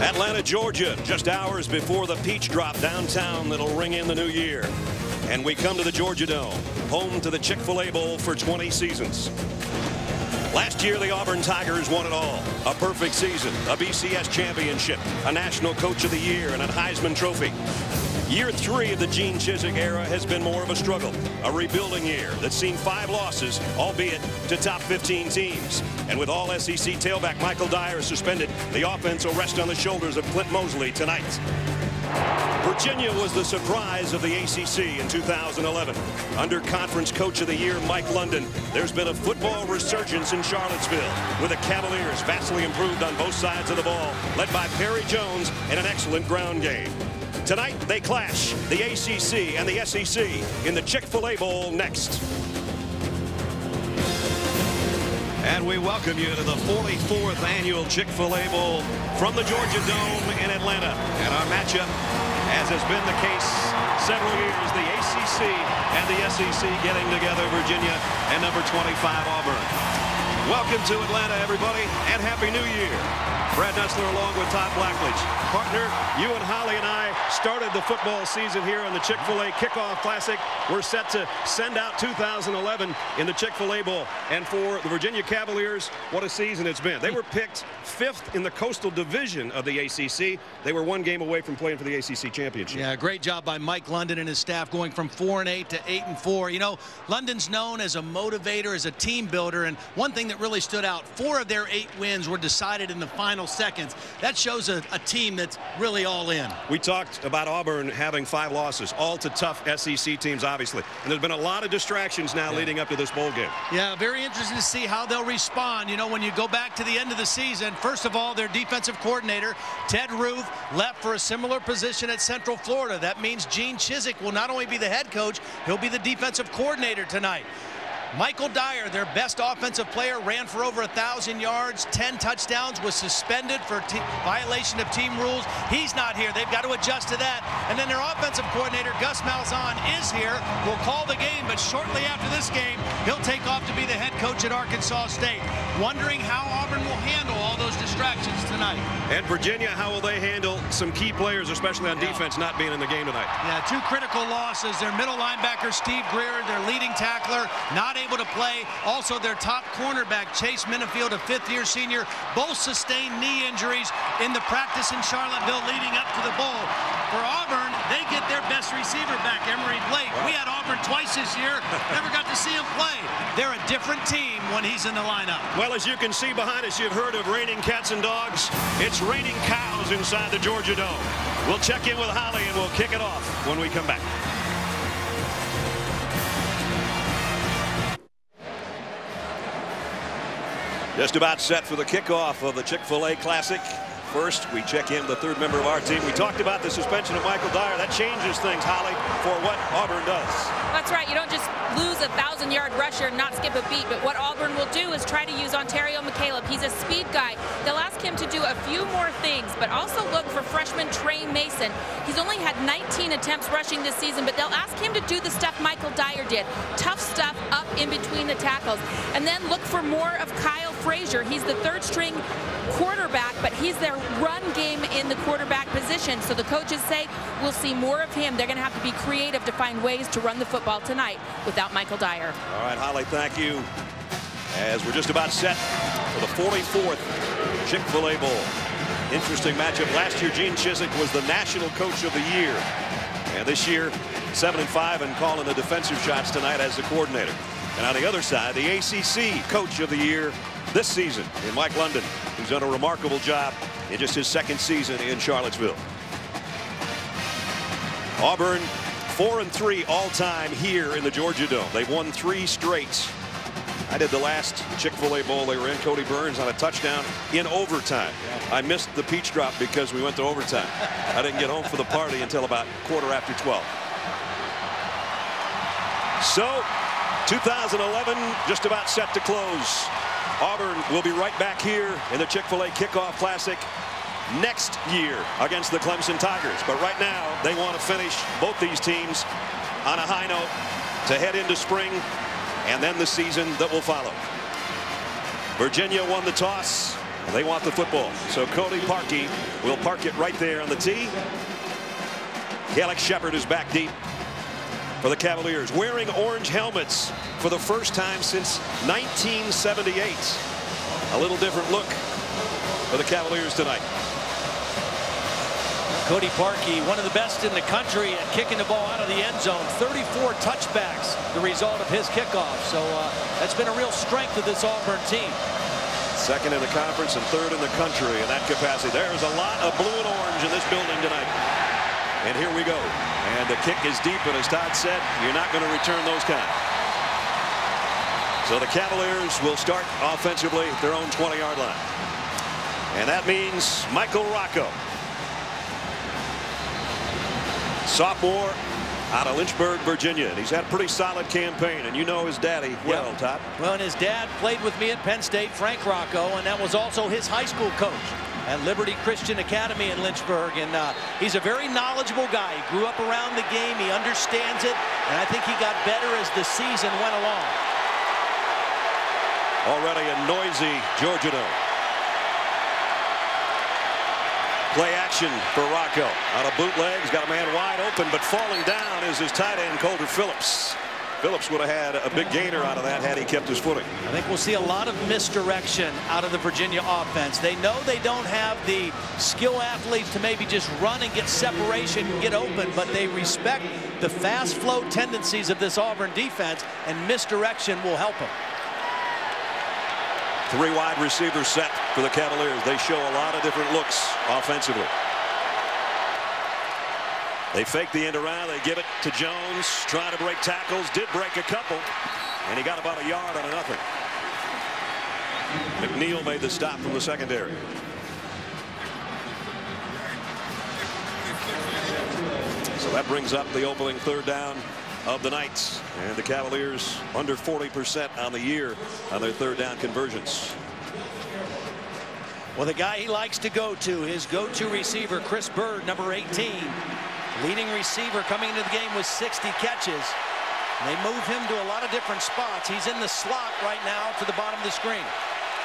Atlanta, Georgia, just hours before the peach drop downtown that'll ring in the new year. And we come to the Georgia Dome, home to the Chick-fil-A Bowl for 20 seasons. Last year, the Auburn Tigers won it all. A perfect season, a BCS championship, a National Coach of the Year, and a Heisman Trophy. Year three of the Gene Chizik era has been more of a struggle, a rebuilding year that's seen five losses, albeit to top 15 teams. And with all SEC tailback Michael Dyer suspended, the offense will rest on the shoulders of Clint Moseley tonight. Virginia was the surprise of the ACC in 2011. Under Conference Coach of the Year Mike London, there's been a football resurgence in Charlottesville, with the Cavaliers vastly improved on both sides of the ball, led by Perry Jones and an excellent ground game. Tonight, they clash, the ACC and the SEC, in the Chick-fil-A Bowl next. And we welcome you to the 44th annual Chick-fil-A Bowl from the Georgia Dome in Atlanta. And our matchup, as has been the case several years, the ACC and the SEC getting together, Virginia and number 25 Auburn. Welcome to Atlanta, everybody, and Happy New Year. Brad Nessler along with Todd Blackledge. Partner, you and Holly and I started the football season here on the Chick-fil-A Kickoff Classic. We're set to send out 2011 in the Chick-fil-A Bowl. And for the Virginia Cavaliers, what a season it's been. They were picked fifth in the Coastal Division of the ACC. They were one game away from playing for the ACC Championship. Yeah, great job by Mike London and his staff going from 4 and 8 to 8 and 4. You know, London's known as a motivator, as a team builder, and one thing that really stood out, four of their eight wins were decided in the final seconds. That shows a, a, team that's really all in. We talked about Auburn having five losses, all to tough SEC teams, obviously. And there's been a lot of distractions now yeah. leading up to this bowl game. Yeah, very interesting to see how they'll respond. You know, when you go back to the end of the season, first of all, their defensive coordinator, Ted Roof, left for a similar position at Central Florida. That means Gene Chizik will not only be the head coach, he'll be the defensive coordinator tonight. Michael Dyer, their best offensive player, ran for over 1,000 yards, 10 touchdowns, was suspended for violation of team rules. He's not here. They've got to adjust to that. And then their offensive coordinator, Gus Malzahn, is here. Will call the game, but shortly after this game, he'll take off to be the head coach at Arkansas State. Wondering how Auburn will handle all those distractions tonight. And Virginia, how will they handle some key players, especially on yeah. defense, not being in the game tonight? Yeah, two critical losses. Their middle linebacker, Steve Greer, their leading tackler, not able to play. Also, their top cornerback, Chase Minifield, a fifth-year senior, both sustained knee injuries in the practice in Charlottesville leading up to the bowl. For Auburn, they get their best receiver back, Emory Blake. We had Auburn twice this year, never got to see him play. They're a different team when he's in the lineup. Well, as you can see behind us, you've heard of raining cats and dogs. It's raining cows inside the Georgia Dome. We'll check in with Holly and we'll kick it off when we come back. Just about set for the kickoff of the Chick-fil-A Classic. First, we check in the third member of our team. We talked about the suspension of Michael Dyer. That changes things, Holly, for what Auburn does. That's right. You don't just lose a thousand-yard rusher and not skip a beat. But what Auburn will do is try to use Ontario McCalebb. He's a speed guy. They'll ask him to do a few more things, but also look for freshman Tre Mason. He's only had 19 attempts rushing this season, but they'll ask him to do the stuff Michael Dyer did. Tough stuff up in between the tackles. And then look for more of Kiehl Frazier. He's the third string quarterback, but he's their run game in the quarterback position. So the coaches say we'll see more of him. They're going to have to be creative to find ways to run the football tonight without Michael Dyer. All right, Holly, thank you. As we're just about set for the 44th Chick-fil-A Bowl. Interesting matchup. Last year, Gene Chizik was the National Coach of the Year. And this year, 7 and 5 and calling the defensive shots tonight as the coordinator. And on the other side, the ACC Coach of the Year this season in Mike London, who's done a remarkable job in just his second season in Charlottesville. Auburn, four and three all time here in the Georgia Dome. They've won three straight. I did the last Chick-fil-A Bowl. They were in Kodi Burns on a touchdown in overtime. I missed the peach drop because we went to overtime. I didn't get home for the party until about quarter after 12. So 2011 just about set to close. Auburn will be right back here in the Chick-fil-A Kickoff Classic next year against the Clemson Tigers. But right now, they want to finish both these teams on a high note to head into spring and then the season that will follow. Virginia won the toss. They want the football. So Cody Parkey will park it right there on the tee. Alex Shepard is back deep for the Cavaliers, wearing orange helmets for the first time since 1978. A little different look for the Cavaliers tonight. Cody Parkey, one of the best in the country at kicking the ball out of the end zone. 34 touchbacks, the result of his kickoff. So uh, that's been a real strength of this Auburn team. Second in the conference and third in the country in that capacity. There's a lot of blue and orange in this building tonight. And here we go. And the kick is deep, and as Todd said, you're not going to return those kind. So the Cavaliers will start offensively at their own 20-yard line. And that means Michael Rocco sophomore out of Lynchburg, Virginia. And he's had a pretty solid campaign, and you know his daddy well, yep. Todd. Well, and his dad played with me at Penn State, Frank Rocco, and that was also his high school coach at Liberty Christian Academy in Lynchburg. And uh, he's a very knowledgeable guy. He grew up around the game. He understands it. And I think he got better as the season went along. Already a noisy Georgia Dome. Play action for Rocco. Out of bootleg, he's got a man wide open, but falling down is his tight end, Colter Phillips. Phillips would have had a big gainer out of that had he kept his footing. I think we'll see a lot of misdirection out of the Virginia offense. They know they don't have the skill athletes to maybe just run and get separation and get open, but they respect the fast flow tendencies of this Auburn defense, and misdirection will help them. Three wide receivers set for the Cavaliers. They show a lot of different looks offensively. They fake the end around. They give it to Jones. Trying to break tackles. Did break a couple. And he got about a yard on a nothing. McNeil made the stop from the secondary. So that brings up the opening third down of the Knights. And the Cavaliers under 40% on the year on their third down conversions. Well, the guy he likes to go to, his go-to receiver, Kris Burd, number 18. Leading receiver coming into the game with 60 catches. They move him to a lot of different spots. He's in the slot right now to the bottom of the screen.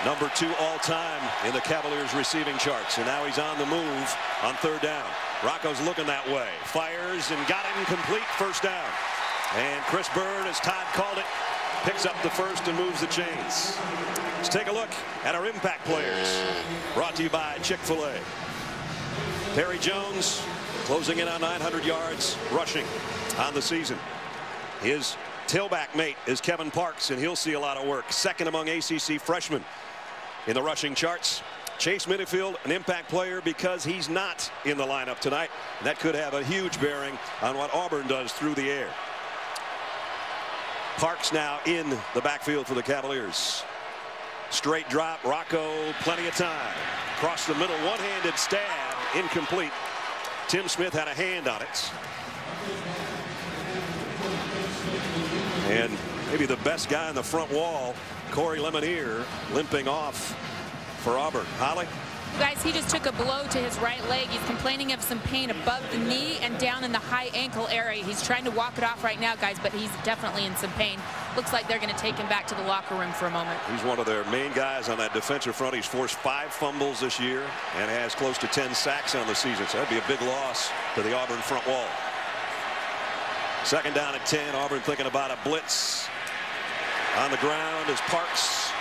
Number two all time in the Cavaliers receiving charts. And now he's on the move on third down. Rocco's looking that way. Fires and got it incomplete first down. And Kris Burd, as Todd called it, picks up the first and moves the chains. Let's take a look at our impact players. Brought to you by Chick-fil-A. Perry Jones closing in on 900 yards rushing on the season. His tailback mate is Kevin Parks, and he'll see a lot of work. Second among ACC freshmen in the rushing charts. Chase Minifield, an impact player because he's not in the lineup tonight. That could have a huge bearing on what Auburn does through the air. Parks now in the backfield for the Cavaliers. Straight drop. Rocco, plenty of time. Across the middle, one-handed stab, incomplete. Tim Smith had a hand on it. And maybe the best guy on the front wall, Corey Lemonier, limping off for Auburn. Holly? Guys, he just took a blow to his right leg. He's complaining of some pain above the knee and down in the high ankle area. He's trying to walk it off right now, guys, but he's definitely in some pain. Looks like they're going to take him back to the locker room for a moment. He's one of their main guys on that defensive front. He's forced five fumbles this year and has close to 10 sacks on the season. So that'd be a big loss to the Auburn front wall. Second down at 10. Auburn thinking about a blitz. On the ground is Parks.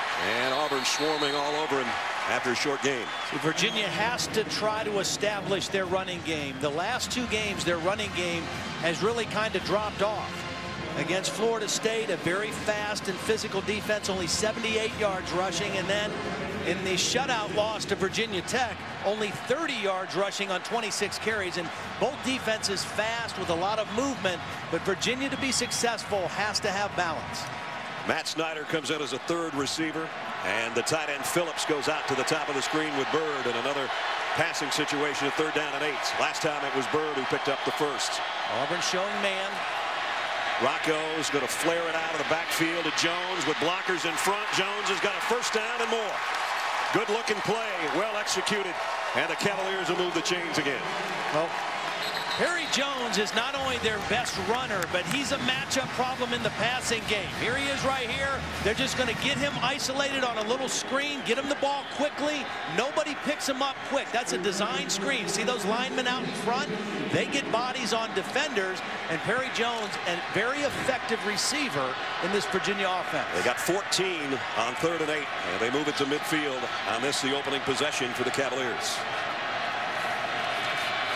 And Auburn swarming all over him after a short game. Virginia has to try to establish their running game. The last two games, their running game has really kind of dropped off. Against Florida State, a very fast and physical defense, only 78 yards rushing. And then in the shutout loss to Virginia Tech, only 30 yards rushing on 26 carries. And both defenses fast with a lot of movement. But Virginia to be successful has to have balance. Matt Snyder comes in as a third receiver. And the tight end Phillips goes out to the top of the screen with Burd and another passing situation at third down and eight. Last time it was Burd who picked up the first. Auburn showing man. Rocco's going to flare it out of the backfield to Jones with blockers in front. Jones has got a first down and more. Good looking play, well executed, and the Cavaliers will move the chains again. Well, Perry Jones is not only their best runner, but he's a matchup problem in the passing game. Here he is right here. They're just going to get him isolated on a little screen, get him the ball quickly. Nobody picks him up quick. That's a design screen. See those linemen out in front? They get bodies on defenders, and Perry Jones, a very effective receiver in this Virginia offense. They got 14 on third and eight, and they move it to midfield on this, the opening possession for the Cavaliers.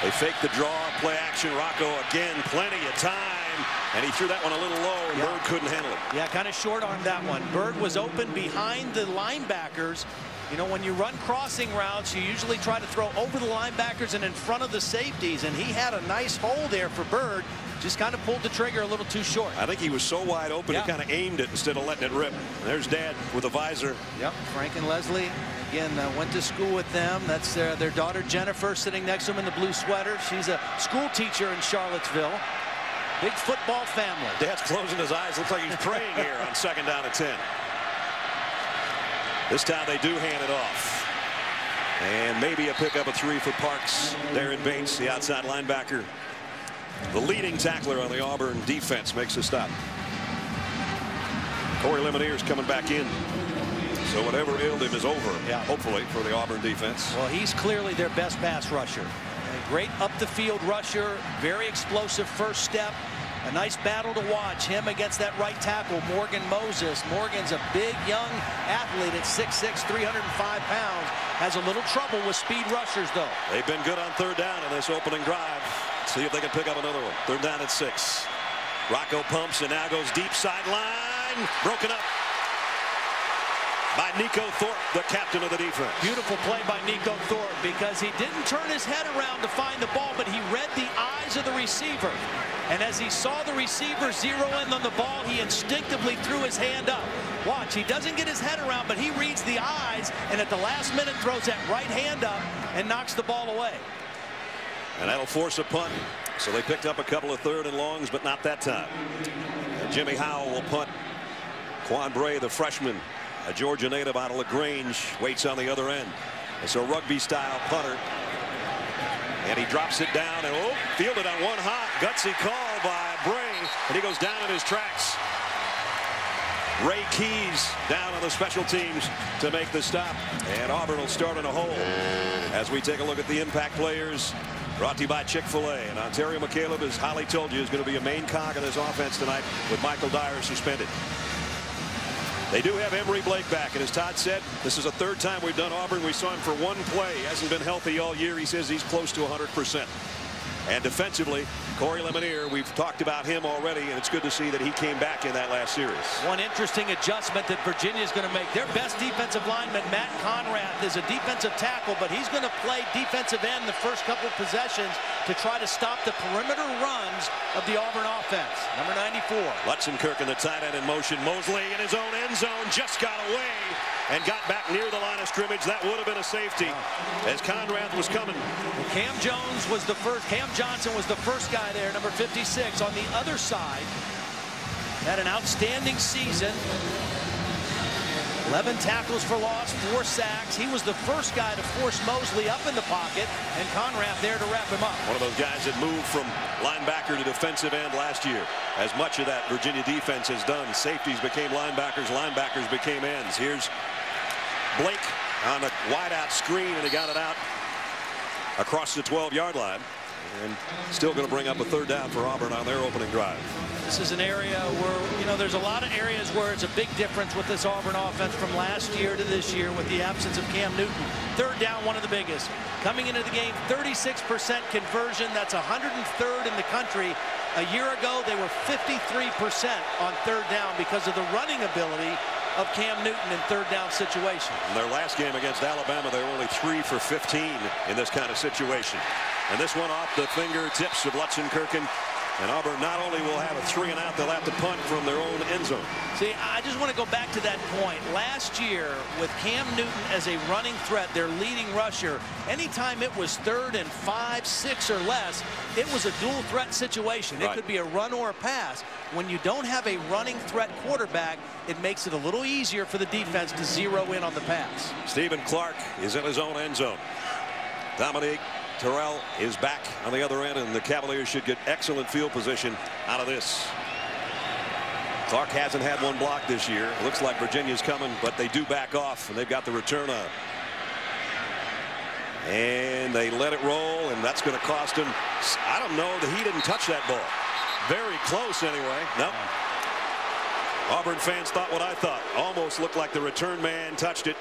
They fake the draw, play action. Rocco again, plenty of time. And he threw that one a little low, and yeah. Burd couldn't handle it. Yeah, kind of short on that one. Burd was open behind the linebackers. You know, when you run crossing routes, you usually try to throw over the linebackers and in front of the safeties. And he had a nice hole there for Burd. Just kind of pulled the trigger a little too short. I think he was so wide open, yeah. he kind of aimed it instead of letting it rip. There's Dad with a visor. Yep, Frank and Leslie again uh, went to school with them. That's their, their daughter Jennifer sitting next to him in the blue sweater. She's a school teacher in Charlottesville. Big football family. Dad's closing his eyes. Looks like he's praying here on second down and 10. This time they do hand it off. And maybe a pickup of three for Parks. Darren Bates, the outside linebacker. The leading tackler on the Auburn defense makes a stop. Corey Lemonier's coming back in. So whatever ailed him is over, yeah. hopefully, for the Auburn defense. Well, he's clearly their best pass rusher. A great up-the-field rusher, very explosive first step. A nice battle to watch him against that right tackle, Morgan Moses. Morgan's a big, young athlete at 6'6", 305 pounds. Has a little trouble with speed rushers, though. They've been good on third down in this opening drive. See if they can pick up another one. Third down at six. Rocco pumps and now goes deep sideline. Broken up by Neiko Thorpe, the captain of the defense. Beautiful play by Neiko Thorpe because he didn't turn his head around to find the ball, but he read the eyes of the receiver. And as he saw the receiver zero in on the ball, he instinctively threw his hand up. Watch, he doesn't get his head around, but he reads the eyes, and at the last minute throws that right hand up and knocks the ball away. And that'll force a punt. So they picked up a couple of third and longs, but not that time. Jimmy Howell will punt. Quan Bray, the freshman, a Georgia native out of LaGrange waits on the other end. It's a rugby style punter. And he drops it down and oh, fielded on one hop. Gutsy call by Bray. And he goes down in his tracks. Ray Keys down on the special teams to make the stop. And Auburn will start in a hole as we take a look at the impact players. Brought to you by Chick-fil-A. And Ontario McCalebb, as Holly told you, is going to be a main cog in this offense tonight with Michael Dyer suspended. They do have Emory Blake back, and as Todd said, this is the third time we've done Auburn. We saw him for one play. He hasn't been healthy all year. He says he's close to 100%. And defensively, Corey Lemonier, we've talked about him already, and it's good to see that he came back in that last series. One interesting adjustment that Virginia is going to make. Their best defensive lineman, Matt Conrath, is a defensive tackle, but he's going to play defensive end the first couple of possessions to try to stop the perimeter runs of the Auburn offense. Number 94. Lutzenkirchen the tight end in motion. Moseley in his own end zone just got away and got back near the line of scrimmage. That would have been a safety as Conrath was coming. Cam Jones was the first. Cam Johnson was the first guy there, number 56. On the other side, had an outstanding season. 11 tackles for loss, four sacks. He was the first guy to force Moseley up in the pocket, and Conrath there to wrap him up. One of those guys that moved from linebacker to defensive end last year. As much of that Virginia defense has done, safeties became linebackers, linebackers became ends. Here's Blake on a wideout screen, and he got it out across the 12-yard line. And still going to bring up a third down for Auburn on their opening drive. This is an area where, you know, there's a lot of areas where it's a big difference with this Auburn offense from last year to this year with the absence of Cam Newton. Third down, one of the biggest. Coming into the game, 36% conversion. That's 103rd in the country. A year ago, they were 53% on third down because of the running ability of Cam Newton in third down situation. In their last game against Alabama, they were only three for 15 in this kind of situation. And this one off the fingertips of Lutzenkirchen and Auburn not only will have a three and out, they'll have to punt from their own end zone. See, I just want to go back to that point. Last year, with Cam Newton as a running threat, their leading rusher, anytime it was third and five, six or less, it was a dual threat situation. It could be a run or a pass. When you don't have a running threat quarterback, it makes it a little easier for the defense to zero in on the pass. Steven Clark is in his own end zone. Dominique Terrell is back on the other end, and the Cavaliers should get excellent field position out of this. Clark hasn't had one block this year. It looks like Virginia's coming, but they do back off, and they've got the return on. And they let it roll, and that's going to cost him. I don't know that he didn't touch that ball. Very close anyway. No. Nope. Auburn fans thought what I thought. Almost looked like the return man touched it.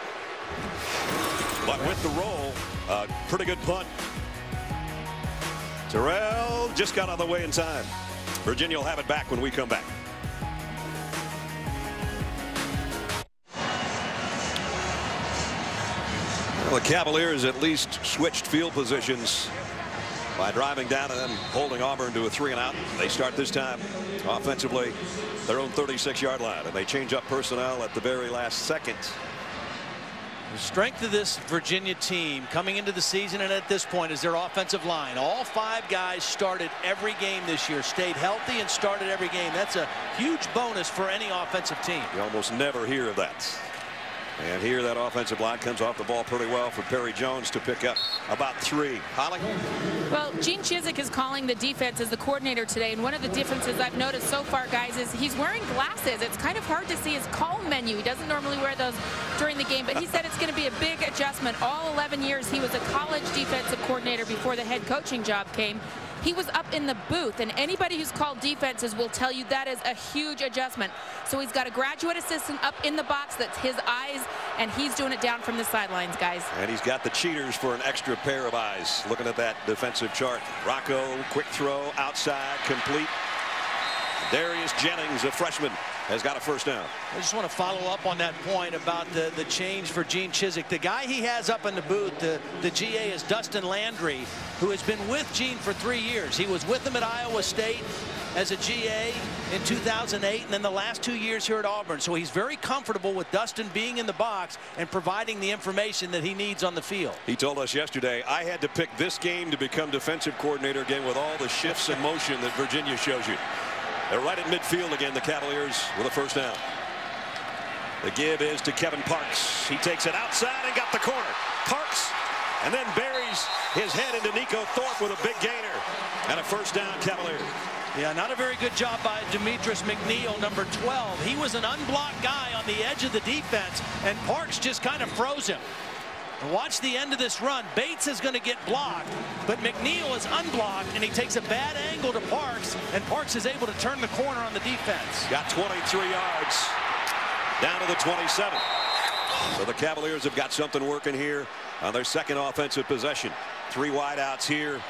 But with the roll, uh, pretty good punt. Terrell just got out of the way in time. Virginia will have it back when we come back. Well, the Cavaliers at least switched field positions by driving down and then holding Auburn to a three and out. They start this time offensively their own 36 yard line and they change up personnel at the very last second. The strength of this Virginia team coming into the season and at this point is their offensive line. All five guys started every game this year, stayed healthy and started every game. That's a huge bonus for any offensive team. You almost never hear of that. And here that offensive line comes off the ball pretty well for Perry Jones to pick up about three. Holly? Well, Gene Chizik is calling the defense as the coordinator today. And one of the differences I've noticed so far, guys, is he's wearing glasses. It's kind of hard to see his call menu. He doesn't normally wear those during the game. But he said it's going to be a big adjustment. All 11 years he was a college defensive coordinator before the head coaching job came. He was up in the booth, and anybody who's called defenses will tell you that is a huge adjustment. So he's got a graduate assistant up in the box that's his eyes, and he's doing it down from the sidelines, guys. And he's got the cheaters for an extra pair of eyes. Looking at that defensive chart. Rocco, quick throw, outside, complete. Darius Jennings, a freshman, has got a first down. I just want to follow up on that point about the, the change for Gene Chizik. The guy he has up in the booth, the, the GA, is Dustin Landry, who has been with Gene for three years. He was with him at Iowa State as a GA in 2008 and then the last two years here at Auburn. So he's very comfortable with Dustin being in the box and providing the information that he needs on the field. He told us yesterday, I had to pick this game to become defensive coordinator again with all the shifts and motion that Virginia shows you. They're right at midfield again, the Cavaliers with a first down. The give is to Kevin Parks. He takes it outside and got the corner. Parks and then buries his head into Neiko Thorpe with a big gainer and a first down Cavaliers. Yeah, not a very good job by Demetrius McNeil, number 12. He was an unblocked guy on the edge of the defense, and Parks just kind of froze him. Watch the end of this run. Bates is going to get blocked, but McNeil is unblocked, and he takes a bad angle to Parks, and Parks is able to turn the corner on the defense. Got 23 yards down to the 27. So the Cavaliers have got something working here on their second offensive possession. Three wideouts here.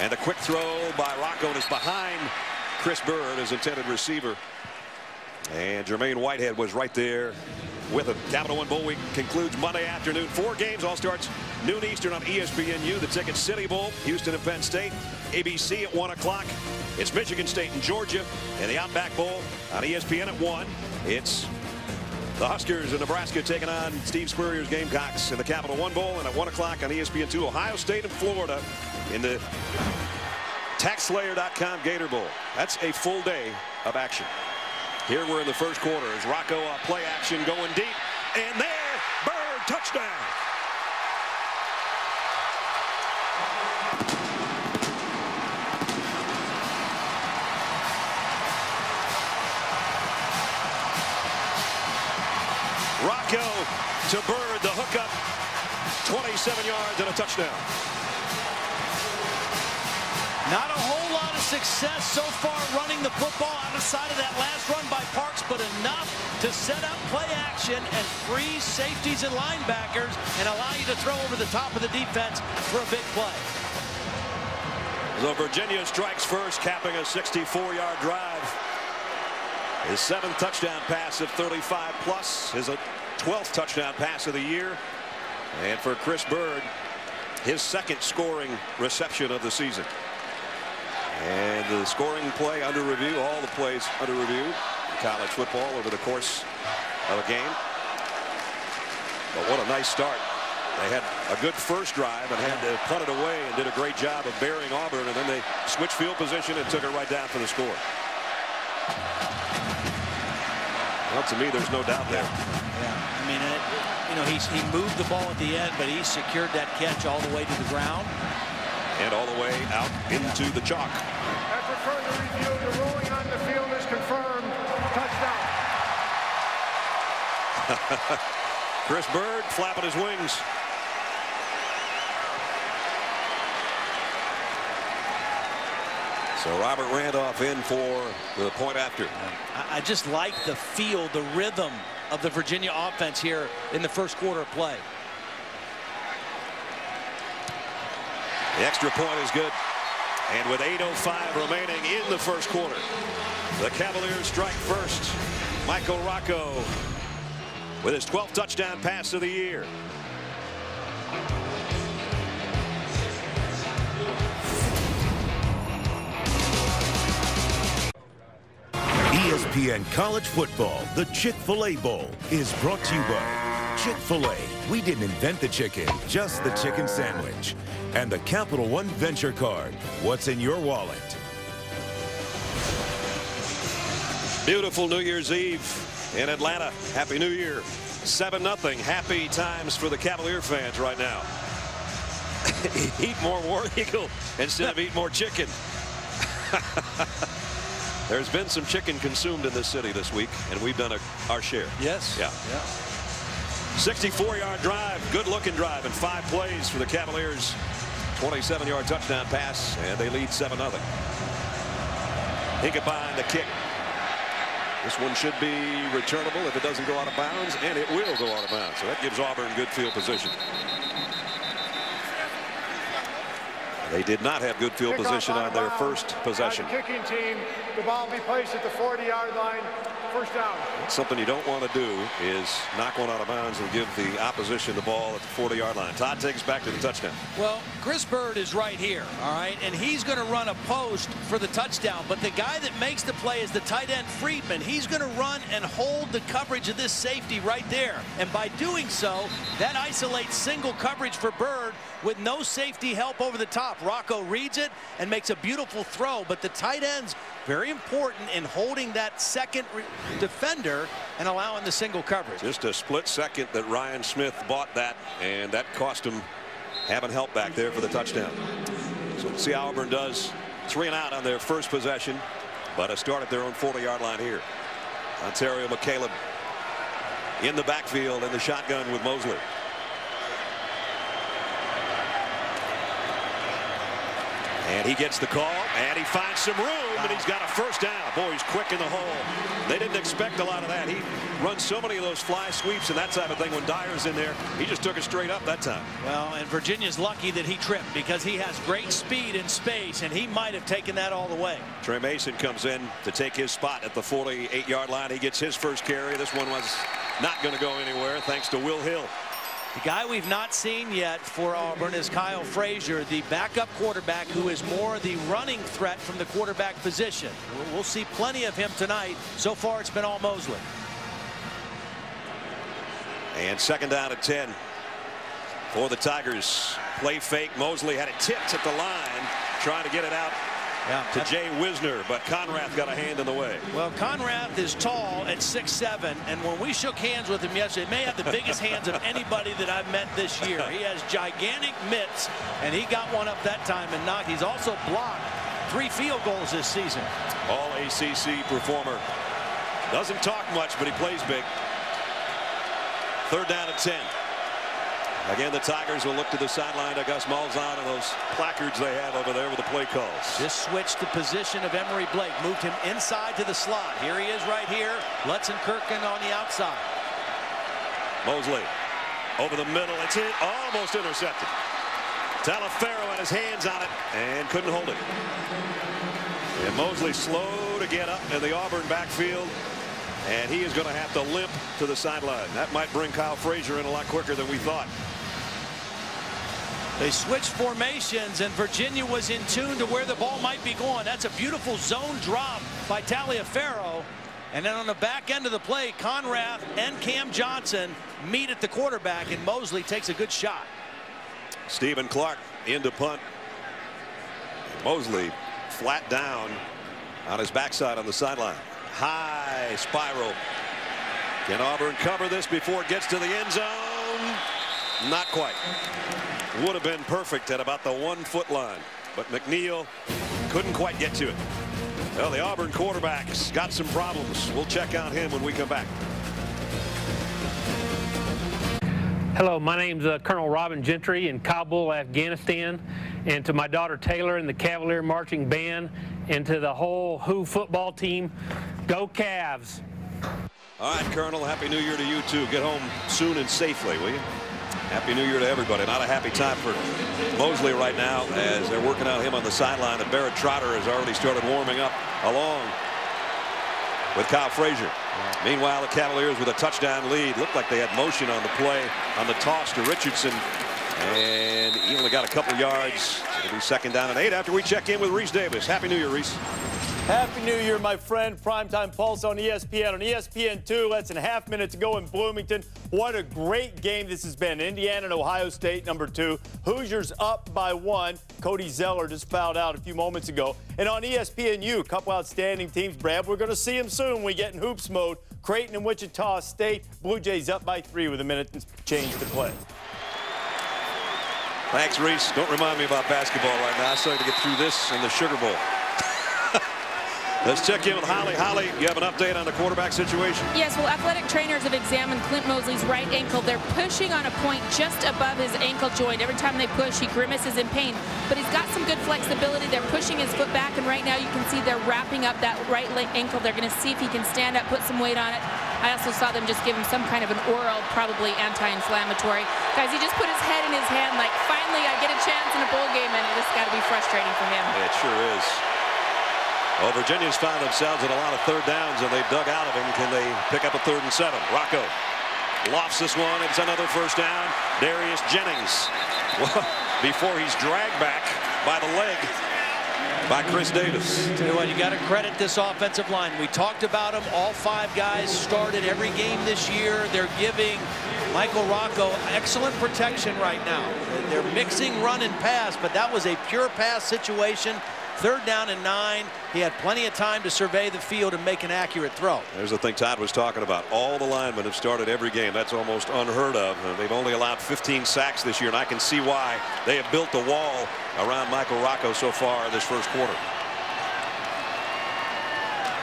And the quick throw by Rocco is behind Kris Burd, his intended receiver. And Jermaine Whitehead was right there with him. Capital One Bowl Week concludes Monday afternoon. Four games all starts noon Eastern on ESPNU. The Ticket City Bowl, Houston and Penn State. ABC at 1 o'clock. It's Michigan State and Georgia. And the Outback Bowl on ESPN at 1. It's the Huskers of Nebraska taking on Steve Spurrier's Gamecocks in the Capital One Bowl. And at 1 o'clock on ESPN2, Ohio State and Florida in the TaxSlayer.com Gator Bowl. That's a full day of action. Here we're in the first quarter as Rocco uh, play action going deep. And there, Burd touchdown. Rocco to Burd, the hookup, 27 yards and a touchdown. Not a success so far running the football outside of that last run by Parks, but enough to set up play action and free safeties and linebackers and allow you to throw over the top of the defense for a big play. So Virginia strikes first, capping a 64-yard drive. His seventh touchdown pass of 35 plus, his 12th touchdown pass of the year. And for Kris Burd, his second scoring reception of the season. And the scoring play under review, all the plays under review in college football over the course of a game. But what a nice start. They had a good first drive and had to punt it away and did a great job of burying Auburn. And then they switched field position and took it right down for the score. Well, to me, there's no doubt there. Yeah, I mean, it, you know, he's, he moved the ball at the end, but he secured that catch all the way to the ground. And all the way out into the chalk. After further review, the ruling on the field is confirmed. Touchdown. Kris Burd flapping his wings. So Robert Randolph in for the point after. I, I just like the feel, the rhythm of the Virginia offense here in the first quarter of play. The extra point is good. And with 8.05 remaining in the first quarter, the Cavaliers strike first. Michael Rocco with his 12th touchdown pass of the year. ESPN College Football, the Chick-fil-A Bowl, is brought to you by Chick-fil-A. We didn't invent the chicken, just the chicken sandwich. And the Capital One Venture Card. What's in your wallet? Beautiful New Year's Eve in Atlanta. Happy New Year. 7-0. Happy times for the Cavalier fans right now. eat more War Eagle instead of eat more chicken. There's been some chicken consumed in this city this week, and we've done a, our share. Yes. Yeah. yeah. 64-yard drive, good-looking drive, and five plays for the Cavaliers. 27-yard touchdown pass, and they lead 7-0. Hinkabine the kick. This one should be returnable if it doesn't go out of bounds, and it will go out of bounds. So that gives Auburn good field position. They did not have good field Kick position on their first possession. The kicking team, the ball will be placed at the 40-yard line. First down. Something you don't want to do is knock one out of bounds and give the opposition the ball at the 40-yard line. Todd takes back to the touchdown. Well, Kris Burd is right here, all right, and he's going to run a post for the touchdown. But the guy that makes the play is the tight end Freedman. He's going to run and hold the coverage of this safety right there. And by doing so, that isolates single coverage for Burd with no safety help over the top. Rocco reads it and makes a beautiful throw. But the tight end's very important in holding that second defender and allowing the single coverage. Just a split second that Ryan Smith bought that, and that cost him having help back there for the touchdown. So let's see how Auburn does. Three and out on their first possession, but a start at their own 40-yard line here. Ontario McCalebb in the backfield in the shotgun with Moseley. And he gets the call, and he finds some room, and he's got a first down. Boy, he's quick in the hole. They didn't expect a lot of that. He runs so many of those fly sweeps and that type of thing. When Dyer's in there, he just took it straight up that time. Well, and Virginia's lucky that he tripped because he has great speed in space, and he might have taken that all the way. Tre Mason comes in to take his spot at the 48-yard line. He gets his first carry. This one was not going to go anywhere thanks to Will Hill. The guy we've not seen yet for Auburn is Kiehl Frazier, the backup quarterback who is more the running threat from the quarterback position. We'll see plenty of him tonight. So far, it's been all Moseley. And second down at 10 for the Tigers. Play fake. Moseley had it tipped at the line, trying to get it out yeah, to Jay Wisner, but Conrath got a hand in the way. Well, Conrath is tall at 6'7", and when we shook hands with him yesterday, may have the biggest hands of anybody that I've met this year. He has gigantic mitts, and he got one up that time and knocked. He's also blocked three field goals this season. All ACC performer. Doesn't talk much, but he plays big. Third down at 10. Again, the Tigers will look to the sideline to Gus Malzahn and those placards they have over there with the play calls. Just switched the position of Emory Blake, moved him inside to the slot. Here he is right here. Lutzenkirchen on the outside. Moseley over the middle. It's hit, almost intercepted. Taliaferro had his hands on it and couldn't hold it. And Moseley slow to get up in the Auburn backfield. And he is going to have to limp to the sideline. That might bring Kiehl Frazier in a lot quicker than we thought. They switched formations, and Virginia was in tune to where the ball might be going. That's a beautiful zone drop by Taliaferro. And then on the back end of the play, Conrath and Cam Johnson meet at the quarterback, and Moseley takes a good shot. Steven Clark into punt. Moseley flat down on his backside on the sideline. High spiral Can Auburn cover this before it gets to the end zone? Not quite. Would have been perfect at about the one foot line. But McNeil couldn't quite get to it. Well, the Auburn quarterback's got some problems. We'll check on him when we come back. Hello, my name's uh, Colonel Robin Gentry in Kabul, Afghanistan. And to my daughter Taylor and the Cavalier Marching Band, and to the whole Who football team, go Cavs. All right, Colonel, Happy New Year to you too. Get home soon and safely, will you? Happy New Year to everybody. Not a happy time for Moseley right now as they're working out him on the sideline. And Barrett Trotter has already started warming up along with Kiehl Frazier. Meanwhile, the Cavaliers with a touchdown lead. Looked like they had motion on the play on the toss to Richardson. And he only got a couple yards. It'll be second down and eight after we check in with Rece Davis. Happy New Year, Rece. Happy New Year, my friend. Primetime Pulse on ESPN. On ESPN2, less than a half minute to go in Bloomington. What a great game this has been. Indiana and Ohio State, number two. Hoosiers up by one. Cody Zeller just fouled out a few moments ago. And on ESPNU, a couple outstanding teams, Brad. We're going to see them soon we get in hoops mode. Creighton and Wichita State. Blue Jays up by three with a minute and change to play. Thanks, Rece. Don't remind me about basketball right now. I started to get through this in the Sugar Bowl. Let's check in with Holly. Holly, you have an update on the quarterback situation? Yes, well, athletic trainers have examined Clint Moseley's right ankle. They're pushing on a point just above his ankle joint. Every time they push, he grimaces in pain. But he's got some good flexibility. They're pushing his foot back, and right now you can see they're wrapping up that right ankle. They're going to see if he can stand up, put some weight on it. I also saw them just give him some kind of an oral, probably anti-inflammatory. Guys, he just put his head in his hand like, finally, I get a chance in a bowl game, and it's got to be frustrating for him. It sure is. Well, Virginia's found themselves in a lot of third downs, and they've dug out of him. Can they pick up a third and seven? Rocco lofts this one. It's another first down. Darius Jennings, well, before he's dragged back by the leg by Chris Davis. Tell you what, you got to credit this offensive line. We talked about them. All five guys started every game this year. They're giving Michael Rocco excellent protection right now. They're mixing run and pass, but that was a pure pass situation. Third down and nine. He had plenty of time to survey the field and make an accurate throw. There's the thing Todd was talking about. All the linemen have started every game. That's almost unheard of. They've only allowed 15 sacks this year, and I can see why they have built the wall around Michael Rocco so far this first quarter.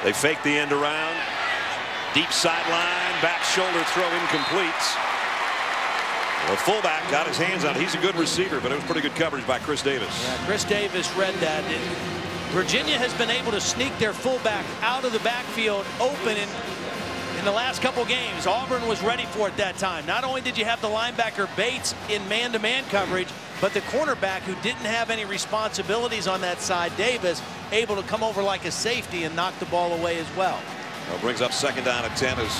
They fake the end around. Deep sideline, back shoulder throw incomplete. The fullback got his hands on it. He's a good receiver, but it was pretty good coverage by Chris Davis. Yeah, Chris Davis read that. Virginia has been able to sneak their fullback out of the backfield open in, in the last couple games. Auburn was ready for it that time. Not only did you have the linebacker Bates in man-to-man -man coverage, but the cornerback who didn't have any responsibilities on that side, Davis, able to come over like a safety and knock the ball away as well. well brings up second down at 10 as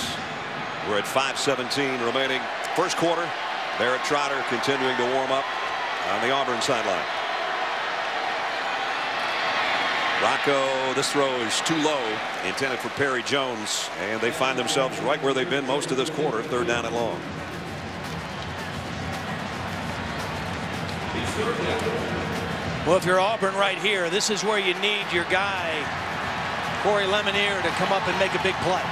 we're at 5.17 remaining. First quarter, Barrett Trotter continuing to warm up on the Auburn sideline. Rocco, this throw is too low, intended for Perry Jones, and they find themselves right where they've been most of this quarter, third down and long. Well, if you're Auburn right here, this is where you need your guy, Corey Lemonier, to come up and make a big play.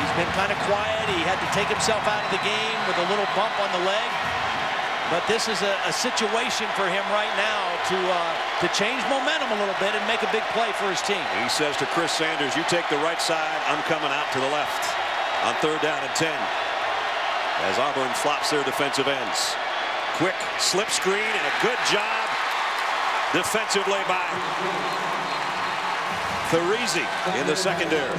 He's been kind of quiet. He had to take himself out of the game with a little bump on the leg. But this is a, a situation for him right now to uh, to change momentum a little bit and make a big play for his team. He says to Chris Sanders, you take the right side, I'm coming out to the left on third down and 10. As Auburn flops their defensive ends. Quick slip screen and a good job defensively by Therezie in the secondary.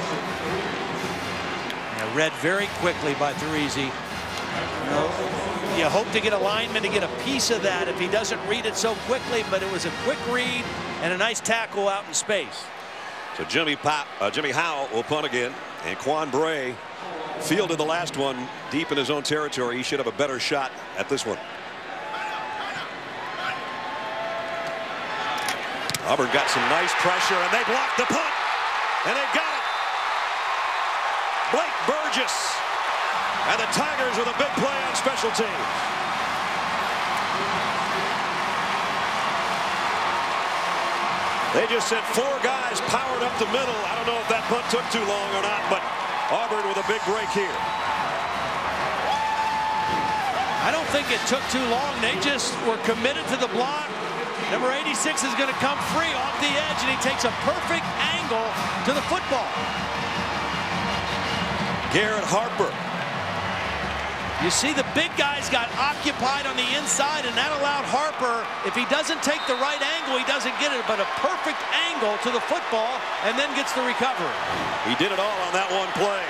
Yeah, read very quickly by Thezie. You, know, you hope to get a lineman to get a piece of that if he doesn't read it so quickly, but it was a quick read and a nice tackle out in space. So Jimmy Pop, uh, Jimmy Howell will punt again, and Quan Bray fielded the last one deep in his own territory. He should have a better shot at this one. Auburn got some nice pressure, and they blocked the punt, and they've got it. Blake Burgess and the Tigers with a big play on special teams. They just sent four guys powered up the middle. I don't know if that punt took too long or not, but Auburn with a big break here. I don't think it took too long. They just were committed to the block. Number 86 is going to come free off the edge, and he takes a perfect angle to the football. Garrett Harper. You see the big guys got occupied on the inside, and that allowed Harper, if he doesn't take the right angle, he doesn't get it, but a perfect angle to the football, and then gets the recovery. He did it all on that one play.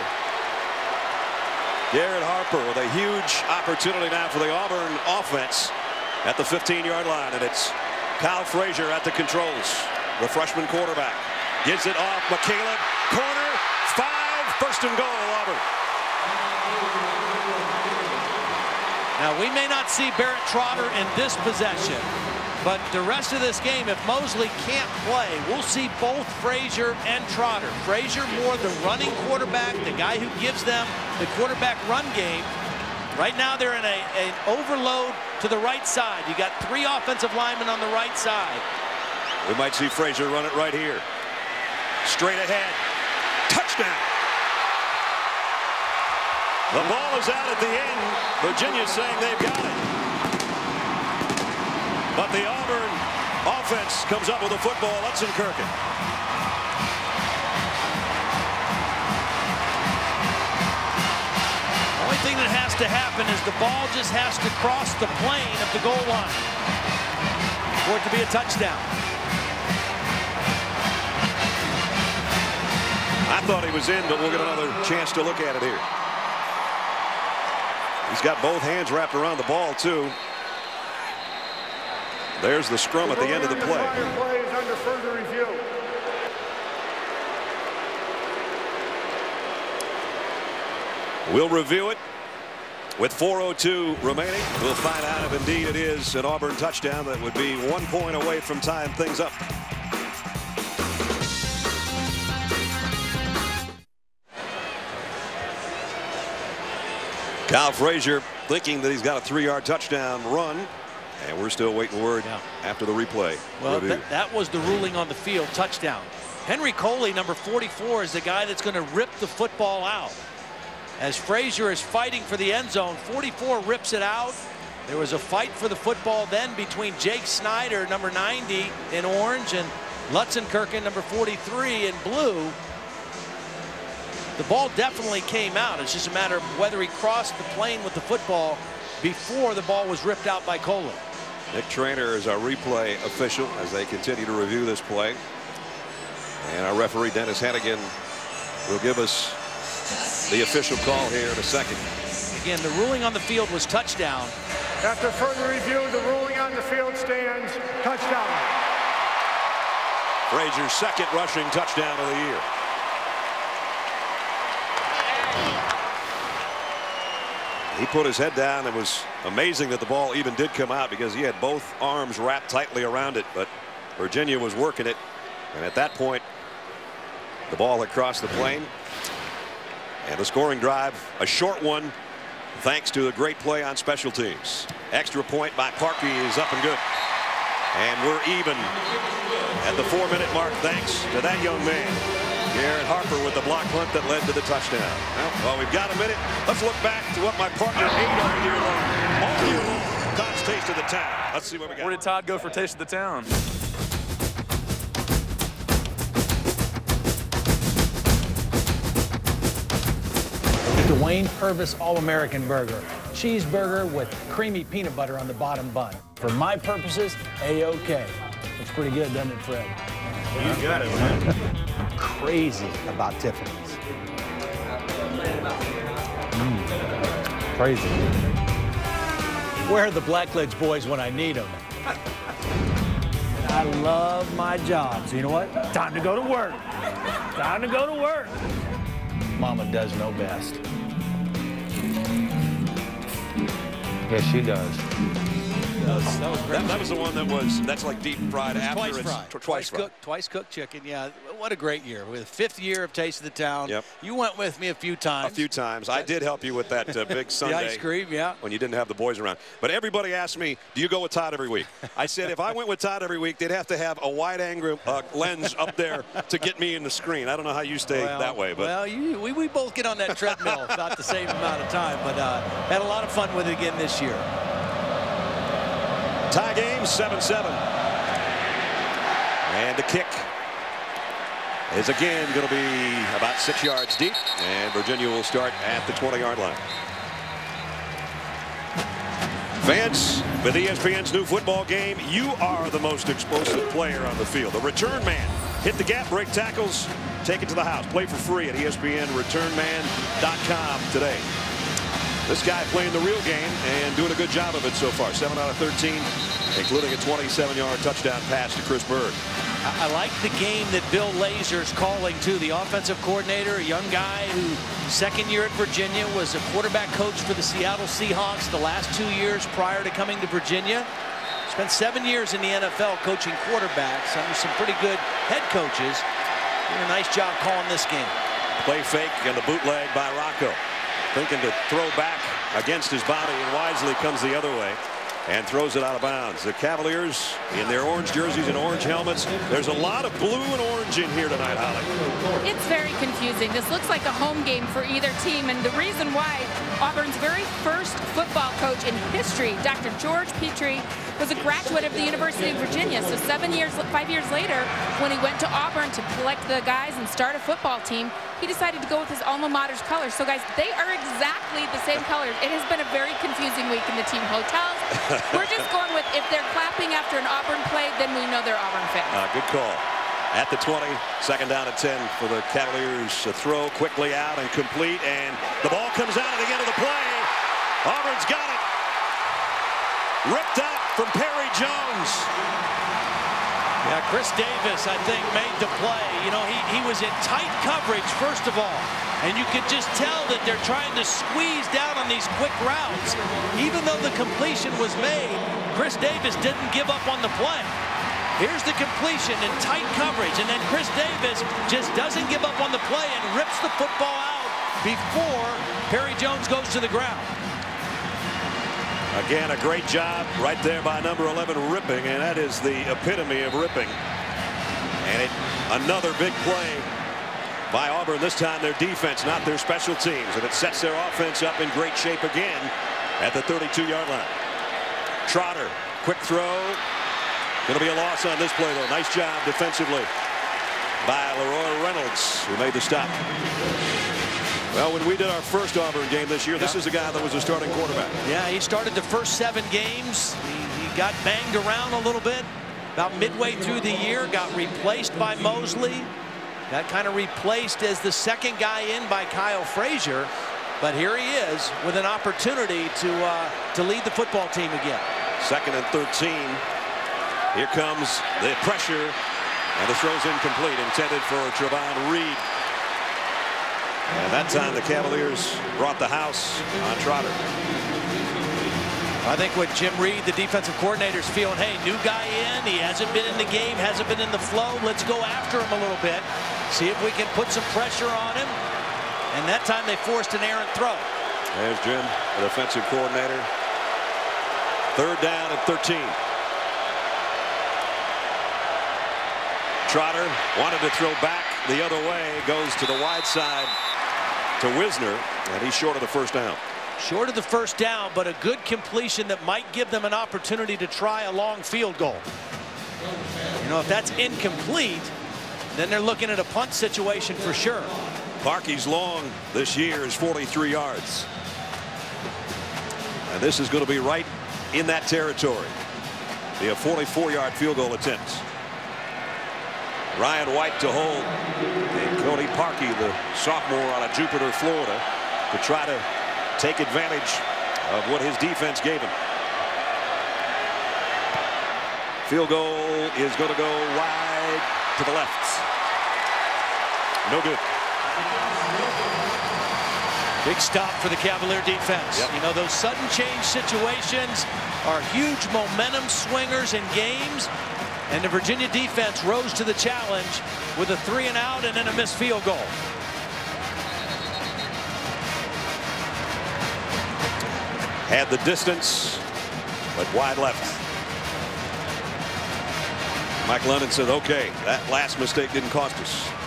Garrett Harper with a huge opportunity now for the Auburn offense at the 15-yard line, and it's Kiehl Frazier at the controls, the freshman quarterback. Gives it off McCalebb, corner, five, first and goal, Auburn. Now, we may not see Barrett Trotter in this possession, but the rest of this game, if Moseley can't play, we'll see both Frazier and Trotter. Frazier more the running quarterback, the guy who gives them the quarterback run game. Right now, they're in a, an overload to the right side. You got three offensive linemen on the right side. We might see Frazier run it right here. Straight ahead. Touchdown. The ball is out at the end. Virginia's saying they've got it. But the Auburn offense comes up with a football. Hudson Kirkin. Only thing that has to happen is the ball just has to cross the plane of the goal line for it to be a touchdown. I thought he was in, but we'll get another chance to look at it here. He's got both hands wrapped around the ball, too. There's the scrum at the end of the play. play is under further review. We'll review it with 4.02 remaining. We'll find out if indeed it is an Auburn touchdown that would be one point away from tying things up. Kiehl Frazier thinking that he's got a three-yard touchdown run. And we're still waiting word Yeah. after the replay. Well, that, that was the ruling on the field, touchdown. Henry Coley, number 44, is the guy that's going to rip the football out. As Frazier is fighting for the end zone, 44 rips it out. There was a fight for the football then between Jake Snyder, number 90 in orange, and Lutzenkirchen, number 43 in blue. The ball definitely came out. It's just a matter of whether he crossed the plane with the football before the ball was ripped out by Coley. Nick Trainer is our replay official as they continue to review this play. And our referee Dennis Hennigan will give us the official call here in a second. Again, the ruling on the field was touchdown. After further review, the ruling on the field stands. Touchdown. Frazier's second rushing touchdown of the year. He put his head down. It was amazing that the ball even did come out because he had both arms wrapped tightly around it. But Virginia was working it. And at that point, the ball had crossed the plane. And the scoring drive, a short one, thanks to a great play on special teams. Extra point by Parkey is up and good. And we're even at the four-minute mark thanks to that young man. Garrett Harper with the block punt that led to the touchdown. Well, while we've got a minute, let's look back to what my partner ate all year long. All year long, Todd's Taste of the Town. Let's see what we got. Where did Todd go for Taste of the Town? Duane Purvis All-American Burger. Cheeseburger with creamy peanut butter on the bottom bun. For my purposes, A-OK. Looks pretty good, doesn't it, Fred? You got it, man. Crazy about Tiffany's. Mm. Crazy. Where are the Blackledge boys when I need them? I love my job. So you know what? Time to go to work. Time to go to work. Mama does know best. Yes, she does. That was, that was great. That, that was the one that was, that's like deep fried after twice it's fried. tw- twice twice fried. cooked, twice cooked chicken. Yeah, what a great year. With fifth year of Taste of the Town. Yep. You went with me a few times. A few times. I did help you with that uh, big Sunday. the ice cream, yeah. When you didn't have the boys around. But everybody asked me, do you go with Todd every week? I said if I went with Todd every week, they'd have to have a wide angle uh, lens up there to get me in the screen. I don't know how you stay Well, that way, but well, you, we, we both get on that treadmill about the same amount of time, but uh, had a lot of fun with it again this year. Tie game 7-7. And the kick is again going to be about six yards deep, and Virginia will start at the 20-yard line. Vance, with ESPN's new football game, you are the most explosive player on the field. The return man. Hit the gap, break tackles, take it to the house. Play for free at ESPNReturnman.com today. This guy playing the real game and doing a good job of it so far. 7 out of 13, including a 27-yard touchdown pass to Kris Burd. I, I like the game that Bill Lazor's calling too. The offensive coordinator, a young guy who second year at Virginia was a quarterback coach for the Seattle Seahawks the last two years prior to coming to Virginia. Spent seven years in the NFL coaching quarterbacks under some pretty good head coaches. Did a nice job calling this game. Play fake and the bootleg by Rocco. Thinking to throw back against his body and wisely comes the other way and throws it out of bounds. The Cavaliers in their orange jerseys and orange helmets. There's a lot of blue and orange in here tonight, Holly. It's very confusing. This looks like a home game for either team, and the reason why Auburn's very first football coach in history, Dr. George Petrie, was a graduate of the University of Virginia. So seven years, five years later, when he went to Auburn to collect the guys and start a football team, he decided to go with his alma mater's colors. So guys, they are exactly the same colors. It has been a very confusing week in the team hotels. We're just going with if they're clapping after an Auburn play, then we know they're Auburn fans. Uh, good call. At the 20, second down at 10 for the Cavaliers. A throw quickly out and complete, and the ball comes out at the end of the play. Auburn's got it. Ripped out from Perry Jones. Yeah, Chris Davis, I think, made the play. You know, he, he was in tight coverage, first of all. And you could just tell that they're trying to squeeze down on these quick routes. Even though the completion was made, Chris Davis didn't give up on the play. Here's the completion in tight coverage. And then Chris Davis just doesn't give up on the play and rips the football out before Perry Jones goes to the ground. Again, a great job right there by number 11, ripping, and that is the epitome of ripping. And it, another big play by Auburn. This time their defense, not their special teams. And it sets their offense up in great shape again at the 32-yard line. Trotter, quick throw. Going to be a loss on this play, though. Nice job defensively by LaRoy Reynolds, who made the stop. Well, when we did our first Auburn game this year, this is the guy that was a starting quarterback. Yeah, he started the first seven games. He, he got banged around a little bit. About midway through the year, got replaced by Moseley. Got kind of replaced as the second guy in by Kiehl Frazier. But here he is with an opportunity to uh, to lead the football team again. Second and 13. Here comes the pressure. And the throw's incomplete, intended for Trovon Reed. And that time the Cavaliers brought the house on Trotter. I think what Jim Reid, the defensive coordinator, is feeling, hey, new guy in. He hasn't been in the game, hasn't been in the flow. Let's go after him a little bit. See if we can put some pressure on him. And that time they forced an errant throw. There's Jim, the defensive coordinator. Third down at 13. Trotter wanted to throw back the other way, goes to the wide side to Wisner, and he's short of the first down. Short of the first down, but a good completion that might give them an opportunity to try a long field goal. You know, if that's incomplete, then they're looking at a punt situation for sure. Parkey's long this year is 43 yards. And this is going to be right in that territory. Be a 44-yard field goal attempt. Ryan White to hold. And Cody Parkey, the sophomore out of Jupiter, Florida, to try to take advantage of what his defense gave him. Field goal is going to go wide to the left. No good. Big stop for the Cavalier defense. Yep. You know, those sudden change situations are huge momentum swingers in games. And the Virginia defense rose to the challenge with a three and out and then a missed field goal. Had the distance, but wide left. Mike London said, okay, that last mistake didn't cost us.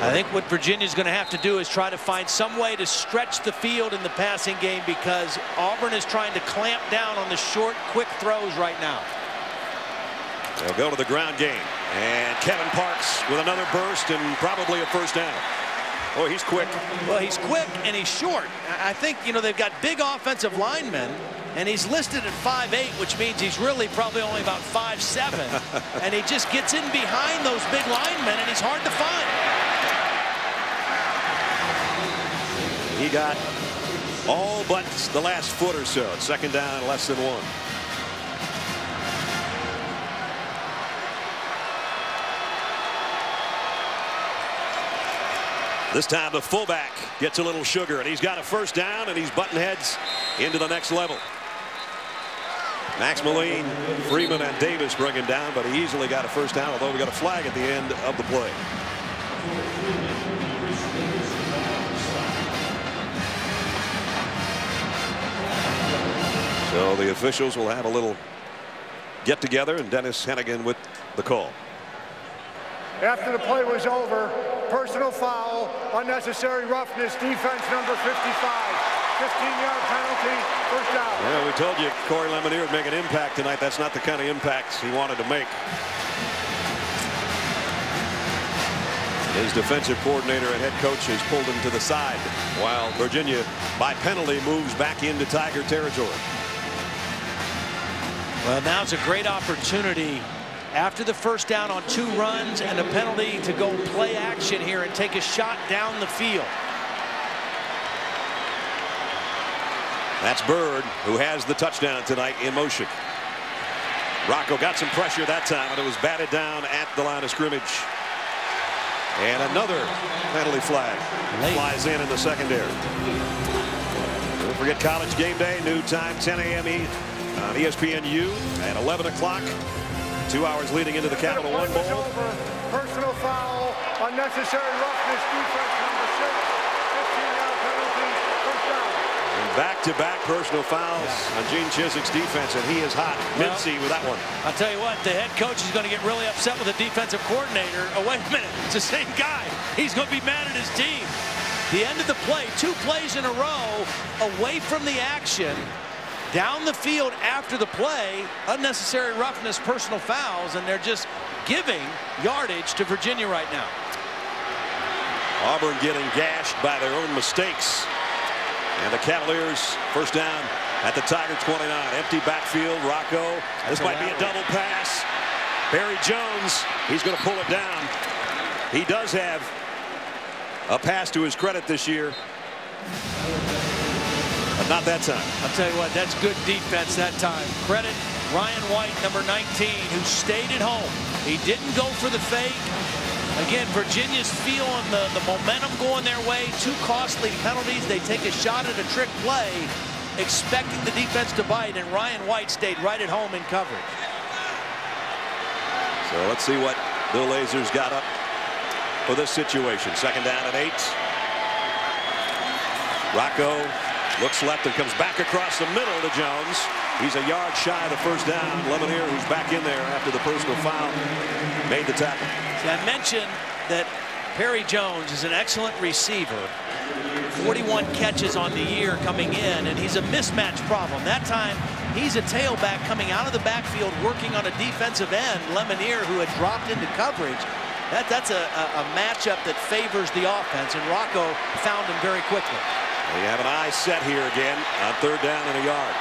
I think what Virginia's going to have to do is try to find some way to stretch the field in the passing game because Auburn is trying to clamp down on the short, quick throws right now. They'll go to the ground game. And Kevin Parks with another burst and probably a first down. Oh, he's quick. Well, he's quick and he's short. I think, you know, they've got big offensive linemen, and he's listed at 5'8", which means he's really probably only about 5'7". and he just gets in behind those big linemen, and he's hard to find. He got all but the last foot or so. Second down, less than one. This time the fullback gets a little sugar and he's got a first down and he's button heads into the next level. Max Moline, Freeman and Davis bring him down but he easily got a first down although we got a flag at the end of the play. So the officials will have a little get together and Dennis Hennigan with the call. After the play was over, personal foul, unnecessary roughness, defense number 55. 15-yard penalty, first down. Yeah, we told you Corey Lemonier would make an impact tonight. That's not the kind of impact he wanted to make. His defensive coordinator and head coach has pulled him to the side while Virginia, by penalty, moves back into Tiger territory. Well, now it's a great opportunity after the first down on two runs and a penalty to go play action here and take a shot down the field. That's Burd, who has the touchdown tonight in motion. Rocco got some pressure that time, and it was batted down at the line of scrimmage. And another penalty flag flies in in the secondary. Don't forget college game day, new time 10 a.m. E- on ESPNU at 11 o'clock. Two hours leading into the Capital One Bowl. over, personal foul, unnecessary roughness, defense number six. 15-yard penalty, first down. And back-to-back personal fouls on Gene Chizik's defense, and he is hot. Well- Mincy with that one. I'll tell you what, the head coach is going to get really upset with the defensive coordinator. Oh, wait a minute, it's the same guy. He's going to be mad at his team. The end of the play, two plays in a row, away from the action, down the field after the play, unnecessary roughness, personal fouls, and they're just giving yardage to Virginia right now. Auburn getting gashed by their own mistakes. And the Cavaliers first down at the Tiger 29. Empty backfield. Rocco. This might be a double pass. Barry Jones. He's going to pull it down. He does have a pass to his credit this year. But not that time. I'll tell you what, that's good defense that time. Credit Ryan White, number 19, who stayed at home. He didn't go for the fake. Again, Virginia's feeling the, the momentum going their way. Two costly penalties. They take a shot at a trick play, expecting the defense to bite, and Ryan White stayed right at home in coverage. So let's see what Bill Lazor's got up for this situation. Second down and eight. Rocco looks left and comes back across the middle to Jones. He's a yard shy of the first down. Lemonier, who's back in there after the personal foul, made the tackle. See, I mentioned that Perry Jones is an excellent receiver. 41 catches on the year coming in, and he's a mismatch problem. That time, he's a tailback coming out of the backfield working on a defensive end, Lemonier, who had dropped into coverage. That, that's a, a, matchup that favors the offense, and Rocco found him very quickly. They have an I set here again on third down and a yard.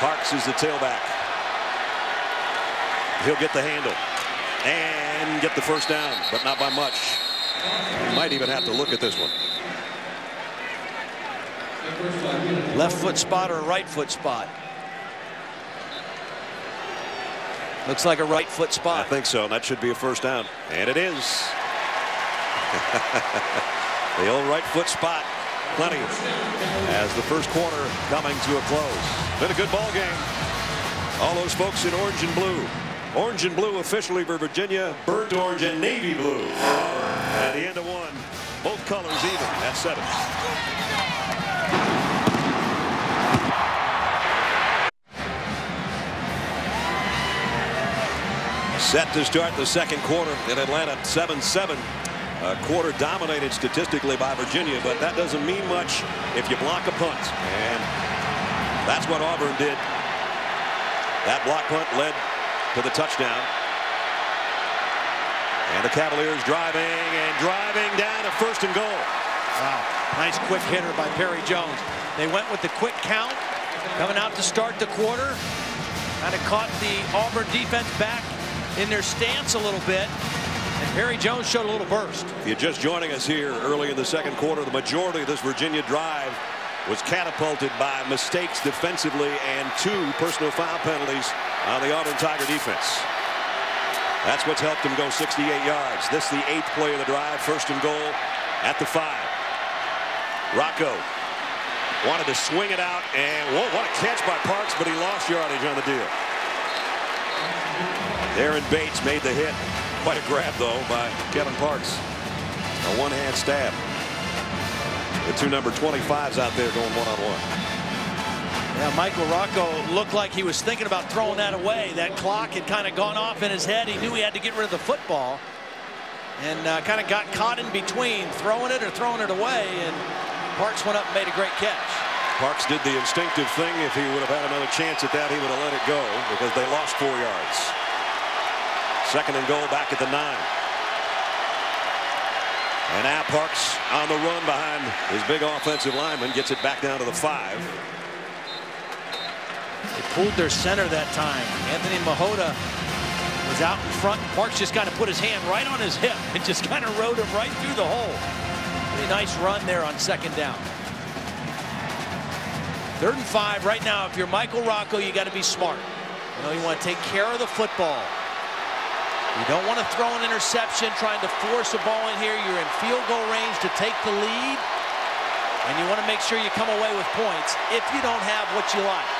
Parks is the tailback. He'll get the handle and get the first down, but not by much. Might even have to look at this one. Left foot spot or right foot spot? Looks like a right foot spot. I think so, and that should be a first down. And it is. The old right foot spot. Plenty as the first quarter coming to a close. Been a good ball game. All those folks in orange and blue. Orange and blue officially for Virginia. Burnt orange and navy blue. At the end of one. Both colors even at seven. Set to start the second quarter in Atlanta 7-7. A quarter dominated statistically by Virginia, but that doesn't mean much if you block a punt. And that's what Auburn did. That block punt led to the touchdown. And the Cavaliers driving and driving down to first and goal. Wow. Nice quick hitter by Perry Jones. They went with the quick count coming out to start the quarter. Kind of caught the Auburn defense back in their stance a little bit. And Perry Jones showed a little burst. You're just joining us here early in the second quarter, the majority of this Virginia drive was catapulted by mistakes defensively and two personal foul penalties on the Auburn Tiger defense. That's what's helped them go 68 yards. This the eighth play of the drive, first and goal at the five. Rocco wanted to swing it out, and whoa, what a catch by Parks, but he lost yardage on the deal. Daren Bates made the hit. Quite a grab, though, by Kevin Parks. A one-hand stab. The two number 25s out there going one-on-one. Yeah, Michael Rocco looked like he was thinking about throwing that away. That clock had kind of gone off in his head. He knew he had to get rid of the football and uh, kind of got caught in between throwing it or throwing it away. And Parks went up and made a great catch. Parks did the instinctive thing. If he would have had another chance at that, he would have let it go because they lost four yards. Second and goal back at the nine. And now Parks on the run behind his big offensive lineman gets it back down to the five. They pulled their center that time. Anthony Mihota was out in front. Parks just kind of put his hand right on his hip and just kind of rode him right through the hole. Pretty nice run there on second down. Third and five right now. If you're Michael Rocco, you got to be smart. You know, you want to take care of the football. You don't want to throw an interception trying to force a ball in here. You're in field goal range to take the lead. And you want to make sure you come away with points if you don't have what you like.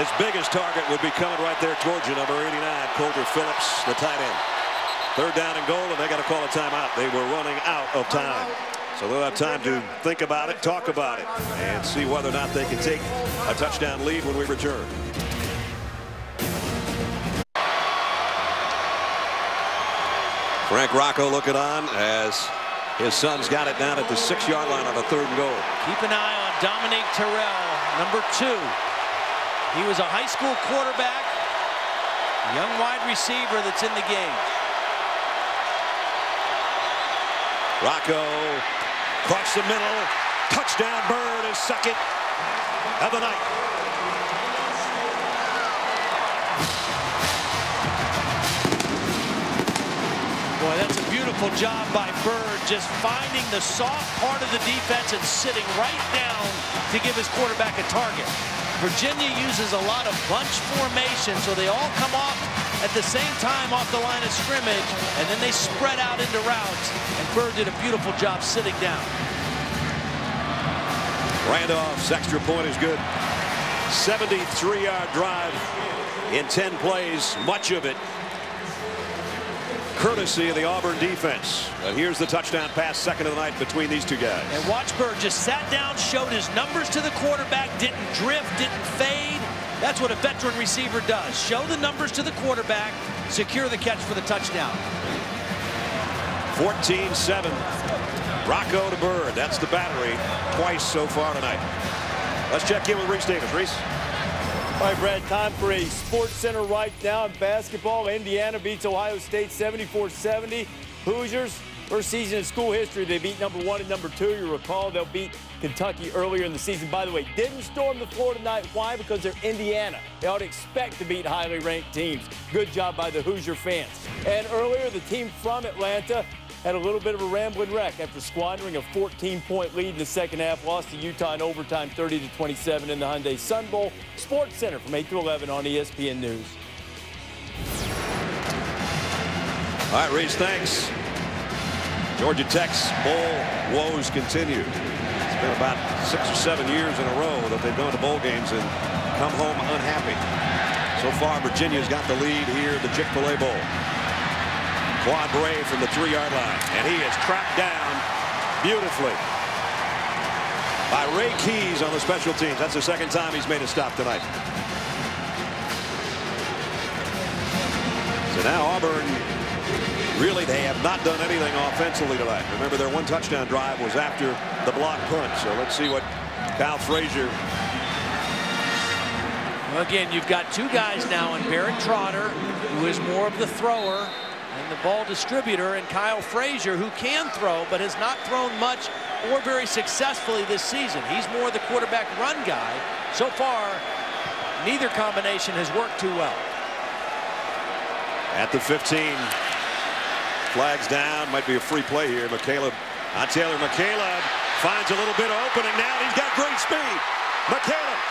His biggest target would be coming right there towards you, number 89, Colter Phillips, the tight end. Third down and goal, and they got to call a timeout. They were running out of time. So they'll have time to think about it, talk about it, and see whether or not they can take a touchdown lead when we return. Frank Rocco looking on as his son's got it down at the six-yard line on a third and goal. Keep an eye on Dominique Terrell, number two. He was a high school quarterback, young wide receiver that's in the game. Rocco across the middle. Touchdown Burd is second of the night. Boy, that's a beautiful job by Burd, just finding the soft part of the defense and sitting right down to give his quarterback a target. Virginia uses a lot of bunch formation, so they all come off at the same time off the line of scrimmage, and then they spread out into routes, and Burd did a beautiful job sitting down. Randolph's extra point is good. 73-yard drive in 10 plays, much of it courtesy of the Auburn defense. And here's the touchdown pass, second of the night between these two guys. And watch Burd just sat down, showed his numbers to the quarterback, didn't drift, didn't fade. That's what a veteran receiver does. Show the numbers to the quarterback, secure the catch for the touchdown. 14-7. Rocco to Burd. That's the battery twice so far tonight. Let's check in with Rece Davis. Rece. All right, Brad, time for a Sports Center right now in basketball. Indiana beats Ohio State 74-70. Hoosiers, first season in school history, they beat number one and number two. You recall they'll beat Kentucky earlier in the season. By the way, didn't storm the floor tonight. Why? Because they're Indiana. They ought to expect to beat highly ranked teams. Good job by the Hoosier fans. And earlier, the team from Atlanta had a little bit of a rambling wreck after squandering a 14-point lead in the second half. Lost to Utah in overtime 30 to 27 in the Hyundai Sun Bowl. Sports Center from 8 to 11 on ESPN News. All right, Rece, thanks. Georgia Tech's bowl woes continue. It's been about six or seven years in a row that they've gone to bowl games and come home unhappy. So far, Virginia's got the lead here at the Chick-fil-A Bowl. Quan Bray from the three-yard line, and he is tracked down beautifully by Ray Keys on the special teams. That's the second time he's made a stop tonight. So now Auburn really they have not done anything offensively tonight. Remember their one touchdown drive was after the block punt. So let's see what Kiehl Frazier. Again, you've got two guys now in Barrett Trotter, who is more of the thrower and the ball distributor, and Kiehl Frazier, who can throw but has not thrown much or very successfully this season. He's more the quarterback run guy. So far, neither combination has worked too well. At the 15, flags down, might be a free play here. McCalebb on Taylor McCalebb finds a little bit of opening now. He's got great speed. McCalebb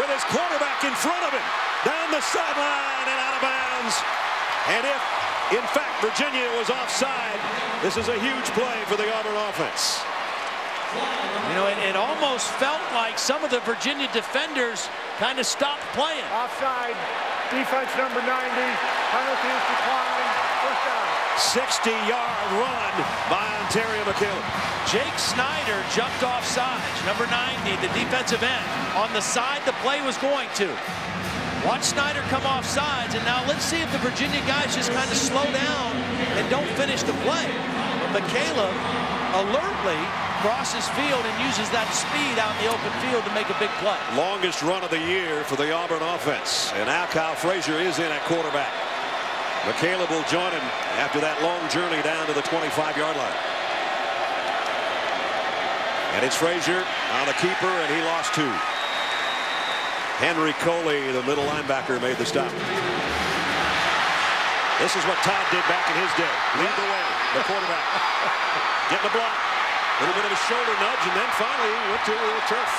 with his quarterback in front of him down the sideline and out of bounds. And if, in fact, Virginia was offside, this is a huge play for the Auburn offense. You know, it, it almost felt like some of the Virginia defenders kind of stopped playing. Offside. Defense number 90. Penalties decline. First down. 60-yard run by Onterio McCalebb. Jake Snyder jumped offside. Number 90, the defensive end, on the side the play was going to. Watch Snyder come off sides, and now let's see if the Virginia guys just kind of slow down and don't finish the play. But McCalebb alertly crosses field and uses that speed out in the open field to make a big play. Longest run of the year for the Auburn offense. And now Kiehl Frazier is in at quarterback. McCalebb will join him after that long journey down to the 25-yard line. And it's Frazier on the keeper, and he lost two. Henry Coley, the middle linebacker, made the stop. This is what Todd did back in his day. Lead the way, the quarterback. Get the block. A little bit of a shoulder nudge, and then finally went to the turf.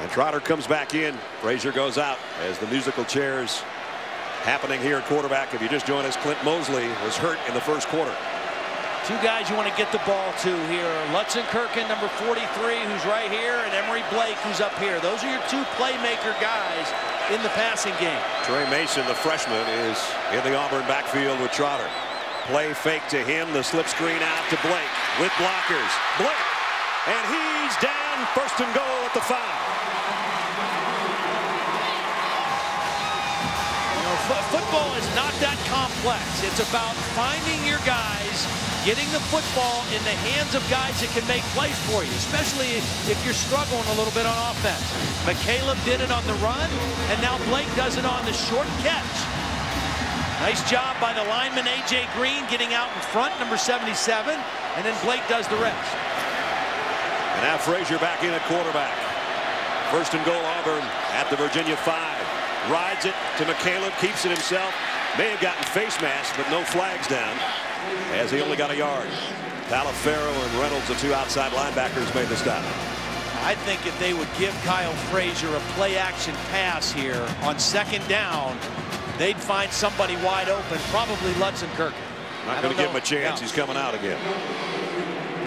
And Trotter comes back in. Frazier goes out as the musical chairs happening here at quarterback. If you just joined us, Clint Moseley was hurt in the first quarter. Two guys you want to get the ball to here. Lutzenkirchen, number 43, who's right here, and Emory Blake, who's up here. Those are your two playmaker guys in the passing game. Tre Mason, the freshman, is in the Auburn backfield with Trotter. Play fake to him, the slip screen out to Blake with blockers. Blake, and he's down first and goal at the five. Football is not that complex. It's about finding your guys, getting the football in the hands of guys that can make plays for you, especially if you're struggling a little bit on offense. McCalebb did it on the run, and now Blake does it on the short catch. Nice job by the lineman A.J. Greene getting out in front, number 77, and then Blake does the rest. And now Frazier back in at quarterback. First and goal Auburn at the Virginia 5. Rides it to McCalebb, keeps it himself. May have gotten face mask, but no flags down as he only got a yard. Taliaferro and Reynolds, the two outside linebackers, made the stop. I think if they would give Kiehl Frazier a play-action pass here on second down, they'd find somebody wide open, probably Lutzenkirchen. Not going to give him a chance. He's coming out again.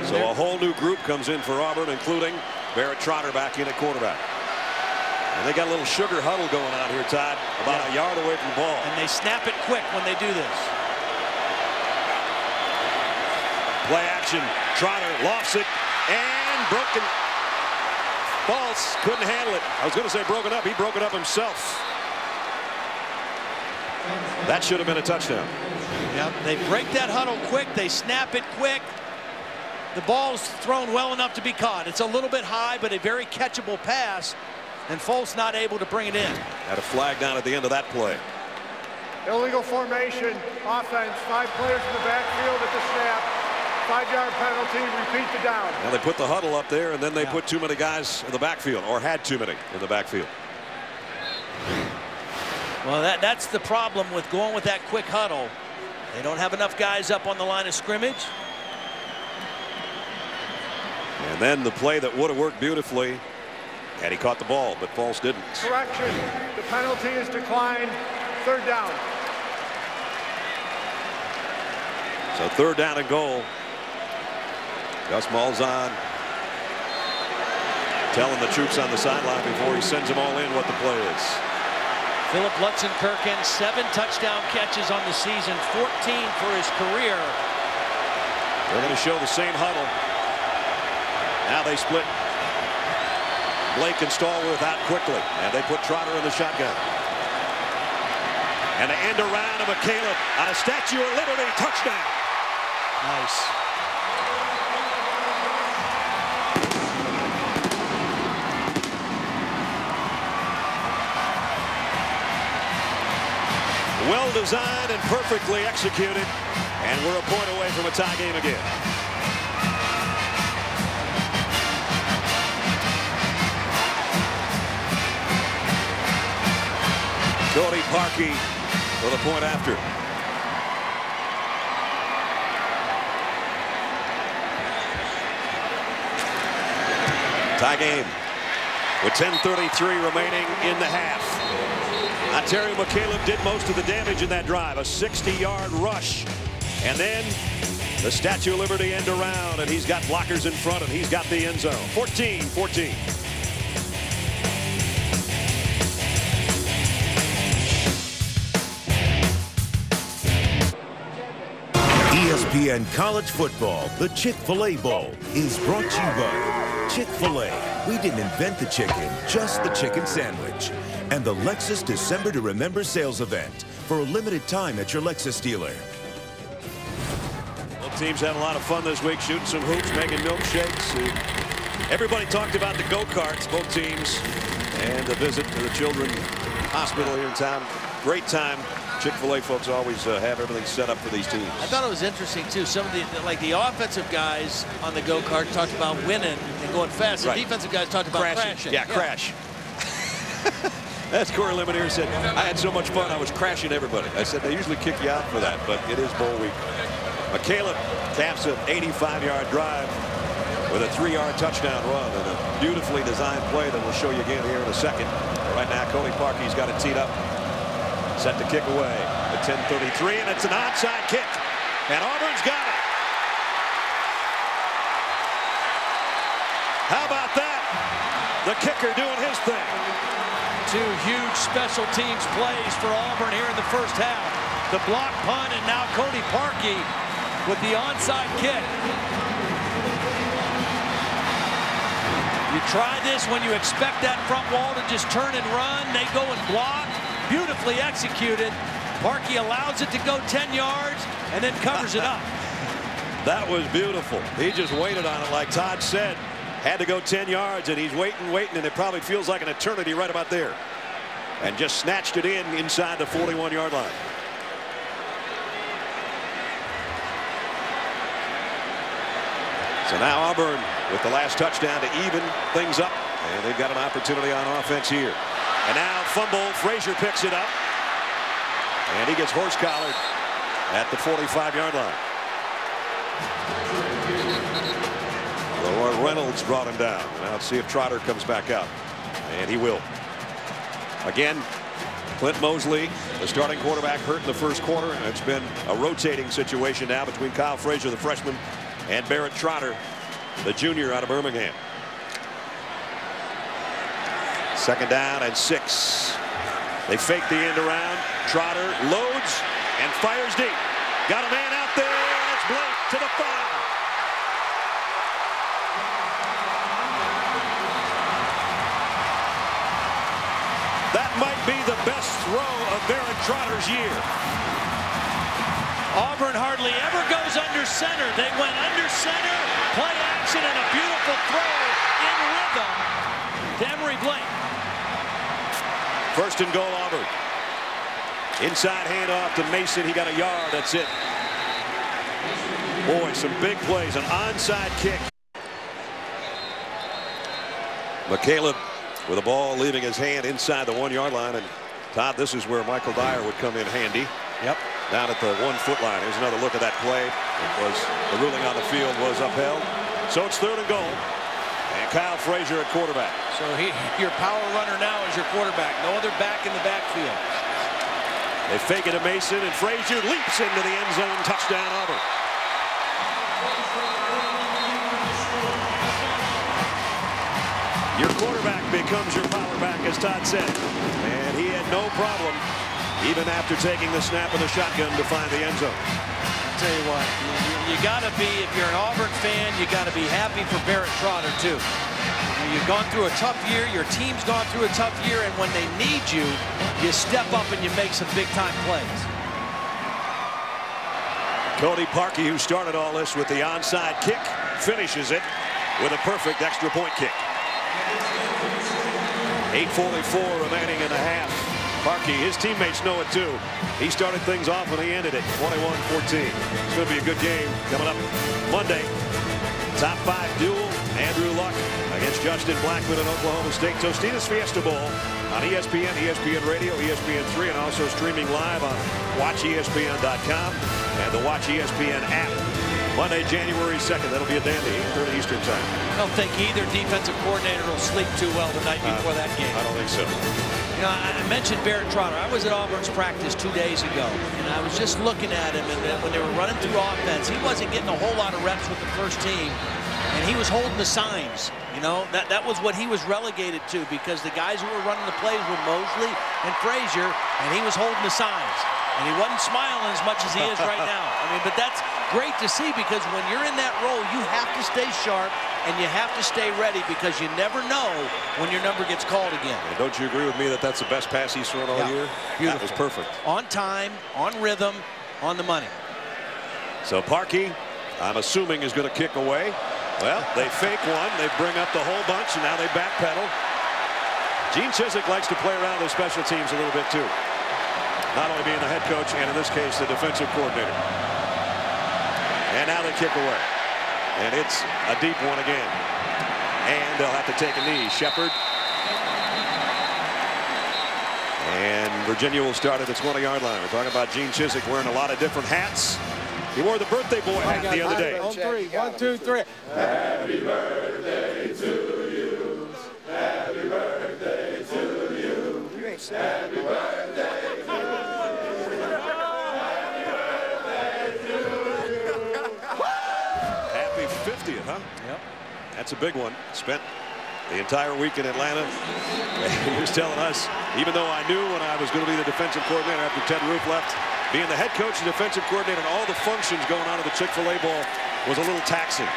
So a whole new group comes in for Auburn, including Barrett Trotter back in at quarterback. And they got a little sugar huddle going on here, Todd, about yeah. a yard away from the ball. And they snap it quick when they do this. Play action. Trotter lofts it and broken. False. Couldn't handle it. I was going to say broken up. He broke it up himself. That should have been a touchdown. Yep, they break that huddle quick. They snap it quick. The ball's thrown well enough to be caught. It's a little bit high, but a very catchable pass. And Fulse not able to bring it in. Had a flag down at the end of that play. Illegal formation, offense, five players in the backfield at the snap. Five-yard penalty, repeat the down. Now they put the huddle up there, and then they yeah. put too many guys in the backfield, or had too many in the backfield. Well, that, that's the problem with going with that quick huddle. They don't have enough guys up on the line of scrimmage. And then the play that would have worked beautifully and he caught the ball, but Fulse didn't. Correction. The penalty is declined. Third down. So third down and goal. Gus Malzahn telling the troops on the sideline before he sends them all in what the play is. Philip Lutzenkirchen, seven touchdown catches on the season, 14 for his career. They're going to show the same huddle. Now they split Blake and Stallworth out quickly, and they put Trotter in the shotgun. And the end around of McCalebb on a Statue of Liberty touchdown. Nice. Well designed and perfectly executed. And we're a point away from a tie game again. Cody Parkey for the point after. Tie game with 10.33 remaining in the half. Onterio McCalebb did most of the damage in that drive. A 60-yard rush. And then the Statue of Liberty end around, and he's got blockers in front, and he's got the end zone. 14-14. ESPN College Football, the Chick-fil-A Bowl, is brought to you by Chick-fil-A. We didn't invent the chicken, just the chicken sandwich. And the Lexus December to Remember sales event for a limited time at your Lexus dealer. Both teams had a lot of fun this week, shooting some hoops, making milkshakes. Everybody talked about the go-karts, both teams, and the visit to the children hospital here in town. Great time. Chick-fil-A folks always uh, have everything set up for these teams. I thought it was interesting too. Some of the like the offensive guys on the go kart talked about winning and going fast. Right. The defensive guys talked about crashing. crashing. Yeah, crash. As Corey Lemonier said, I had so much fun, I was crashing everybody. I said, they usually kick you out for that, but it is bowl week. McCalebb caps an 85-yard drive with a three-yard touchdown run and a beautifully designed play that we'll show you again here in a second. Right now, Cody Parkey's got it teed up. Set to kick away at 10.33, and it's an onside kick. And Auburn's got it. How about that? The kicker doing his thing. Two huge special teams plays for Auburn here in the first half. The block punt and now Cody Parkey with the onside kick. You try this when you expect that front wall to just turn and run. They go and block. Beautifully executed. Parkey allows it to go 10 yards and then covers it up. That was beautiful. He just waited on it like Todd said. Had to go 10 yards, and he's waiting, waiting, and it probably feels like an eternity right about there. And just snatched it in inside the 41-yard line. So now Auburn with the last touchdown to even things up. And they've got an opportunity on offense here. And now fumble. Frazier picks it up. And he gets horse collared at the 45-yard line. Roy Reynolds brought him down. Now let's see if Trotter comes back out. And he will. Again, Clint Moseley, the starting quarterback, hurt in the first quarter. And it's been a rotating situation now between Kiehl Frazier, the freshman, and Barrett Trotter, the junior out of Birmingham. Second down and six. They fake the end around. Trotter loads and fires deep. Got a man out there. And it's Blake to the five. That might be the best throw of Barrett Trotter's year. Auburn hardly ever goes under center. They went under center, play action, and a beautiful throw in rhythm to Emory Blake. First and goal, Auburn. Inside handoff to Mason. He got a yard. That's it. Boy, some big plays. An onside kick. McCalebb with the ball leaving his hand inside the one-yard line. And Todd, this is where Michael Dyer would come in handy. Yep. Down at the one-foot line. Here's another look at that play. It was the ruling on the field was upheld. So it's third and goal. Kiehl Frazier at quarterback. So he, your power runner now is your quarterback. No other back in the backfield. They fake it to Mason, and Frazier leaps into the end zone. Touchdown, Auburn. Your quarterback becomes your power back, as Todd said. And he had no problem, even after taking the snap of the shotgun to find the end zone. I'll tell you what, you, you got to be, if you're an Auburn fan, you got to be happy for Barrett Trotter, too. You've gone through a tough year. Your team's gone through a tough year. And when they need you, you step up and you make some big-time plays. Cody Parkey, who started all this with the onside kick, finishes it with a perfect extra point kick. 8.44 remaining in the half. Parkey, his teammates know it too. He started things off and he ended it 21-14. It's going to be a good game coming up Monday. Top five duel, Andrew Luck against Justin Blackmon in Oklahoma State. Tostitos Fiesta Bowl on ESPN, ESPN Radio, ESPN3, and also streaming live on WatchESPN.com and the Watch ESPN app. Monday, January 2nd. That'll be a dandy, 8.30 Eastern Time. I don't think either defensive coordinator will sleep too well the night before uh, that game. I don't think so. You know, I mentioned Barrett Trotter. I was at Auburn's practice two days ago, and I was just looking at him, and when they were running through offense, he wasn't getting a whole lot of reps with the first team, and he was holding the signs. You know, that, that was what he was relegated to because the guys who were running the plays were Moseley and Frazier, and he was holding the signs. And he wasn't smiling as much as he is right now. I mean, but that's great to see because when you're in that role, you have to stay sharp and you have to stay ready because you never know when your number gets called again. And don't you agree with me that that's the best pass he's thrown all yeah. year? Beautiful. That was perfect. On time, on rhythm, on the money. So Parkey, I'm assuming, is going to kick away. Well, they fake one. They bring up the whole bunch, and now they backpedal. Gene Chizik likes to play around with special teams a little bit, too. Not only being the head coach, and in this case, the defensive coordinator. And now they kick away. And it's a deep one again. And they'll have to take a knee. Shepard. And Virginia will start at the 20-yard line. We're talking about Gene Chizik wearing a lot of different hats. He wore the birthday boy hat the other day. On three. One, two, three. Happy birthday to you. Happy birthday to you. Happy birthday. That's a big one. Spent the entire week in Atlanta. he was telling us, even though I knew when I was going to be the defensive coordinator after Ted Roof left, being the head coach and defensive coordinator and all the functions going on in the Chick-fil-A Bowl was a little taxing.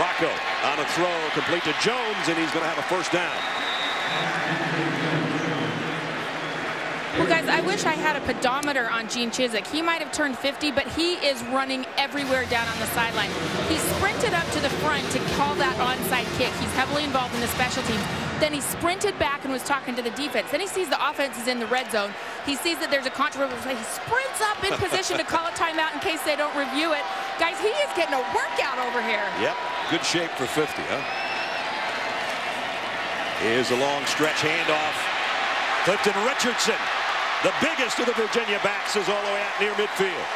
Rocco on a throw complete to Jones and he's going to have a first down. Well, guys, I wish I had a pedometer on Gene Chizik. He might have turned 50, but he is running everywhere down on the sideline. He sprinted up to the front to call that onside kick. He's heavily involved in the special teams. Then he sprinted back and was talking to the defense. Then he sees the offense is in the red zone. He sees that there's a controversial play. He sprints up in position to call a timeout in case they don't review it. Guys, he is getting a workout over here. Yep, good shape for 50, huh? Here's a long stretch handoff. Clifton Richardson, the biggest of the Virginia backs, is all the way out near midfield.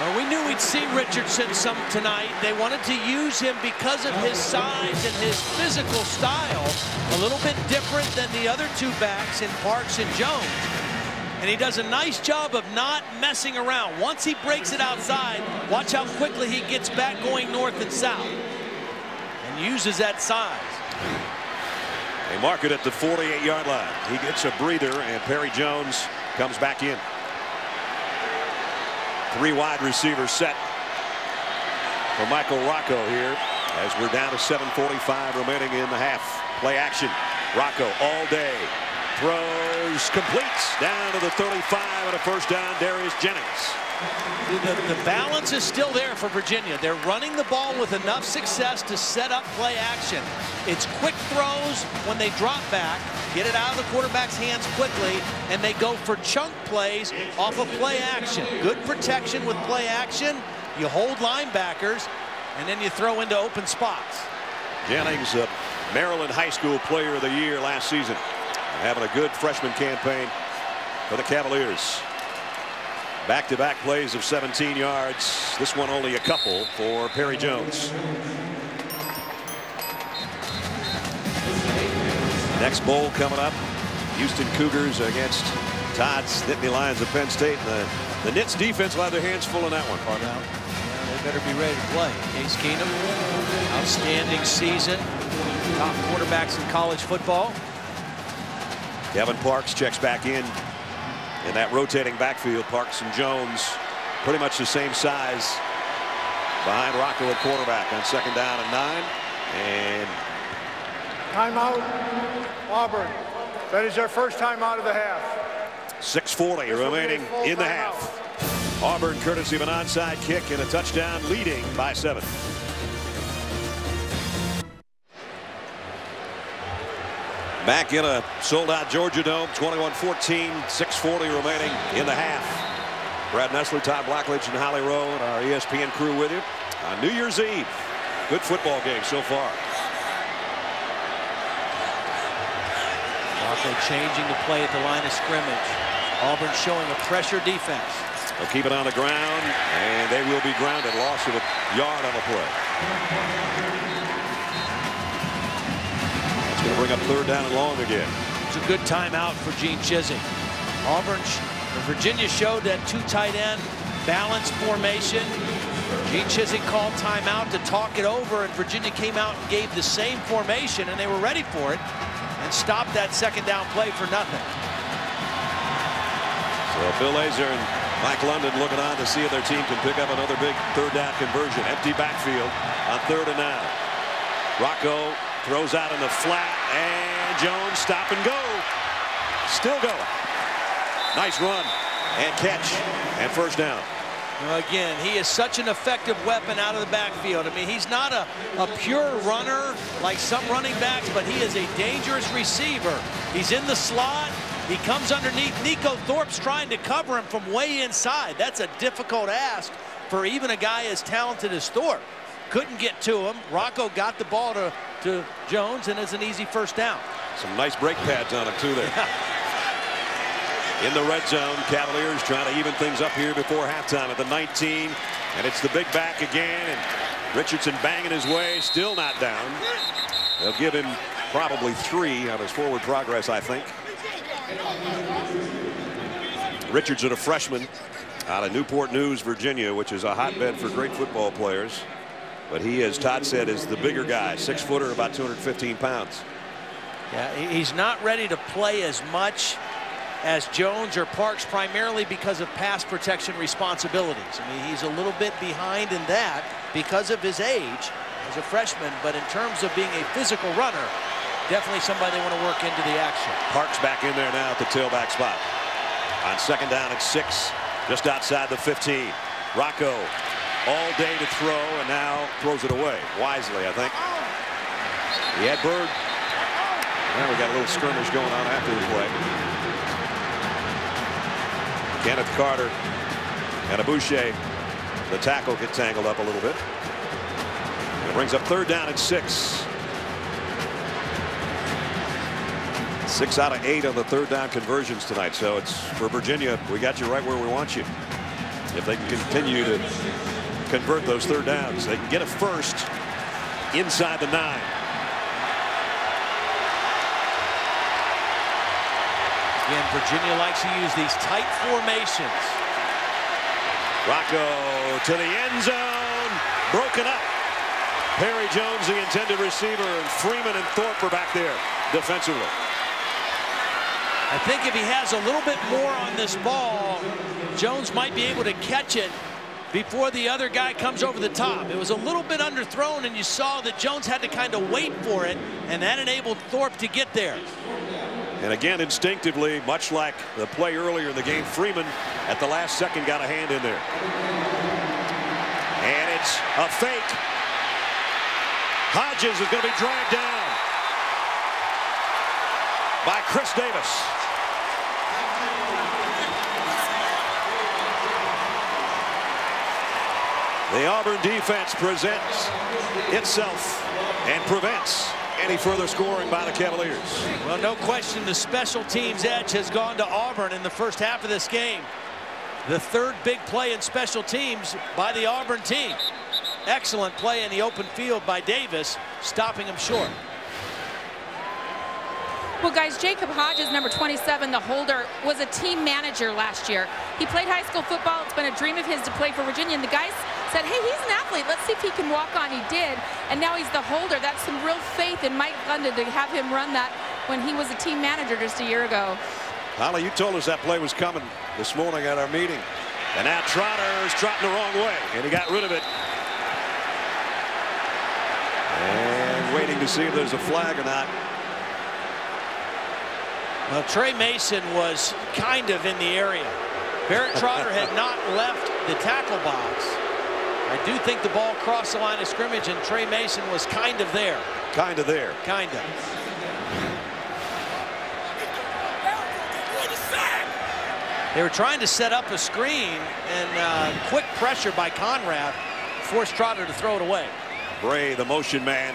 Well, we knew we'd see Richardson some tonight. They wanted to use him because of his size and his physical style. A little bit different than the other two backs in Parks and Jones. And he does a nice job of not messing around. Once he breaks it outside, watch how quickly he gets back going north and south. And uses that size. They mark it at the 48-yard line. He gets a breather, and Perry Jones comes back in. Three wide receivers set for Michael Rocco here as we're down to 7.45 remaining in the half. Play action. Rocco all day. Throws, completes down to the 35 and a first down. Darius Jennings. The, the, balance is still there for Virginia. They're running the ball with enough success to set up play action. It's quick throws when they drop back, get it out of the quarterback's hands quickly, and they go for chunk plays off of play action. Good protection with play action. You hold linebackers, and then you throw into open spots. Jennings, uh, Maryland High School Player of the Year last season, having a good freshman campaign for the Cavaliers. Back-to-back plays of 17 yards. This one only a couple for Perry Jones. Next bowl coming up. Houston Cougars against Todd's Nittany Lions of Penn State. And the, the Nits defense will have their hands full in that one. Oh, no. better be ready to play. Case Keenum, outstanding season. Top quarterbacks in college football. Kevin Parks checks back in. In that rotating backfield, Parks and Jones pretty much the same size behind Rocco at quarterback on second down and nine. And timeout, Auburn. That is their first time out of the half. 6.40 remaining in the half. Auburn courtesy of an onside kick and a touchdown leading by seven. Back in a sold-out Georgia Dome, 21-14, 6.40 remaining in the half. Brad Nessler, Todd Blackledge, and Holly Rowe, and our ESPN crew with you on New Year's Eve. Good football game so far. Rocco changing the play at the line of scrimmage. Auburn showing a pressure defense. They'll keep it on the ground, and they will be grounded. Loss of a yard on the play. It's going to bring up third down and long again. It's a good timeout for Gene Chizik. Auburn, Virginia showed that two tight end balance formation. Gene Chizik called timeout to talk it over, and Virginia came out and gave the same formation, and they were ready for it and stopped that second down play for nothing. So Bill Lazor and Mike London looking on to see if their team can pick up another big third down conversion. Empty backfield on third and nine. Rocco throws out in the flat, and Jones stop and go. Still going. Nice run and catch and first down. Again, he is such an effective weapon out of the backfield. I mean, he's not a, a pure runner like some running backs, but he is a dangerous receiver. He's in the slot. He comes underneath. Neiko Thorpe's trying to cover him from way inside. That's a difficult ask for even a guy as talented as Thorpe. Couldn't get to him. Rocco got the ball to, to Jones, and it's an easy first down. Some nice brake pads on him, too, there. in the red zone. Cavaliers trying to even things up here before halftime at the 19. And it's the big back again. And Richardson banging his way, still not down. They'll give him probably three on his forward progress, I think. Richardson, a freshman out of Newport News, Virginia, which is a hotbed for great football players. But he, as Todd said, is the bigger guy, six footer, about 215 pounds. Yeah, he's not ready to play as much as Jones or Parks primarily because of pass protection responsibilities. I mean, he's a little bit behind in that because of his age as a freshman, but in terms of being a physical runner, definitely somebody they want to work into the action. Parks back in there now at the tailback spot. On second down at six, just outside the 15. Rocco all day to throw and now throws it away wisely, I think. He had Burd. Now we got a little skirmish going on after the play. Kenneth Carter and Aboushi, the tackle, get tangled up a little bit. It brings up third down and six. Six out of eight on the third down conversions tonight. So it's for Virginia. We got you right where we want you. If they can continue to convert those third downs, they can get a first inside the nine. Again, Virginia likes to use these tight formations. Rocco to the end zone. Broken up. Perry Jones, the intended receiver, and Freedman and Thorpe are back there defensively. I think if he has a little bit more on this ball, Jones might be able to catch it before the other guy comes over the top. It was a little bit underthrown, and you saw that Jones had to kind of wait for it, and that enabled Thorpe to get there. And again, instinctively, much like the play earlier in the game, Freedman at the last second got a hand in there. And it's a fake. Hodges is going to be dragged down by Chris Davis. The Auburn defense presents itself and prevents any further scoring by the Cavaliers. Well, no question the special teams edge has gone to Auburn in the first half of this game. The third big play in special teams by the Auburn team. Excellent play in the open field by Davis, stopping him short. Well, guys, Jacob Hodges, number 27, the holder, was a team manager last year. He played high school football. It's been a dream of his to play for Virginia. And the guys said, hey, he's an athlete. Let's see if he can walk on. He did, and now he's the holder. That's some real faith in Mike London to have him run that when he was a team manager just a year ago. Holly, you told us that play was coming this morning at our meeting. And now Trotter is trotting the wrong way, and he got rid of it. And waiting to see if there's a flag or not. Well, Tre Mason was kind of in the area. Barrett Trotter had not left the tackle box. I do think the ball crossed the line of scrimmage, and Tre Mason was kind of there. Kind of there. Kind of. They were trying to set up a screen, and uh, quick pressure by Conrad forced Trotter to throw it away. Bray, the motion man,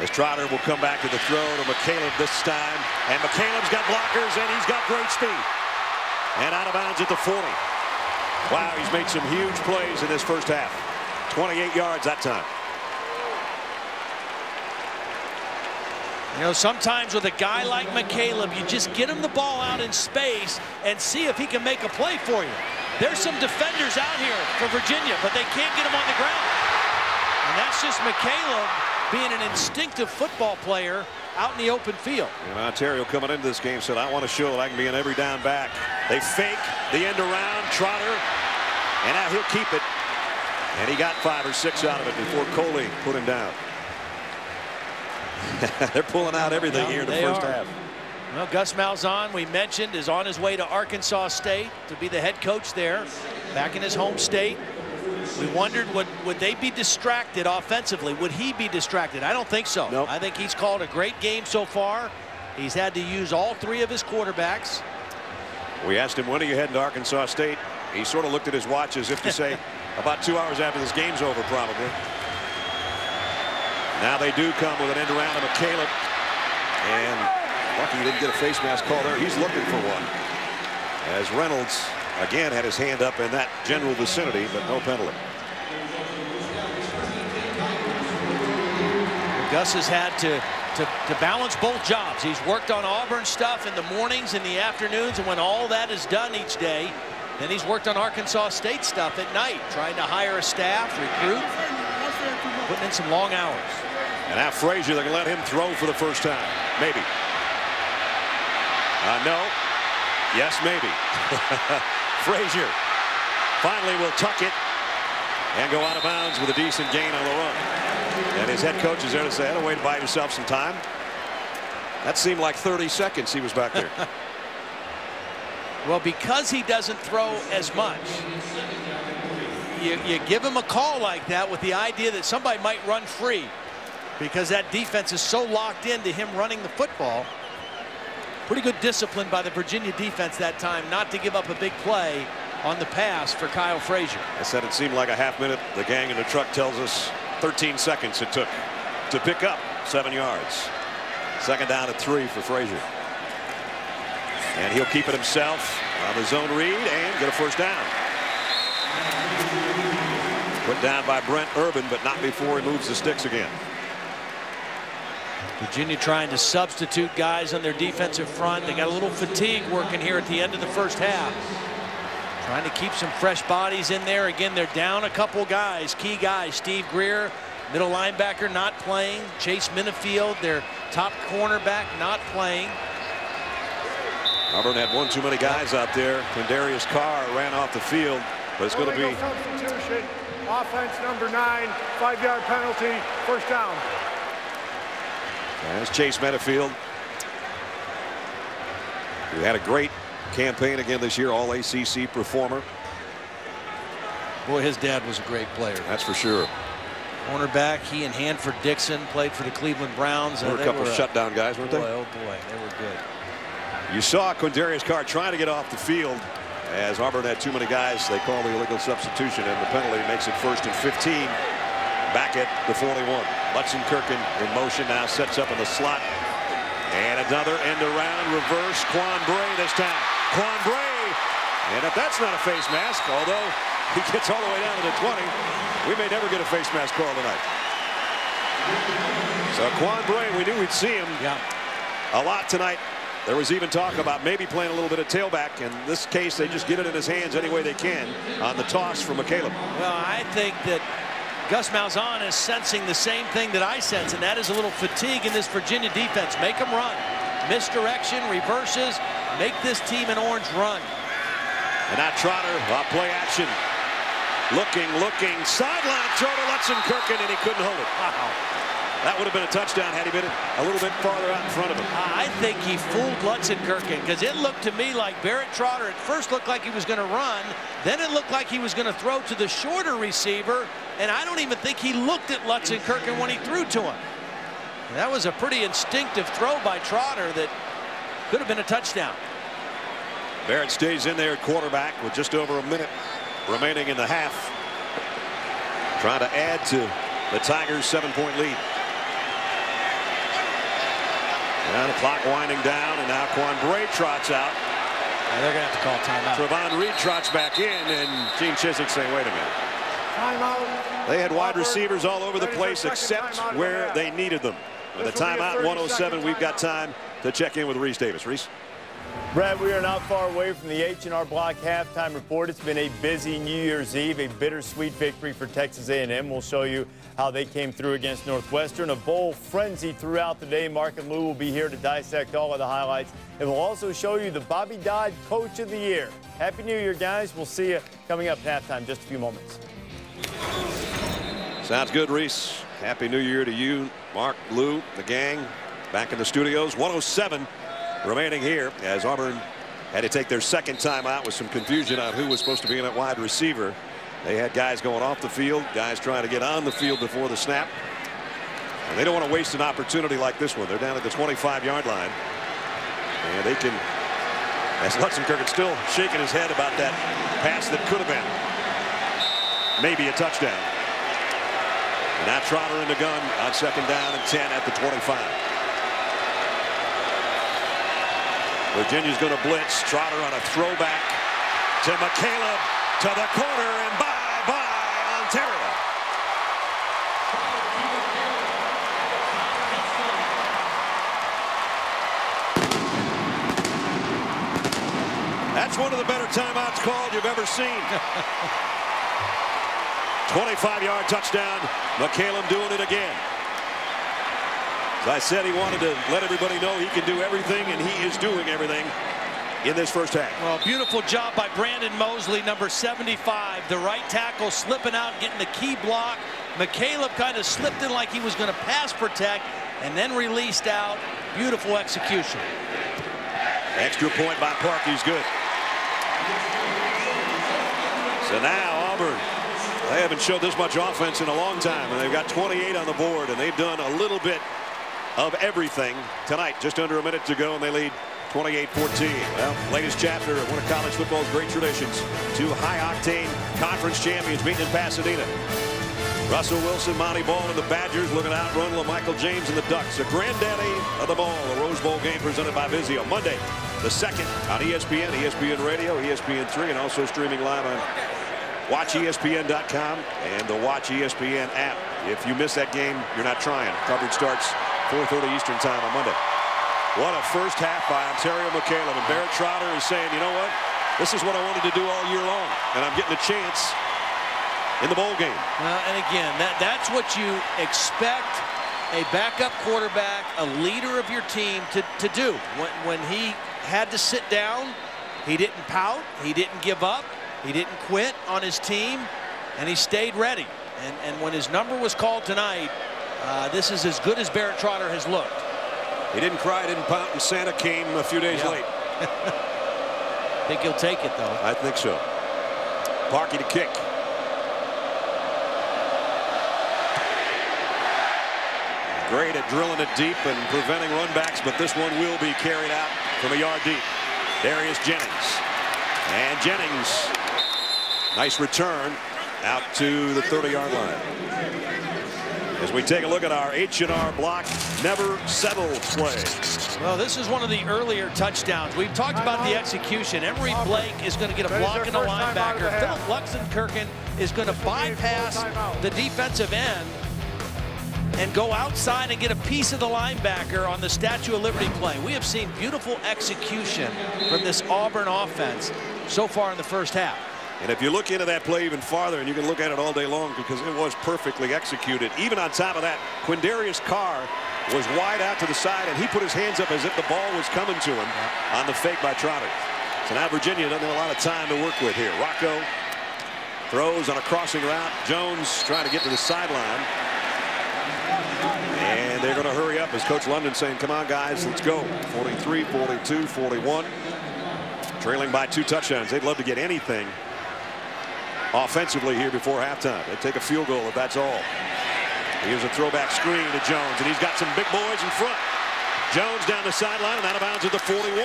as Trotter will come back to the throw to McCalebb this time. And McCalebb's got blockers, and he's got great speed. And out of bounds at the 40. Wow, he's made some huge plays in this first half. 28 yards that time. You know, sometimes with a guy like McCalebb, you just get him the ball out in space and see if he can make a play for you. There's some defenders out here for Virginia, but they can't get him on the ground. And that's just McCalebb being an instinctive football player out in the open field. And Onterio coming into this game said, I want to show that I can be an every down back. They fake the end around Trotter, and now he'll keep it. And he got five or six out of it before Coley put him down. They're pulling out everything Yeah, here in the first are. half. Well, Gus Malzahn, we mentioned, is on his way to Arkansas State to be the head coach there, back in his home state. We wondered, would, would they be distracted offensively? Would he be distracted? I don't think so. Nope. I think he's called a great game so far. He's had to use all three of his quarterbacks. We asked him, when are you heading to Arkansas State? He sort of looked at his watch as if to say, about two hours after this game's over, probably. Now they do come with an end around to McCalebb. And lucky he didn't get a face mask call there. He's looking for one. As Reynolds, again, had his hand up in that general vicinity, but no penalty. Gus has had to, to, to balance both jobs. He's worked on Auburn stuff in the mornings and the afternoons, and when all that is done each day, then he's worked on Arkansas State stuff at night, trying to hire a staff, recruit, putting in some long hours. And now Frazier, they're going to let him throw for the first time. Maybe. Uh, no. Yes, maybe. Frazier finally will tuck it and go out of bounds with a decent gain on the run. And his head coach is there to say, "Had a way to buy yourself some time." That seemed like 30 seconds he was back there. Well, because he doesn't throw as much, you, you give him a call like that with the idea that somebody might run free because that defense is so locked into him running the football. Pretty good discipline by the Virginia defense that time not to give up a big play on the pass for Kiehl Frazier. I said it seemed like a half minute. The gang in the truck tells us 13 seconds it took to pick up seven yards. Second down at three for Frazier. And he'll keep it himself on the zone read and get a first down. Put down by Brent Urban, but not before he moves the sticks again. Virginia trying to substitute guys on their defensive front. They got a little fatigue working here at the end of the first half. Trying to keep some fresh bodies in there. Again, they're down a couple guys, key guys. Steve Greer, middle linebacker, not playing. Chase Minnifield, their top cornerback, not playing. Auburn had one too many guys out there. Quindarius Carr ran off the field, but it's going to be Illegal substitution. Offense number nine. Five yard penalty. First down. That's Chase Minnifield. Who had a great campaign again this year, all ACC performer. Boy, his dad was a great player. That's for sure. Cornerback, he and Hanford Dixon played for the Cleveland Browns. There were a couple were shutdown guys, weren't boy, they? Oh boy, they were good. You saw Quindarius Carr trying to get off the field as Auburn had too many guys. They call the illegal substitution, and the penalty makes it first and 15 back at the 41. Lutzenkirchen in motion now sets up in the slot. And another end around reverse. Quan Bray this time. Quan Bray. And if that's not a face mask, although he gets all the way down to the 20, we may never get a face mask call tonight. So Quan Bray, we knew we'd see him Yeah. a lot tonight There was even talk about maybe playing a little bit of tailback. In this case, they just get it in his hands any way they can on the toss from McCalebb. Well, I think that Gus Malzahn is sensing the same thing that I sense, and that is a little fatigue in this Virginia defense. Make them run. Misdirection, reverses, make this team in orange run. And now Trotter, uh, play action. Looking, looking, sideline throw to Lutzenkirchen, and he couldn't hold it. Wow. That would have been a touchdown had he been a little bit farther out in front of him. I think he fooled Lutzenkirchen because it looked to me like Barrett Trotter at first looked like he was going to run. Then it looked like he was going to throw to the shorter receiver. And I don't even think he looked at Lutzenkirchen when he threw to him. That was a pretty instinctive throw by Trotter that could have been a touchdown. Barrett stays in there at quarterback with just over a minute remaining in the half. Trying to add to the Tigers' seven-point lead. And the clock winding down, and now Quan Bray trots out. Yeah, they're going to have to call timeout. Trovon Reed trots back in, and Gene Chizik saying, wait a minute. Timeout. They had wide receivers all over the place except where they needed them. With a timeout 107, we've got time to check in with Rece Davis. Rece? Brad, we are not far away from the H&R Block halftime report. It's been a busy New Year's Eve, a bittersweet victory for Texas A&M. We'll show you how they came through against Northwestern. A bowl frenzy throughout the day. Mark and Lou will be here to dissect all of the highlights. And we'll also show you the Bobby Dodd Coach of the Year. Happy New Year, guys. We'll see you coming up at halftime just a few moments. Sounds good, Rece. Happy New Year to you, Mark, Lou, the gang, back in the studios. 107 remaining here as Auburn had to take their second time out with some confusion on who was supposed to be in at wide receiver. They had guys going off the field, guys trying to get on the field before the snap. And they don't want to waste an opportunity like this one. They're down at the 25-yard line. And they can, as Lutzenkirchen still shaking his head about that pass that could have been maybe a touchdown. And now Trotter in the gun on second down and 10 at the 25. Virginia's going to blitz. Trotter on a throwback to McCalebb to the corner and bye-bye Onterio. That's one of the better timeouts called you've ever seen. 25-yard touchdown. McCalebb doing it again. As I said, he wanted to let everybody know he can do everything, and he is doing everything in this first half. Well, beautiful job by Brandon Mosley, number 75. The right tackle slipping out, getting the key block. McCalebb kind of slipped in like he was going to pass protect, and then released out. Beautiful execution. Extra point by Park. He's good. So now Auburn they haven't showed this much offense in a long time, and they've got 28 on the board, and they've done a little bit of everything tonight. Just under a minute to go, and they lead 28-14. Well, latest chapter of one of college football's great traditions. Two high-octane conference champions meeting in Pasadena. Russell Wilson, Montee Ball, and the Badgers looking out run Michael James and the Ducks. The granddaddy of the ball, the Rose Bowl game presented by Vizio. Monday, the second on ESPN, ESPN Radio, ESPN3, and also streaming live on WatchESPN.com and the Watch ESPN app. If you miss that game, you're not trying. Coverage starts 4.30 Eastern Time on Monday. What a first half by Onterio McCalebb. And Barrett Trotter is saying, you know what? This is what I wanted to do all year long. And I'm getting a chance in the bowl game. Uh, and again, that, that's what you expect a backup quarterback, a leader of your team to, to do. When, when he had to sit down, he didn't pout. He didn't give up. He didn't quit on his team, and he stayed ready. And, and when his number was called tonight, uh, this is as good as Barrett Trotter has looked. He didn't cry, didn't pout, and Santa came a few days Yeah. late. think he'll take it, though. I think so. Parkey to kick. Great at drilling it deep and preventing runbacks, but this one will be carried out from a yard deep. Darius Jennings. And Jennings, nice return out to the 30-yard line. As we take a look at our H&R block, never settle play. Well, this is one of the earlier touchdowns. We've talked about the execution. Emory Blake is going to get a That is block their and a first time out of the linebacker. half. Philip Lutzenkirchen is going to bypass the defensive end. and go outside and get a piece of the linebacker on the Statue of Liberty play. We have seen beautiful execution from this Auburn offense so far in the first half. And if you look into that play even farther, and you can look at it all day long because it was perfectly executed. Even on top of that, Quindarius Carr was wide out to the side, and he put his hands up as if the ball was coming to him on the fake by Trotter. So now Virginia doesn't have a lot of time to work with here. Rocco throws on a crossing route. Jones trying to get to the sideline. And they're going to hurry up as Coach London saying, come on, guys, let's go. 43, 42, 41. Trailing by two touchdowns. They'd love to get anything offensively here before halftime. They take a field goal if that's all. Here's a throwback screen to Jones, and he's got some big boys in front. Jones down the sideline and out of bounds at the 41.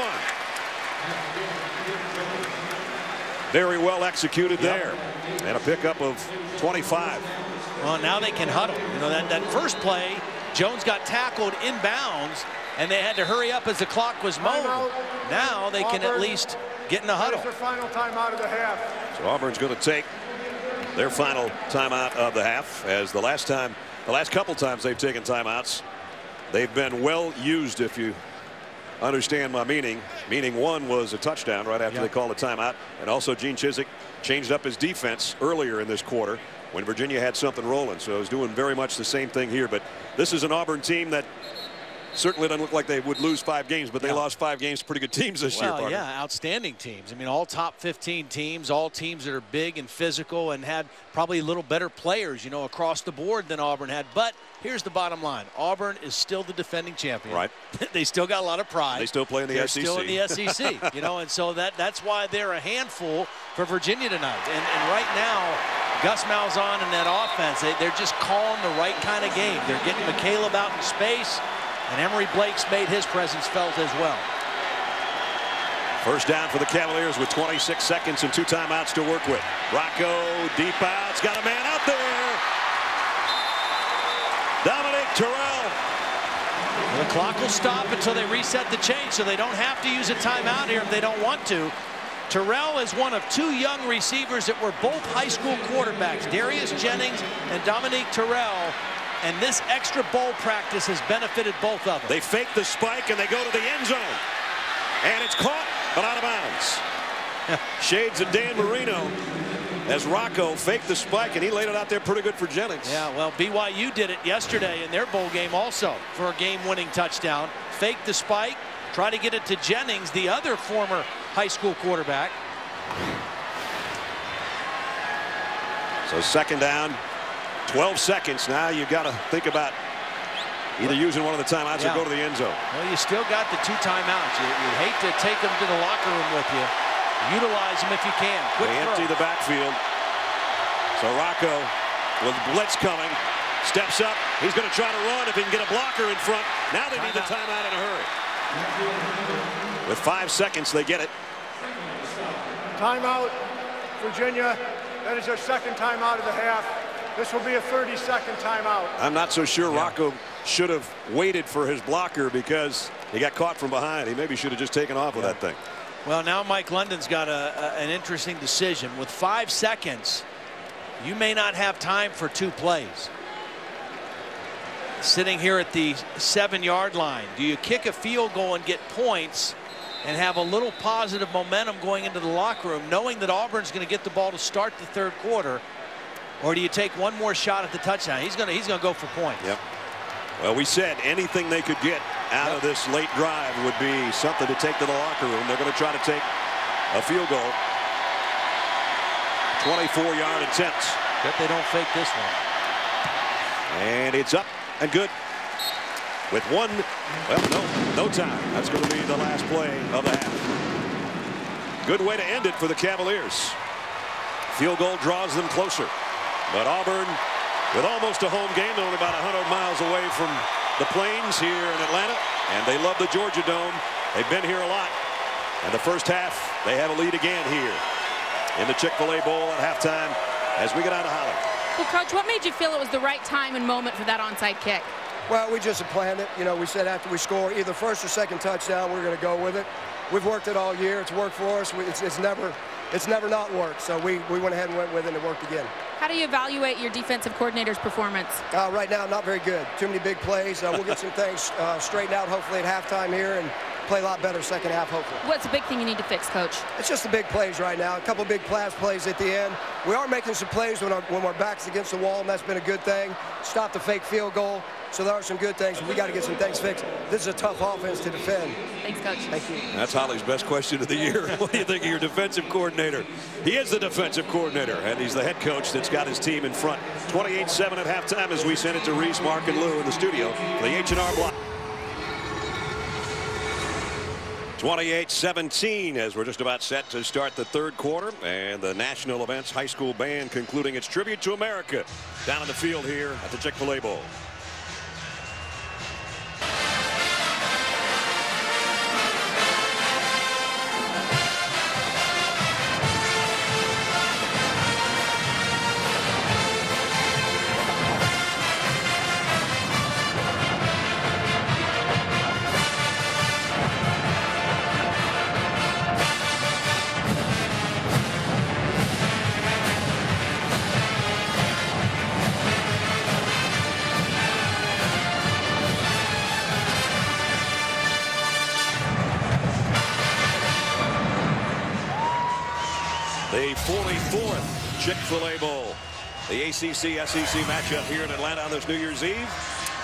Very well executed yep. there. And a pickup of 25. Well, now they can huddle. You know, that, that first play, Jones got tackled inbounds, and they had to hurry up as the clock was mowed. Now they can at least get in the huddle. Their final timeout of the half. So Auburn's going to take their final timeout of the half as the last time the last couple times they've taken timeouts they've been well used if you understand my meaning meaning one was a touchdown right after yep. they called a timeout and also Gene Chizik changed up his defense earlier in this quarter when Virginia had something rolling so he's doing very much the same thing here but this is an Auburn team that certainly doesn't look like they would lose five games, but they yeah. lost five games to pretty good teams this well, year. Yeah, outstanding teams. I mean, all top 15 teams, all teams that are big and physical and had probably a little better players, you know, across the board than Auburn had. But here's the bottom line: Auburn is still the defending champion. Right. they still got a lot of pride. They still play in the SEC. they're SEC. Still in the SEC, you know, and so that that's why they're a handful for Virginia tonight. And, and right now. Gus Malzahn and that offense, they, they're just calling the right kind of game. They're getting McCalebb out in space. And Emory Blake's made his presence felt as well. First down for the Cavaliers with 26 seconds and two timeouts to work with. Rocco deep out. It's got a man out there. Dominique Terrell. The clock will stop until they reset the change, so they don't have to use a timeout here if they don't want to. Terrell is one of two young receivers that were both high school quarterbacks, Darius Jennings and Dominique Terrell. And this extra bowl practice has benefited both of them. They fake the spike and they go to the end zone. And it's caught, but out of bounds. Shades of Dan Marino as Rocco faked the spike, and he laid it out there pretty good for Jennings. Yeah, well, BYU did it yesterday in their bowl game also for a game-winning touchdown. Faked the spike, try to get it to Jennings, the other former high school quarterback. So second down, 12 seconds. Now you've got to think about either using one of the timeouts yeah. or go to the end zone. Well, you still got the two timeouts. You, would hate to take them to the locker room with you. Utilize them if you can. Quick they empty the backfield. So Rocco with blitz coming. Steps up. He's going to try to run if he can get a blocker in front. Now they need the timeout in a hurry. With five seconds, they get it. Timeout, Virginia. That is their second timeout of the half. This will be a 30-second timeout. I'm not so sure yeah. Rocco should have waited for his blocker because he got caught from behind. He maybe should have just taken off with that thing. Well, now Mike London's got a, a, an interesting decision. With five seconds, you may not have time for two plays. Sitting here at the seven-yard line, do you kick a field goal and get points and have a little positive momentum going into the locker room, knowing that Auburn's going to get the ball to start the third quarter, or do you take one more shot at the touchdown? He's going to he's going to go for points. Yep. Well, we said anything they could get out yep. of this late drive would be something to take to the locker room. They're going to try to take a field goal. 24-yard attempts. Bet they don't fake this one. And it's up and good. With one, well, no, no time. That's going to be the last play of the half. Good way to end it for the Cavaliers. Field goal draws them closer. But Auburn, with almost a home game, they're only about 100 miles away from the Plains here in Atlanta, and they love the Georgia Dome. They've been here a lot. And the first half, they have a lead again here in the Chick-fil-A Bowl at halftime as we get out of Holland. Well, Coach, what made you feel it was the right time and moment for that onside kick? Well, we just planned it. You know, we said after we score either first or second touchdown, we're going to go with it. we've worked it all year. It's worked for us. It's, it's never it's never not worked. So we, we went ahead and went with it and it worked again. How do you evaluate your defensive coordinator's performance? Uh, right now, not very good. Too many big plays. Uh, we'll get some things uh, straightened out hopefully at halftime here and play a lot better second half, hopefully. What's the big thing you need to fix, Coach? It's just the big plays right now. A couple big pass plays at the end. We are making some plays when, our, when our back's against the wall, and that's been a good thing. Stop the fake field goal. So there are some good things. We got to get some things fixed. This is a tough offense to defend. Thanks, Coach. Thank you. That's Holly's best question of the year. what do you think of your defensive coordinator? He is the defensive coordinator, and he's the head coach that's got his team in front. 28-7 at halftime as we send it to Rece, Mark, and Lou in the studio for the H&R Block. 28-17 as we're just about set to start the third quarter and the National Events High School Band concluding its tribute to America down in the field here at the Chick-fil-A Bowl. The ACC SEC matchup here in Atlanta on this New Year's Eve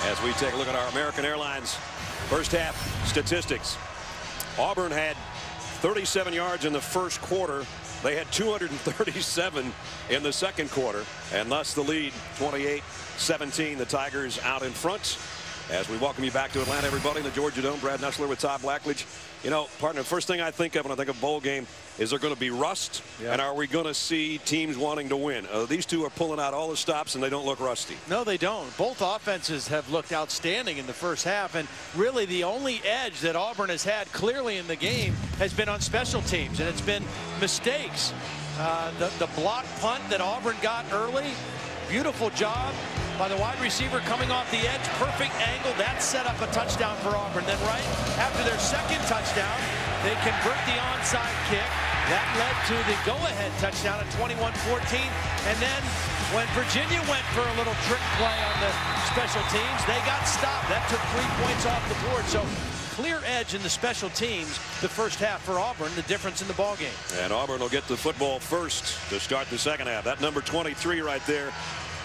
as we take a look at our American Airlines first half statistics. Auburn had 37 yards in the first quarter. They had 237 in the second quarter and thus the lead 28-17 the Tigers out in front as we welcome you back to Atlanta everybody in the Georgia Dome Brad Nessler with Todd Blackledge you know partner first thing I think of when I think of bowl game is there going to be rust Yeah. and are we going to see teams wanting to win uh, these two are pulling out all the stops and they don't look rusty No, they don't. Both offenses have looked outstanding in the first half, and really the only edge that Auburn has had clearly in the game has been on special teams, and it's been mistakes. Uh, the, the block punt that Auburn got early, beautiful job by the wide receiver coming off the edge, perfect angle. That set up a touchdown for Auburn. Then right after their second touchdown, they convert the onside kick. That led to the go-ahead touchdown at 21-14. And then when Virginia went for a little trick play on the special teams, they got stopped. That took three points off the board. So clear edge in the special teams the first half for Auburn, the difference in the ball game. and Auburn will get the football first to start the second half that number 23 right there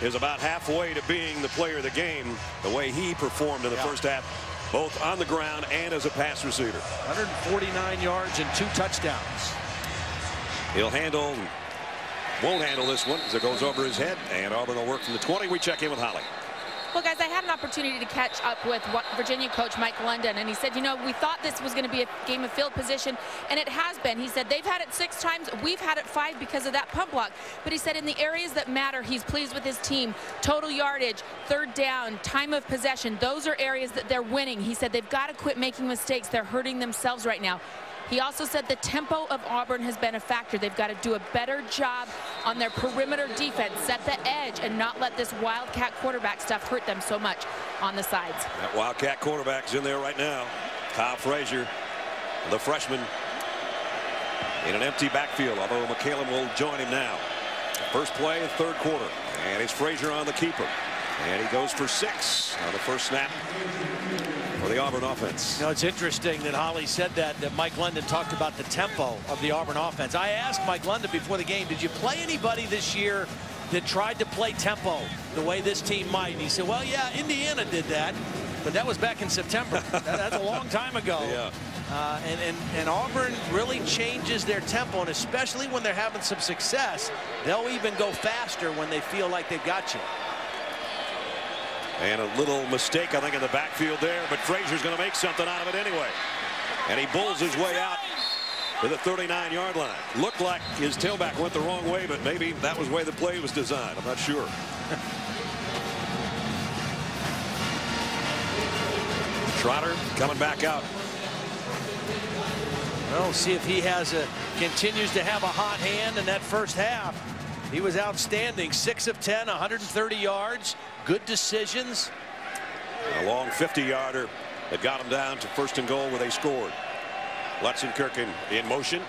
is about halfway to being the player of the game the way he performed in the Yeah. first half both on the ground and as a pass receiver 149 yards and two touchdowns. He'll handle, won't handle this one as it goes over his head, and Auburn will work from the 20. We check in with Holly. Well, guys, I had an opportunity to catch up with Virginia coach Mike London, and he said, you know, we thought this was going to be a game of field position, and it has been. He said they've had it six times. We've had it five because of that pump block. But he said in the areas that matter, he's pleased with his team. Total yardage, third down, time of possession. Those are areas that they're winning. He said they've got to quit making mistakes. They're hurting themselves right now. He also said the tempo of Auburn has been a factor. They've got to do a better job on their perimeter defense, set the edge, and not let this Wildcat quarterback stuff hurt them so much on the sides. That Wildcat quarterback's in there right now. Kiehl Frazier, the freshman, in an empty backfield, although McCalebb will join him now. First play, third quarter, and it's Frazier on the keeper. And he goes for six on the first snap for the Auburn offense. You know, it's interesting that Holly said that, that Mike London talked about the tempo of the Auburn offense. I asked Mike London before the game, did you play anybody this year that tried to play tempo the way this team might? And he said, well, yeah, Indiana did that, but that was back in September. That- that's a long time ago. Yeah. Uh, and, and, and Auburn really changes their tempo, and especially when they're having some success, they'll even go faster when they feel like they've got you. And a little mistake, I think, in the backfield there, but Frazier's going to make something out of it anyway. And he bulls his way out to the 39-yard line. Looked like his tailback went the wrong way, but maybe that was the way the play was designed. I'm not sure. Trotter coming back out. Well, see if he has a continues to have a hot hand in that first half. He was outstanding. Six of 10, 130 yards, good decisions. A long 50-yarder that got him down to first and goal where they scored. Lutzenkirchen in motion.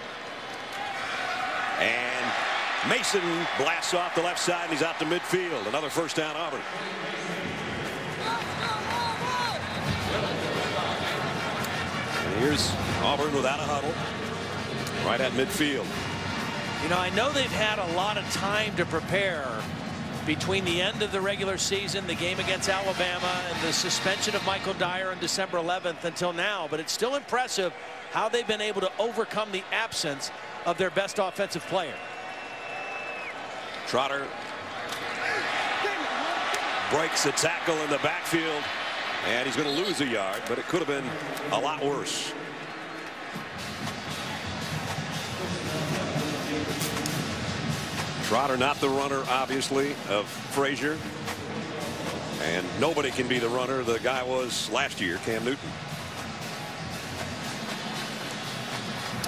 And Mason blasts off the left side and he's out to midfield. Another first down Auburn. And here's Auburn without a huddle. Right at midfield. You know, I know they've had a lot of time to prepare between the end of the regular season, the game against Alabama, and the suspension of Michael Dyer on December 11th until now. But it's still impressive how they've been able to overcome the absence of their best offensive player. Trotter breaks a tackle in the backfield, and he's going to lose a yard, but it could have been a lot worse. Trotter not the runner, obviously, of Frazier. And nobody can be the runner the guy was last year, Cam Newton.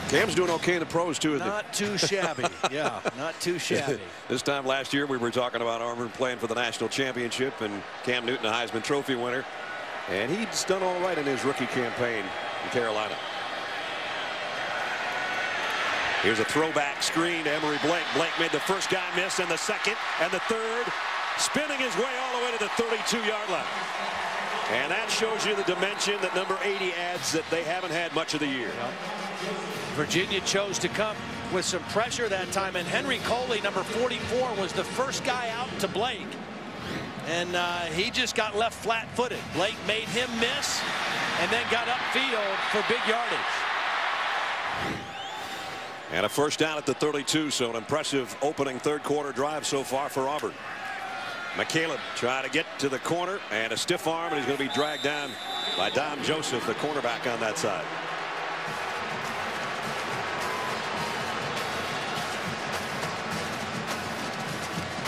Cam's doing okay in the pros, too, Not too shabby. yeah, not too shabby. this time last year, we were talking about Auburn playing for the national championship, and Cam Newton, a Heisman Trophy winner. And he's done all right in his rookie campaign in Carolina. Here's a throwback screen to Emory Blake. Blake made the first guy miss and the second and the third. Spinning his way all the way to the 32-yard line. And that shows you the dimension that number 80 adds that they haven't had much of the year. Virginia chose to come with some pressure that time. And Henry Coley, number 44, was the first guy out to Blake. And uh, he just got left flat-footed. Blake made him miss and then got upfield for big yardage. And a first down at the 32, so an impressive opening third quarter drive so far for Auburn. McCalebb trying to get to the corner and a stiff arm, and he's going to be dragged down by Dom Joseph, the cornerback on that side.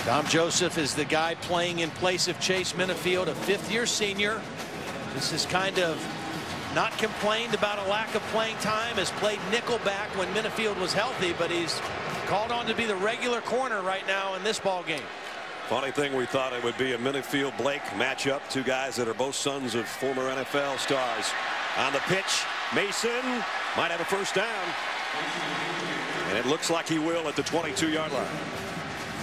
Dom Joseph is the guy playing in place of Chase Minnifield, a fifth-year senior. This is kind of not complained about a lack of playing time, has played nickelback when Minnifield was healthy, but he's called on to be the regular corner right now in this ball game. Funny thing, we thought it would be a Minnifield Blake matchup. Two guys that are both sons of former NFL stars. On the pitch, Mason might have a first down. And it looks like he will at the 22-yard line.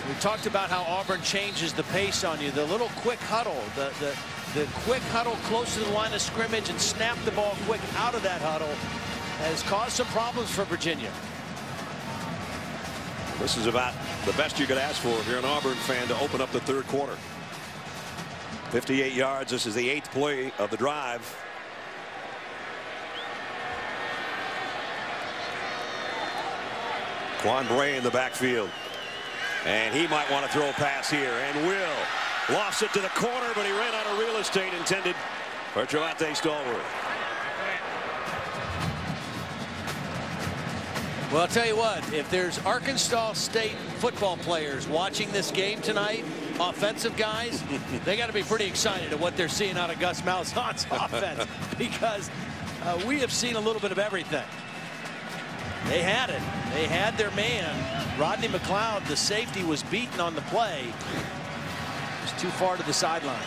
We talked about how Auburn changes the pace on you. The little quick huddle, the, the, the quick huddle close to the line of scrimmage and snap the ball quick out of that huddle has caused some problems for Virginia. This is about the best you could ask for if you're an Auburn fan to open up the third quarter. 58 yards. This is the eighth play of the drive. Quan Bray in the backfield. And he might want to throw a pass here and will. Lost it to the corner, but he ran out of real estate intended for Trevante Stallworth. Well, I'll tell you what, if there's Arkansas State football players watching this game tonight, offensive guys, they got to be pretty excited at what they're seeing out of Gus Malzahn's offense because uh, we have seen a little bit of everything. They had it. They had their man. Rodney McLeod, the safety, was beaten on the play. Too far to the sideline.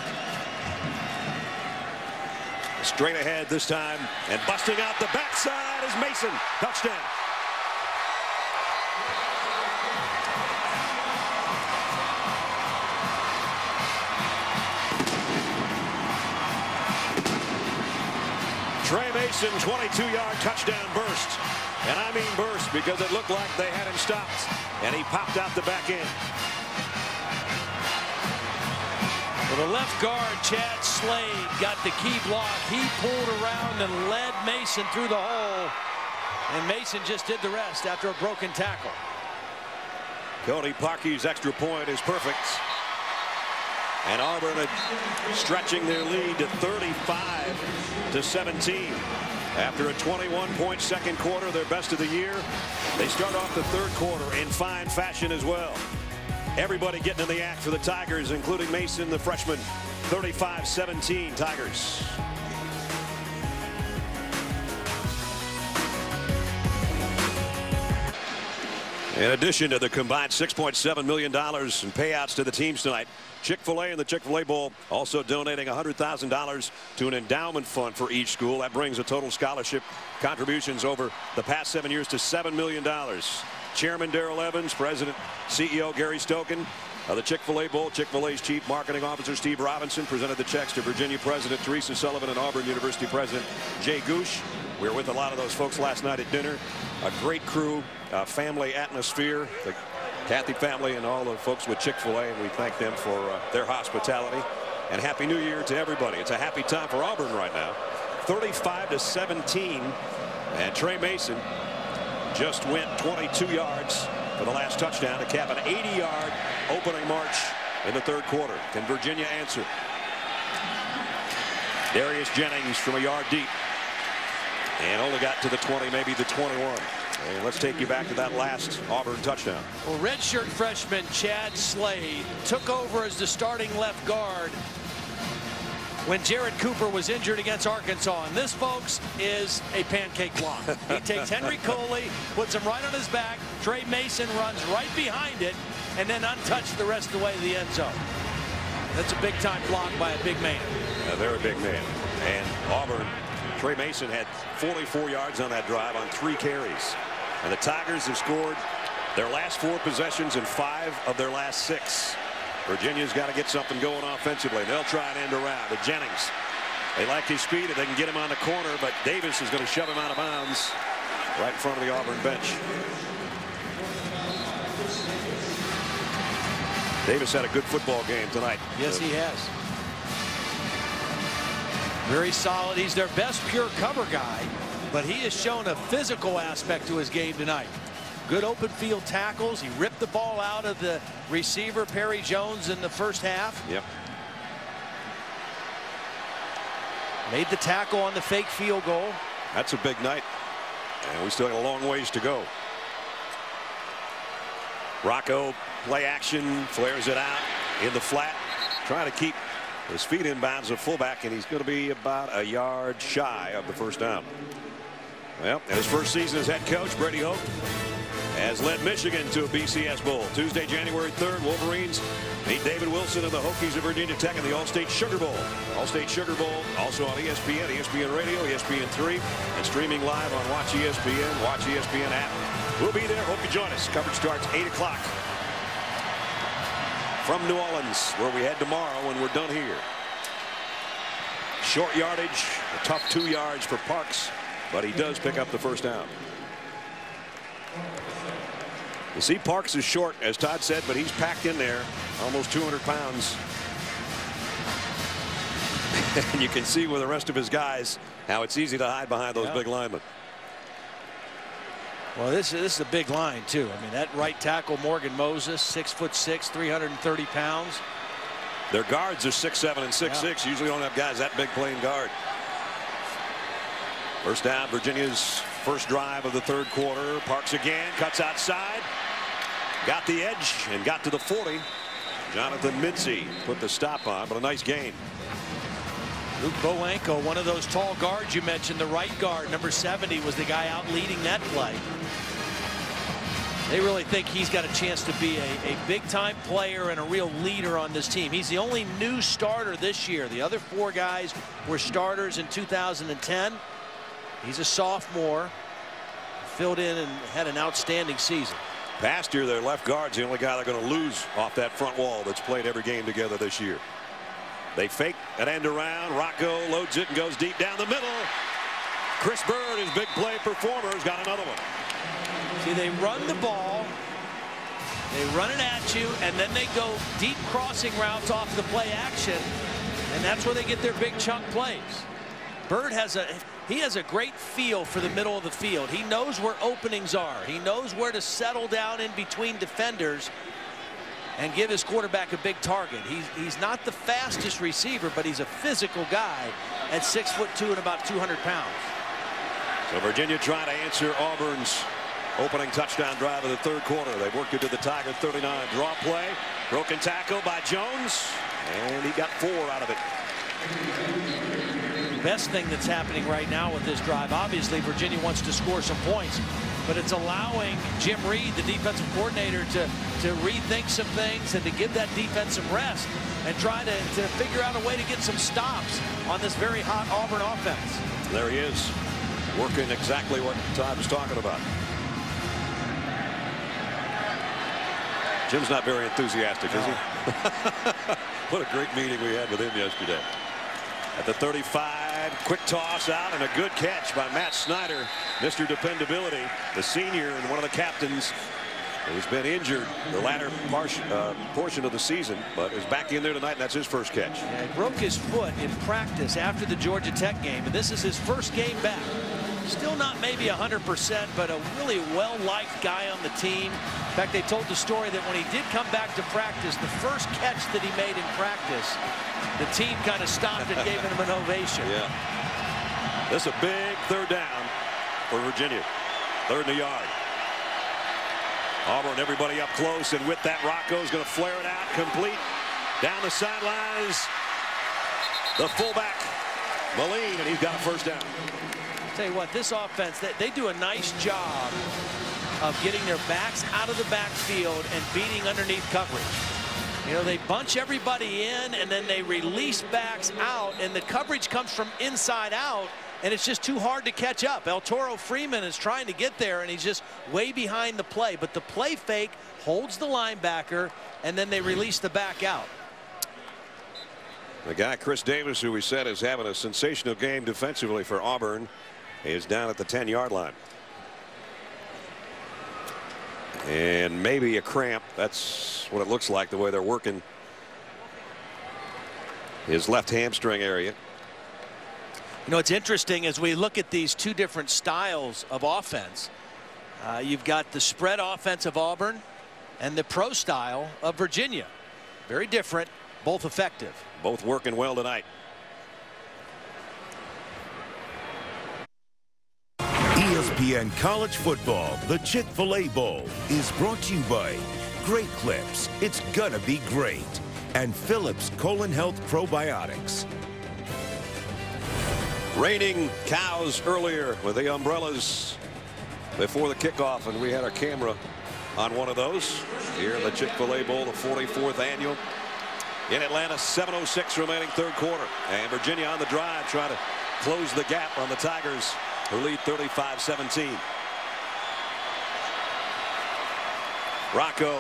Straight ahead this time and busting out the backside is Mason. Touchdown. Tre Mason 22-yard touchdown burst. And I mean burst because it looked like they had him stopped. And he popped out the back end. The left guard, Chad Slade, got the key block. He pulled around and led Mason through the hole. And Mason just did the rest after a broken tackle. Cody Parkey's extra point is perfect. And Auburn stretching their lead to 35 to 17. After a 21-point second quarter, their best of the year, they start off the third quarter in fine fashion as well. Everybody getting in the act for the Tigers, including Mason, the freshman. 35-17 Tigers. In addition to the combined $6.7 million in payouts to the teams tonight, Chick-fil-A and the Chick-fil-A Bowl also donating $100,000 to an endowment fund for each school. That brings the total scholarship contributions over the past seven years to $7 million. Chairman Darrell Evans, President, CEO Gary Stokan of the Chick-fil-A Bowl. Chick-fil-A's Chief Marketing Officer Steve Robinson presented the checks to Virginia President Teresa Sullivan and Auburn University President Jay Gooch. We were with a lot of those folks last night at dinner. A great crew, a family atmosphere. The Cathy family and all the folks with Chick-fil-A, and we thank them for uh, their hospitality. And Happy New Year to everybody. It's a happy time for Auburn right now. 35 to 17. And Tre Mason just went 22 yards for the last touchdown to cap an 80-yard opening march in the third quarter. Can Virginia answer? Darius Jennings from a yard deep. And only got to the 20, maybe the 21. And let's take you back to that last Auburn touchdown. Well, redshirt freshman Chad Slade took over as the starting left guard when Jared Cooper was injured against Arkansas. And this, folks, is a pancake block. he takes Henry Coley, puts him right on his back. Tre Mason runs right behind it, and then untouched the rest of the way to the end zone. That's a big-time block by a big man. Yeah, they're a very big man. And Auburn, Tre Mason had 44 yards on that drive on three carries. And the Tigers have scored their last four possessions in five of their last six. Virginia's got to get something going offensively. They'll try and end around. But Jennings, they like his speed. If they can get him on the corner, but Davis is going to shove him out of bounds right in front of the Auburn bench. Davis had a good football game tonight. Yes, he has. Very solid. He's their best pure cover guy, but he has shown a physical aspect to his game tonight. Good open field tackles. He ripped the ball out of the receiver, Perry Jones, in the first half. Yep. Made the tackle on the fake field goal. That's a big night. And we still got a long ways to go. Rocco play action, flares it out in the flat, trying to keep his feet in bounds of fullback, and he's going to be about a yard shy of the first down. Well, in his first season as head coach, Brady Hoke has led Michigan to a BCS Bowl. Tuesday, January 3rd, Wolverines meet David Wilson and the Hokies of Virginia Tech in the Allstate Sugar Bowl. Allstate Sugar Bowl also on ESPN, ESPN Radio, ESPN 3, and streaming live on Watch ESPN, Watch ESPN app. We'll be there. Hope you join us. Coverage starts 8 o'clock from New Orleans, where we head tomorrow when we're done here. Short yardage, a tough two yards for Parks, but he does pick up the first down. You see Parks is short, as Todd said, but he's packed in there, almost 200 pounds. and you can see with the rest of his guys how it's easy to hide behind those Yeah. big linemen. Well, this, this is a big line, too. I mean, that right tackle, Morgan Moses, six foot six, 330 pounds. Their guards are 6'7 and 6'6. Usually don't have guys that big playing guard. First down, Virginia's first drive of the third quarter. Parks again, cuts outside. Got the edge and got to the 40. Jonathan Mincy put the stop on, but a nice game. Luke Bowanko, one of those tall guards you mentioned, the right guard, number 70, was the guy out leading that play. They really think he's got a chance to be a, a big-time player and a real leader on this team. He's the only new starter this year. The other four guys were starters in 2010. He's a sophomore, filled in and had an outstanding season. Pasztor, their left guard's the only guy they're going to lose off that front wall that's played every game together this year. They fake an end around. Rocco loads it and goes deep down the middle. Kris Burd, his big play performer, has got another one. See, they run the ball, they run it at you, and then they go deep crossing routes off the play action, and that's where they get their big chunk plays. Bird has a he has a great feel for the middle of the field. He knows where openings are. He knows where to settle down in between defenders and give his quarterback a big target. He's he's not the fastest receiver, but he's a physical guy at six foot two and about 200 pounds. So Virginia trying to answer Auburn's opening touchdown drive of the third quarter. They worked it to the Tiger 39. Draw play. Broken tackle by Jones. And he got four out of it. Best thing that's happening right now with this drive. Obviously, Virginia wants to score some points. but it's allowing Jim Reid, the defensive coordinator, to, to rethink some things and to give that defense some rest and try to, to figure out a way to get some stops on this very hot Auburn offense. There he is, working exactly what Todd was talking about. Jim's not very enthusiastic, is he? what a great meeting we had with him yesterday. At the 35, quick toss out and a good catch by Matt Snyder, Mr. Dependability, the senior and one of the captains who's been injured the latter uh, portion of the season, but is back in there tonight, and that's his first catch. Yeah, he broke his foot in practice after the Georgia Tech game, and this is his first game back. Still not maybe 100%, but a really well-liked guy on the team. In fact, they told the story that when he did come back to practice, the first catch that he made in practice, the team kind of stopped and gave him an ovation. Yeah. That's a big third down for Virginia. Third in the yard. Auburn, everybody up close, and with that, Rocco's going to flare it out, complete, down the sidelines. The fullback, Milien, and he's got a first down. Tell you what, this offense, they, they do a nice job of getting their backs out of the backfield and beating underneath coverage. You know, they bunch everybody in and then they release backs out and the coverage comes from inside out and it's just too hard to catch up. El Toro Freeman is trying to get there and he's just way behind the play. But the play fake holds the linebacker and then they release the back out. The guy, Chris Davis, who we said is having a sensational game defensively for Auburn, is down at the 10 yard line. And maybe a cramp. That's what it looks like the way they're working his left hamstring area. You know, it's interesting as we look at these two different styles of offense. Uh, you've got the spread offense of Auburn and the pro style of Virginia. Very different, both effective. Both working well tonight. ESPN College Football, the Chick-fil-A Bowl, is brought to you by Great Clips, it's gonna be great, and Phillips Colon Health Probiotics. Raining cows earlier with the umbrellas before the kickoff, and we had our camera on one of those here in the Chick-fil-A Bowl, the 44th annual. In Atlanta, 7.06 remaining third quarter. And Virginia on the drive trying to close the gap on the Tigers who lead 35-17. Rocco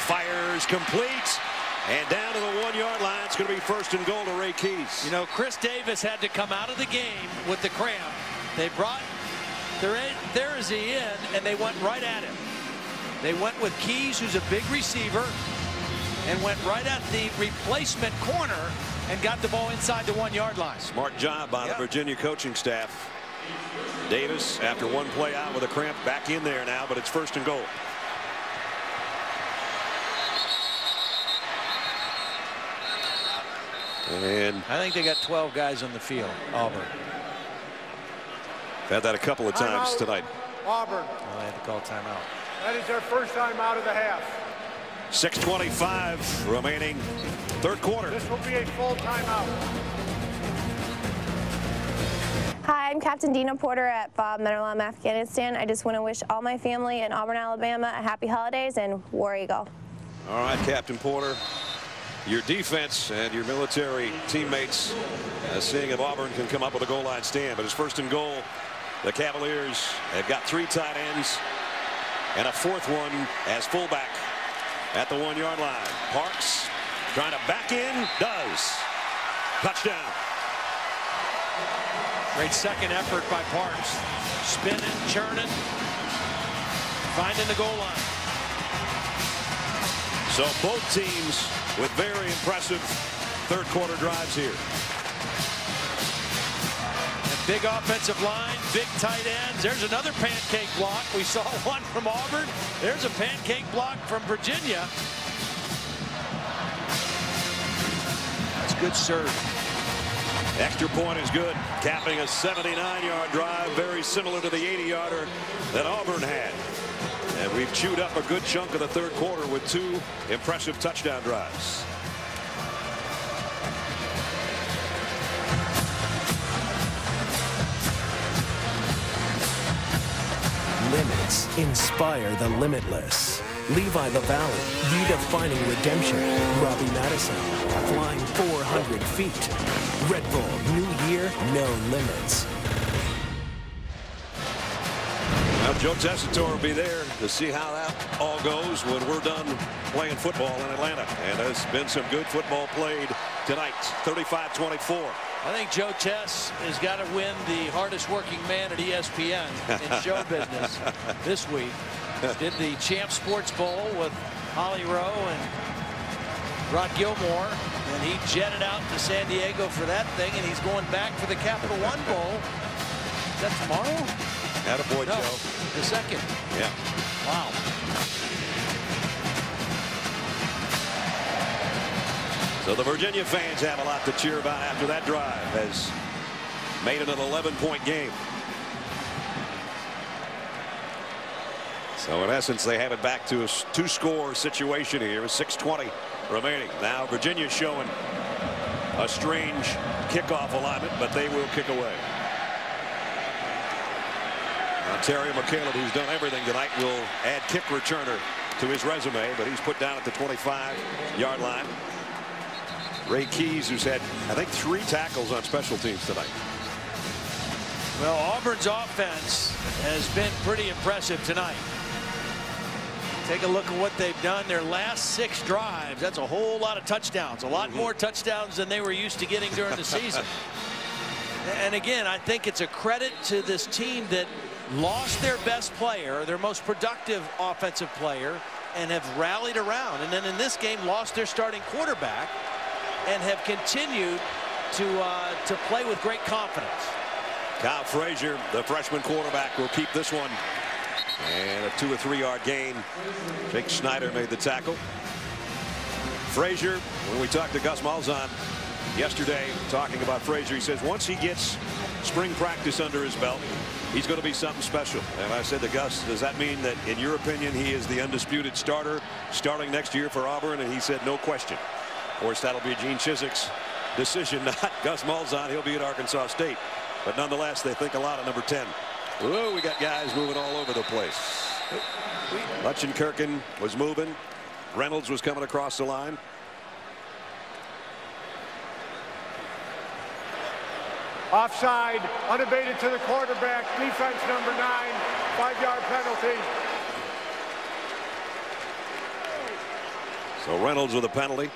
fires complete and down to the one yard line. It's going to be first and goal to Ray Keys. You know, Chris Davis had to come out of the game with the cramp. They brought there, there is the end, and they went right at him. They went with Keys, who's a big receiver, and went right at the replacement corner and got the ball inside the one yard line. Smart job by yep. the Virginia coaching staff. Davis, after one play out with a cramp, back in there now, but it's first and goal. And I think they got 12 guys on the field, Auburn. Had that a couple of times tonight. Auburn. Oh, they had to call timeout. That is their first time out of the half. 6.25 remaining third quarter. This will be a full timeout. I'm Captain Dina Porter at Bob Mendelem, Afghanistan. I just want to wish all my family in Auburn, Alabama a happy holidays and War Eagle. All right, Captain Porter. Your defense and your military teammates uh, seeing if Auburn can come up with a goal line stand. But it's first and goal. The Cavaliers have got three tight ends and a fourth one as fullback at the one yard line. Parks trying to back in, does. Touchdown. Great second effort by Parks. Spinning, churning, finding the goal line. So both teams with very impressive third quarter drives here. And big offensive line, big tight ends. There's another pancake block. We saw one from Auburn. There's a pancake block from Virginia. That's good serve. Extra point is good, capping a 79-yard drive, very similar to the 80-yarder that Auburn had. And we've chewed up a good chunk of the third quarter with two impressive touchdown drives. limits. Inspire the limitless. Levi LaVallee, redefining redemption. Robbie Madison, flying 400 feet. Red Bull, new year, no limits. Now, Joe Tessitore will be there to see how that all goes when we're done playing football in Atlanta. And there's been some good football played tonight, 35-24. I think Joe Tess has got to win the hardest working man at ESPN in show business this week. Did the Champ Sports Bowl with Holly Rowe and Rod Gilmore. And he jetted out to San Diego for that thing. And he's going back for the Capital One Bowl. Is that tomorrow? Attaboy, no, Joe. The second. Yeah. Wow. So the Virginia fans have a lot to cheer about after that drive has made it an 11-point game. So in essence, they have it back to a two-score situation here with 6:20 remaining. Now Virginia showing a strange kickoff alignment, but they will kick away. Now Terry McCalebb, who's done everything tonight, will add kick returner to his resume, but he's put down at the 25-yard line. Ray Keys, who's had, I think, three tackles on special teams tonight. Well, Auburn's offense has been pretty impressive tonight. Take a look at what they've done their last six drives. That's a whole lot of touchdowns, a lot more touchdowns than they were used to getting during the season. And again, I think it's a credit to this team that lost their best player, their most productive offensive player, and have rallied around. And then in this game, lost their starting quarterback and have continued to uh, to play with great confidence. Kiehl Frazier, the freshman quarterback, will keep this one. And a two or three yard gain. Jake Snyder made the tackle. Frazier, when we talked to Gus Malzahn yesterday, talking about Frazier, he says once he gets spring practice under his belt, he's going to be something special. And I said to Gus, does that mean that, in your opinion, he is the undisputed starter starting next year for Auburn? And he said, no question. Of course, that'll be Gene Chizik's decision, not Gus Malzahn. He'll be at Arkansas State. But nonetheless, they think a lot of number 10. Whoa, we got guys moving all over the place. Lutzenkirchen was moving. Reynolds was coming across the line. Offside, unabated to the quarterback, defense number nine, five-yard penalty. So Reynolds with a penalty.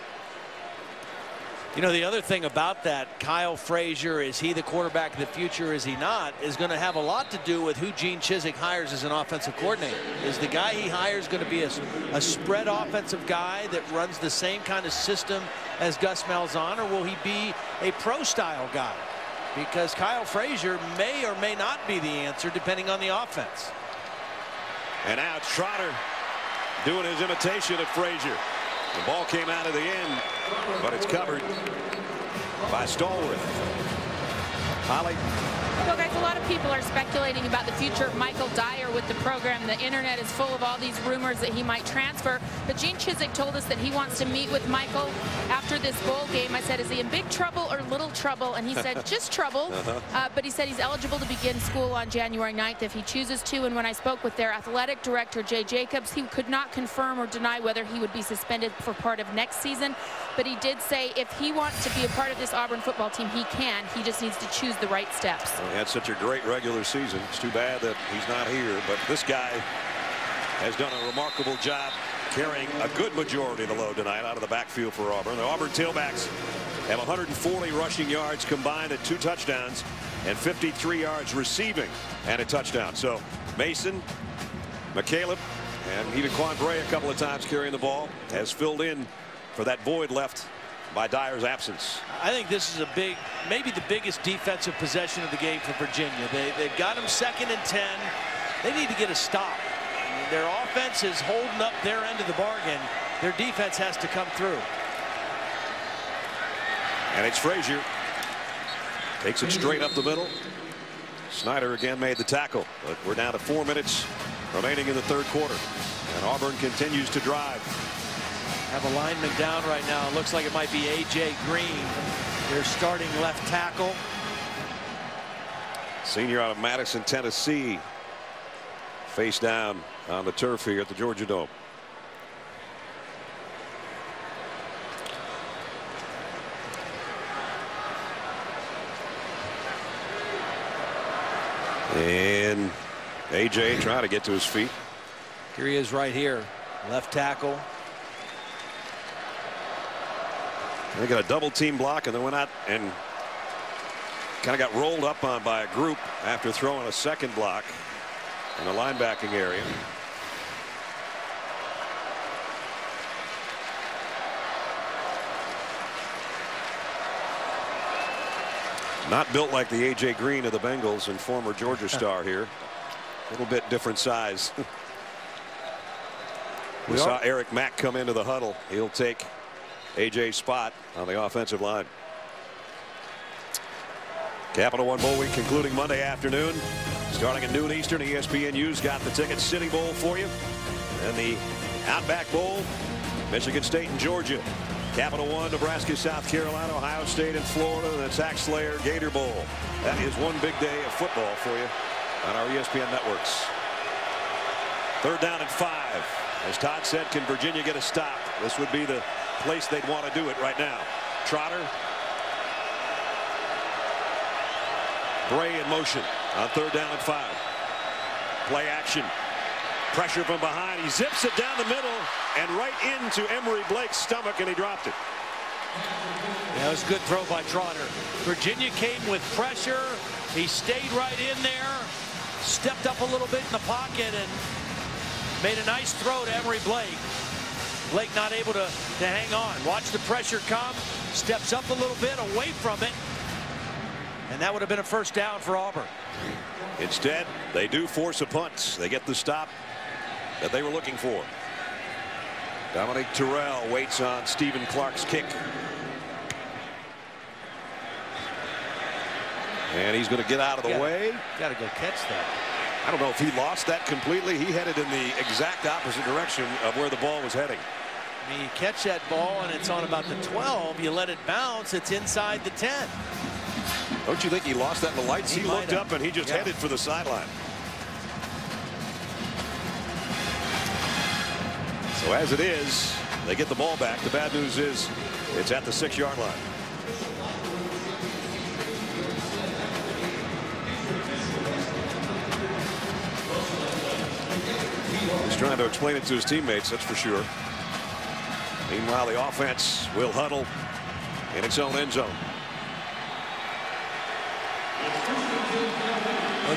You know, the other thing about that, Kiehl Frazier, is he the quarterback of the future, is he not, is going to have a lot to do with who Gene Chizik hires as an offensive coordinator. Is the guy he hires going to be a, a spread offensive guy that runs the same kind of system as Gus Malzahn, or will he be a pro-style guy? Because Kiehl Frazier may or may not be the answer, depending on the offense. And now Trotter doing his imitation of Frazier. The ball came out of the end, but it's covered by Stallworth. Holly. Well, guys, a lot of people are speculating about the future of Michael Dyer with the program. The internet is full of all these rumors that he might transfer. But Gene Chizik told us that he wants to meet with Michael after this bowl game. I said, is he in big trouble or little trouble? And he said, just trouble. Uh-huh. Uh, but he said he's eligible to begin school on January 9th if he chooses to. And when I spoke with their athletic director, Jay Jacobs, he could not confirm or deny whether he would be suspended for part of next season. But he did say if he wants to be a part of this Auburn football team, he can. He just needs to choose the right steps. He had such a great regular season. It's too bad that he's not here. But this guy has done a remarkable job carrying a good majority of the load tonight out of the backfield for Auburn. The Auburn tailbacks have 140 rushing yards combined at two touchdowns and 53 yards receiving and a touchdown. So Mason, McCalebb, and even Quan Bray a couple of times carrying the ball has filled in for that void left by Dyer's absence. I think this is a big, maybe the biggest defensive possession of the game for Virginia. They, they've got them second and 10. They need to get a stop. Their offense is holding up their end of the bargain. Their defense has to come through. And it's Frazier. Takes it straight up the middle. Snyder again made the tackle. But we're down to four minutes remaining in the third quarter. And Auburn continues to drive. Have a lineman down right now. It looks like it might be A.J. Greene, their starting left tackle. Senior out of Madison, Tennessee. face down on the turf here at the Georgia Dome. And AJ trying to get to his feet. Here he is right here. Left tackle. They got a double team block and then went out and kind of got rolled up on by a group after throwing a second block in the linebacking area. Not built like the A.J. Green of the Bengals and former Georgia star here. A little bit different size. we, saw Eric Mack come into the huddle. He'll take A.J.'s spot on the offensive line. Capital One Bowl week concluding Monday afternoon. Starting at noon Eastern, ESPNU's got the TicketCity Bowl for you. And the Outback Bowl, Michigan State and Georgia. Capital One, Nebraska, South Carolina, Ohio State and Florida, the TaxSlayer Gator Bowl. That is one big day of football for you on our ESPN networks. Third down and five. As Todd said, can Virginia get a stop? This would be the place they'd want to do it right now. Trotter. Bray in motion on third down and five. Play action. Pressure from behind. He zips it down the middle and right into Emory Blake's stomach, and he dropped it. That was a good throw by Trotter. Virginia came with pressure. He stayed right in there, stepped up a little bit in the pocket, and made a nice throw to Emery Blake. Blake not able to, to hang on. Watch the pressure come, steps up a little bit away from it, and that would have been a first down for Auburn. Instead, they do force a punt. They get the stop that they were looking for. Dominique Terrell waits on Steven Clark's kick. And he's going to get out of the Gotta- way. Got to go catch that. I don't know if he lost that completely. He headed in the exact opposite direction of where the ball was heading. I mean, you catch that ball and it's on about the 12. You let it bounce, it's inside the 10. Don't you think he lost that in the lights? He He, looked up and he just Yeah. headed for the sideline. So as it is, they get the ball back. The bad news is it's at the six yard line. He's trying to explain it to his teammates, that's for sure. Meanwhile, the offense will huddle in its own end zone.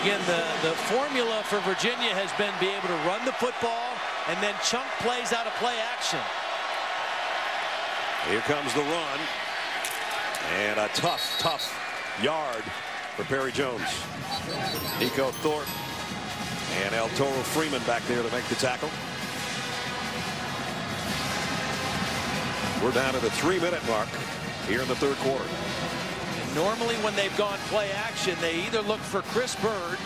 Again, the, the formula for Virginia has been be able to run the football and then chunk plays out of play action. Here comes the run. And a tough, tough yard for Perry Jones. Neiko Thorpe and El Toro Freeman back there to make the tackle. We're down to the three minute mark here in the third quarter. And normally when they've gone play action, they either look for Kris Burd,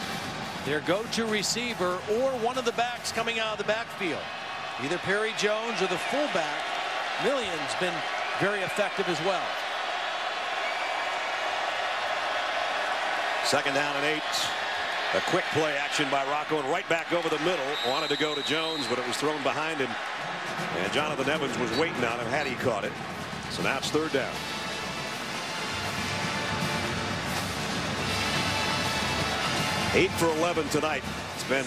their go-to receiver, or one of the backs coming out of the backfield. Either Perry Jones or the fullback. Milien's been very effective as well. Second down and eight. A quick play action by Rocco and right back over the middle. Wanted to go to Jones, but it was thrown behind him. And Jonathan Evans was waiting on him had he caught it. So now it's third down. Eight for 11 tonight. It's been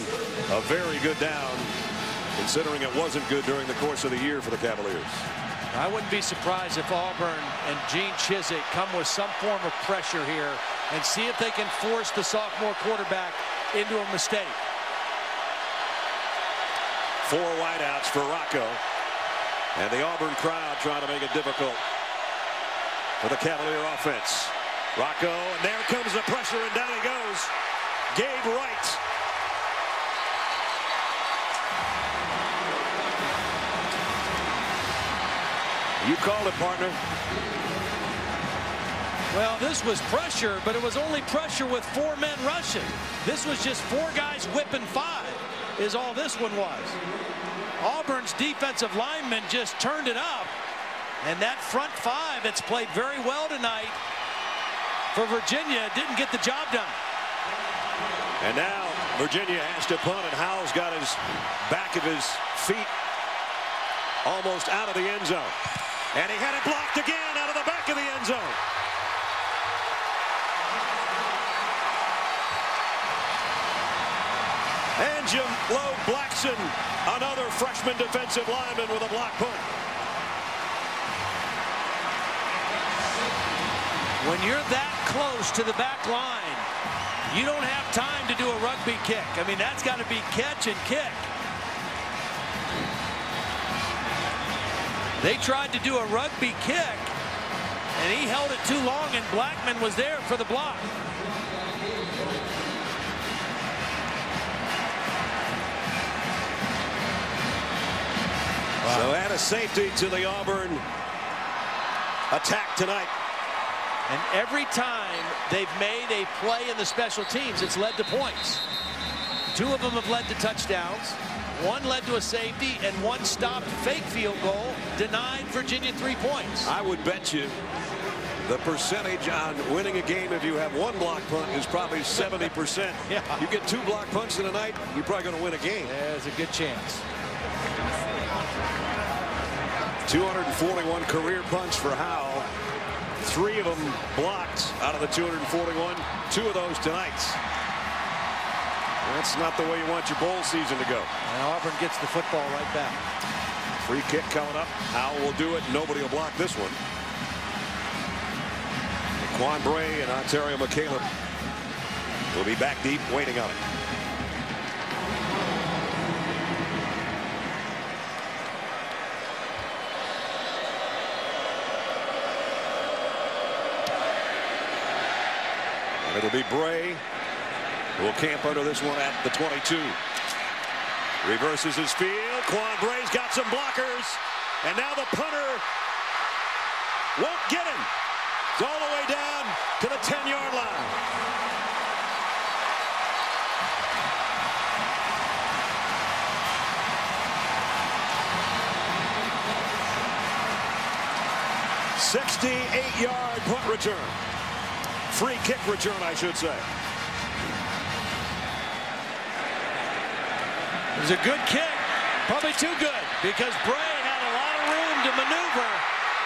a very good down considering it wasn't good during the course of the year for the Cavaliers. I wouldn't be surprised if Auburn and Gene Chizik come with some form of pressure here and see if they can force the sophomore quarterback into a mistake. Four wideouts for Rocco. And the Auburn crowd trying to make it difficult for the Cavalier offense. Rocco, and there comes the pressure, and down he goes. Gabe Wright. You called it, partner. Well, this was pressure, but it was only pressure with four men rushing. This was just four guys whipping five, is all this one was. Auburn's defensive linemen just turned it up. And that front five, that's played very well tonight for Virginia, didn't get the job done. And now Virginia has to punt, and Howell's got his back of his feet almost out of the end zone. And he had it blocked again out of the back of the end zone. And Jim Lowe Blackson, another freshman defensive lineman with a block punt. When you're that close to the back line, you don't have time to do a rugby kick. I mean, that's got to be catch and kick. They tried to do a rugby kick, and he held it too long, and Blackson was there for the block. Wow. So add a safety to the Auburn attack tonight. And every time they've made a play in the special teams, it's led to points. Two of them have led to touchdowns. One led to a safety, and one stopped fake field goal, denied Virginia three points. I would bet you the percentage on winning a game if you have one block punt is probably 70%. yeah. You get two block punts in a night, you're probably going to win a game. There's a good chance. 241 career punts for Howell. Three of them blocked out of the 241. Two of those tonight. That's not the way you want your bowl season to go. And Auburn gets the football right back. Free kick coming up. Howell will do it. Nobody will block this one. Quan Bray and Onterio McCalebb will be back deep waiting on it. It'll be Bray who will camp under this one at the 22. Reverses his field. Quan Bray's got some blockers. And now the punter won't get him. It's all the way down to the 10-yard line. Sixty-eight yard punt return. Free kick return, I should say. It was a good kick. Probably too good because Bray had a lot of room to maneuver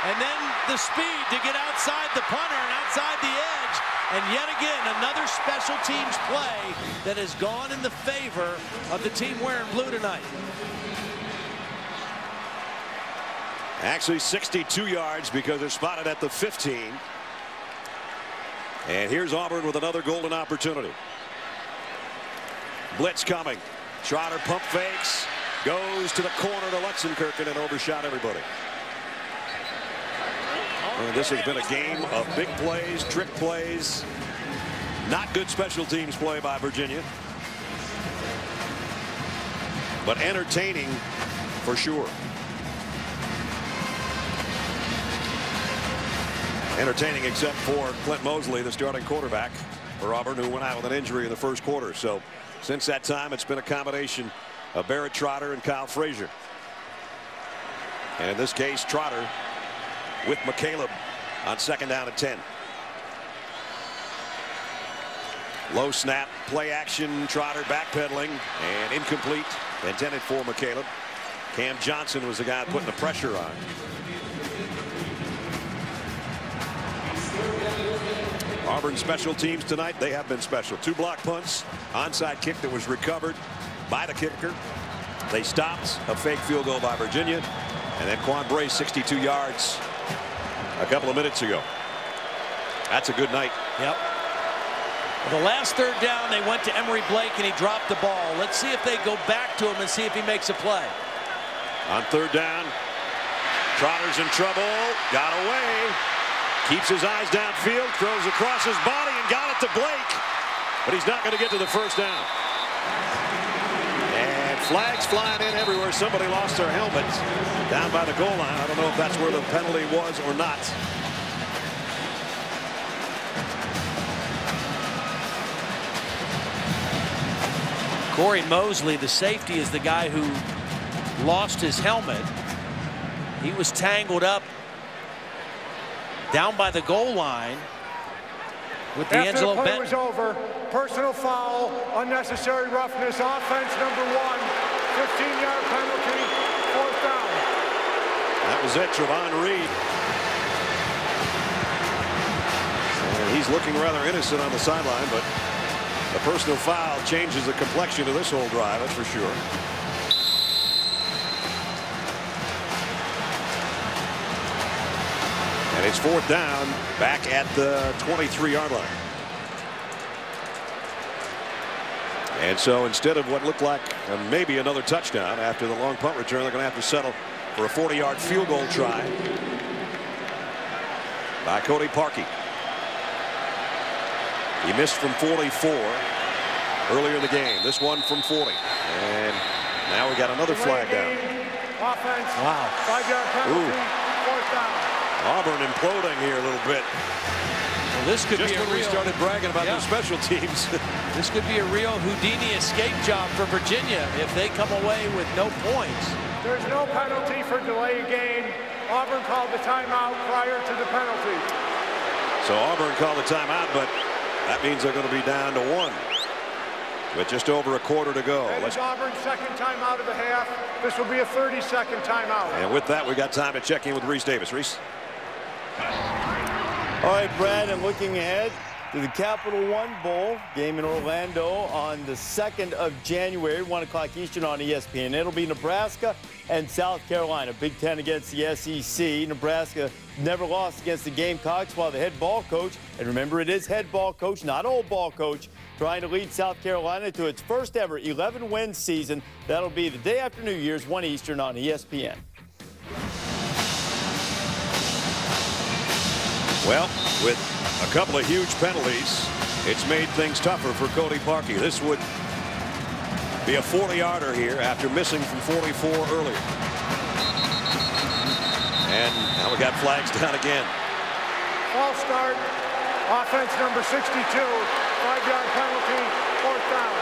and then the speed to get outside the punter and outside the edge. And yet again, another special teams play that has gone in the favor of the team wearing blue tonight. Actually 62 yards because they're spotted at the 15. And here's Auburn with another golden opportunity. Blitz coming. Trotter pump fakes. Goes to the corner to Lutzenkirchen and overshot everybody. And this has been a game of big plays, trick plays. Not good special teams play by Virginia. But entertaining for sure. Entertaining except for Clint Moseley, the starting quarterback for Auburn, who went out with an injury in the first quarter. So since that time, it's been a combination of Barrett Trotter and Kiehl Frazier. And in this case, Trotter with McCalebb on second down and 10. Low snap, play action, Trotter backpedaling, and incomplete, intended for McCalebb. Cam Johnson was the guy putting the pressure on. Auburn special teams tonight. They have been special. Two block punts, onside kick that was recovered by the kicker. They stopped a fake field goal by Virginia. And then Quan Bray 62 yards a couple of minutes ago. That's a good night. Yep. The last third down, they went to Emory Blake and he dropped the ball. Let's see if they go back to him and see if he makes a play. On third down, Trotter's in trouble. Got away. Keeps his eyes downfield, throws across his body and got it to Blake. But he's not going to get to the first down. And flags flying in everywhere. Somebody lost their helmet down by the goal line. I don't know if that's where the penalty was or not. Corey Mosley, the safety, is the guy who lost his helmet. He was tangled up down by the goal line with D'Angelo After D'Angelo the play Benton. was over, personal foul, unnecessary roughness, offense number one, 15-yard penalty, fourth down. That was it, Trovon Reed. And he's looking rather innocent on the sideline, but the personal foul changes the complexion of this whole drive, that's for sure. It's fourth down back at the 23-yard line. And so instead of what looked like uh, maybe another touchdown after the long punt return, they're going to have to settle for a 40-yard field goal try by Cody Parkey. He missed from 44 earlier in the game. This one from 40. And now we got another flag down. Offense. Wow. Five-yard penalty, Ooh. fourth down. Auburn imploding here a little bit. Well, this could Just be a when we real, started bragging about Yeah. their special teams. this could be a real Houdini escape job for Virginia if they come away with no points. There's no penalty for delayed game. Auburn called the timeout prior to the penalty. so Auburn called the timeout, but that means they're going to be down to one. With just over a quarter to go. That Let's is Auburn's second timeout of the half. This will be a 30-second timeout. And with that, we got time to check in with Rece Davis. Reese? All right, Brad, and looking ahead to the Capital One Bowl game in Orlando on the 2nd of January, 1 o'clock Eastern on ESPN. It'll be Nebraska and South Carolina. Big Ten against the SEC. Nebraska never lost against the Gamecocks while the head ball coach, and remember it is head ball coach, not old ball coach, trying to lead South Carolina to its first ever 11 win season. That'll be the day after New Year's, 1 Eastern on ESPN. Well, with a couple of huge penalties, it's made things tougher for Cody Parkey. This would be a 40-yarder here after missing from 44 earlier. And now we got flags down again. False start. Offense number 62. Five-yard penalty. Fourth down.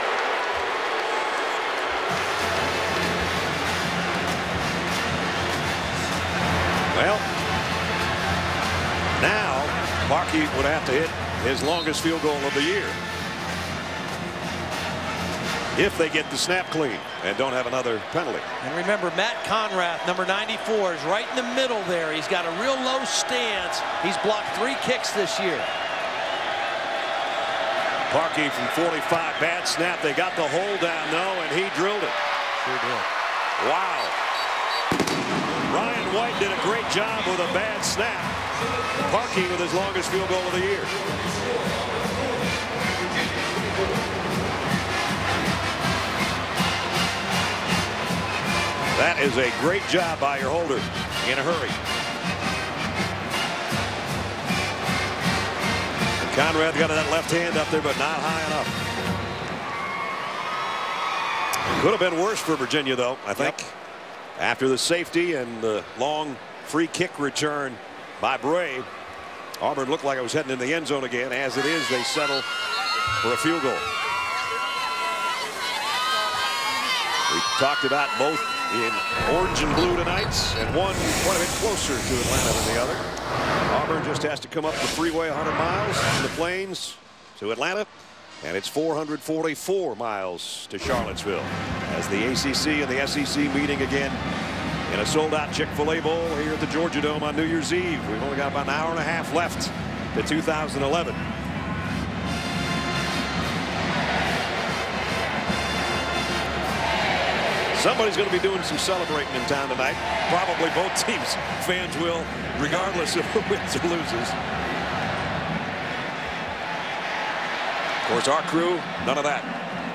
Well, now Parkey would have to hit his longest field goal of the year. If they get the snap clean and don't have another penalty. And remember, Matt Conrath, number 94, is right in the middle there. He's got a real low stance. He's blocked three kicks this year. Parkey from 45, bad snap. They got the hold down though, and he drilled it. Sure did. Wow. Ryan White did a great job with a bad snap. Parkey with his longest field goal of the year. That is a great job by your holder in a hurry. Conrath got that left hand up there, but not high enough. Could have been worse for Virginia, though, I think. After the safety and the long free kick return by Bray, Auburn looked like it was heading in the end zone again. As it is, they settle for a field goal. We talked about both in orange and blue tonight, and one quite a bit closer to Atlanta than the other. Auburn just has to come up the freeway 100 miles from the plains to Atlanta, and it's 444 miles to Charlottesville as the ACC and the SEC meeting again in a sold-out Chick-fil-A Bowl here at the Georgia Dome on New Year's Eve. We've only got about an hour and a half left to 2011. Somebody's going to be doing some celebrating in town tonight. Probably both teams fans will, regardless of who wins or loses. Of course, our crew, none of that.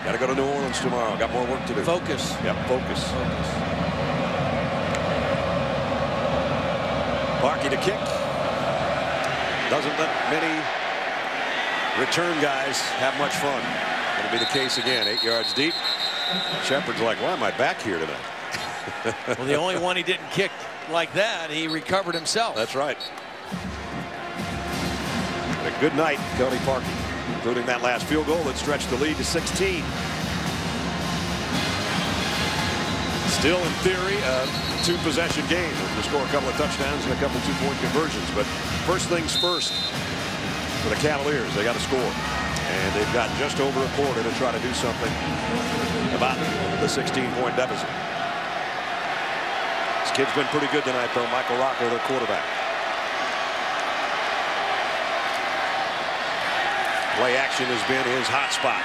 Got to go to New Orleans tomorrow. Got more work to do. Focus. Yep, focus. Focus. Parkey to kick. Doesn't let many return guys have much fun. Going to be the case again. Eight yards deep. Shepard's like, why am I back here tonight? Well, the only one he didn't kick like that, he recovered himself. That's right. A good night, Cody Parkey, including that last field goal that stretched the lead to 16. Still, in theory, uh, a two-possession game. To score a couple of touchdowns and a couple two-point conversions. But first things first for the Cavaliers, they got to score. And they've got just over a quarter to try to do something about the 16-point deficit. This kid's been pretty good tonight, though. Michael Rocco, the quarterback. Play action has been his hot spot.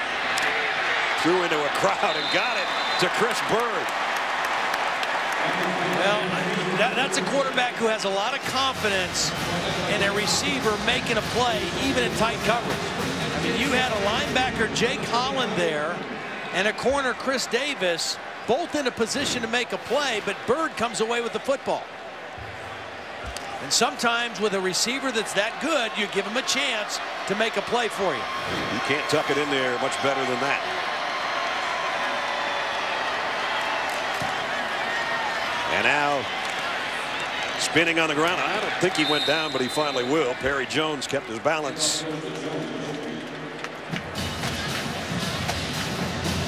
Threw into a crowd and got it to Kris Burd. Well, that, that's a quarterback who has a lot of confidence in a receiver making a play, even in tight coverage. I mean, you had a linebacker, Jake Holland, there, and a corner, Chris Davis, both in a position to make a play, but Bird comes away with the football. And sometimes with a receiver that's that good, you give him a chance to make a play for you. You can't tuck it in there much better than that. And now spinning on the ground. I don't think he went down, but he finally will. Perry Jones kept his balance.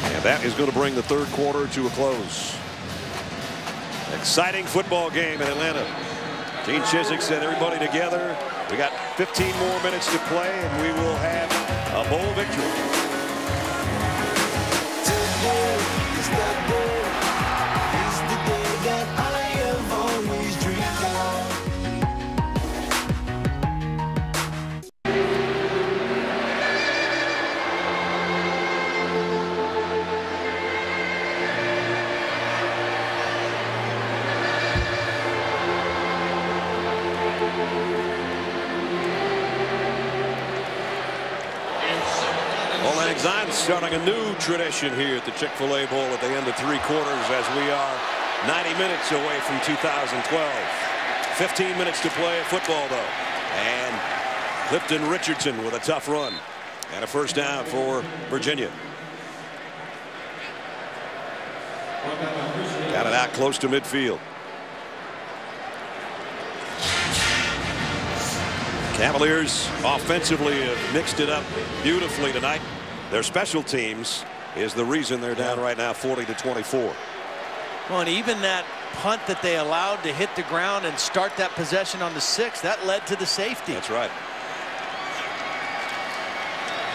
And that is going to bring the third quarter to a close. Exciting football game in Atlanta. Gene Chizik said everybody together. We got 15 more minutes to play, and we will have a bowl victory. Starting a new tradition here at the Chick-fil-A Bowl at the end of three quarters as we are 90 minutes away from 2012. 15 minutes to play football, though. And Clifton Richardson with a tough run and a first down for Virginia. Got it out close to midfield. Cavaliers offensively have mixed it up beautifully tonight. Their special teams is the reason they're down right now 40 to 24. Well, and even that punt that they allowed to hit the ground and start that possession on the six, that led to the safety. That's right.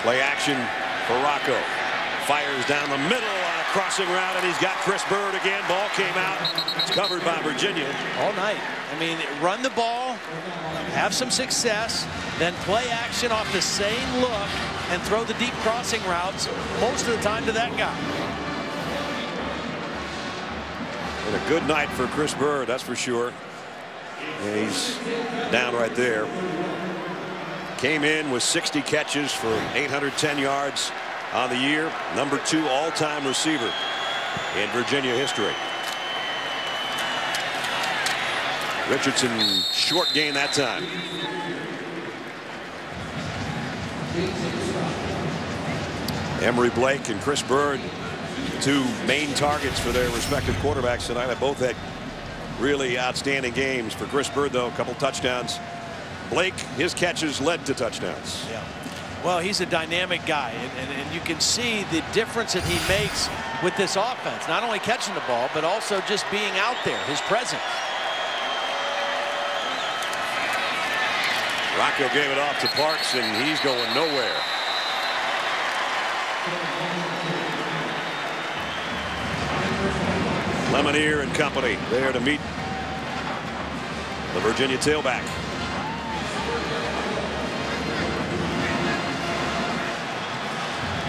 Play action for Rocco. Fires down the middle on a crossing route, and he's got Kris Burd again. Ball came out. It's covered by Virginia. All night. I mean, run the ball, have some success, then play action off the same look, and throw the deep crossing routes most of the time to that guy. And a good night for Kris Burd, that's for sure. He's down right there. Came in with 60 catches for 810 yards on the year. Number two all-time receiver in Virginia history. Richardson short gain that time. Emory Blake and Kris Burd, two main targets for their respective quarterbacks tonight. They both had really outstanding games. For Kris Burd, though, a couple touchdowns. Blake, his catches led to touchdowns. Yeah. Well, he's a dynamic guy, and, and, and, you can see the difference that he makes with this offense. Not only catching the ball, but also just being out there, his presence. Rocco gave it off to Parks, and he's going nowhere. Lemonier and company there to meet the Virginia tailback.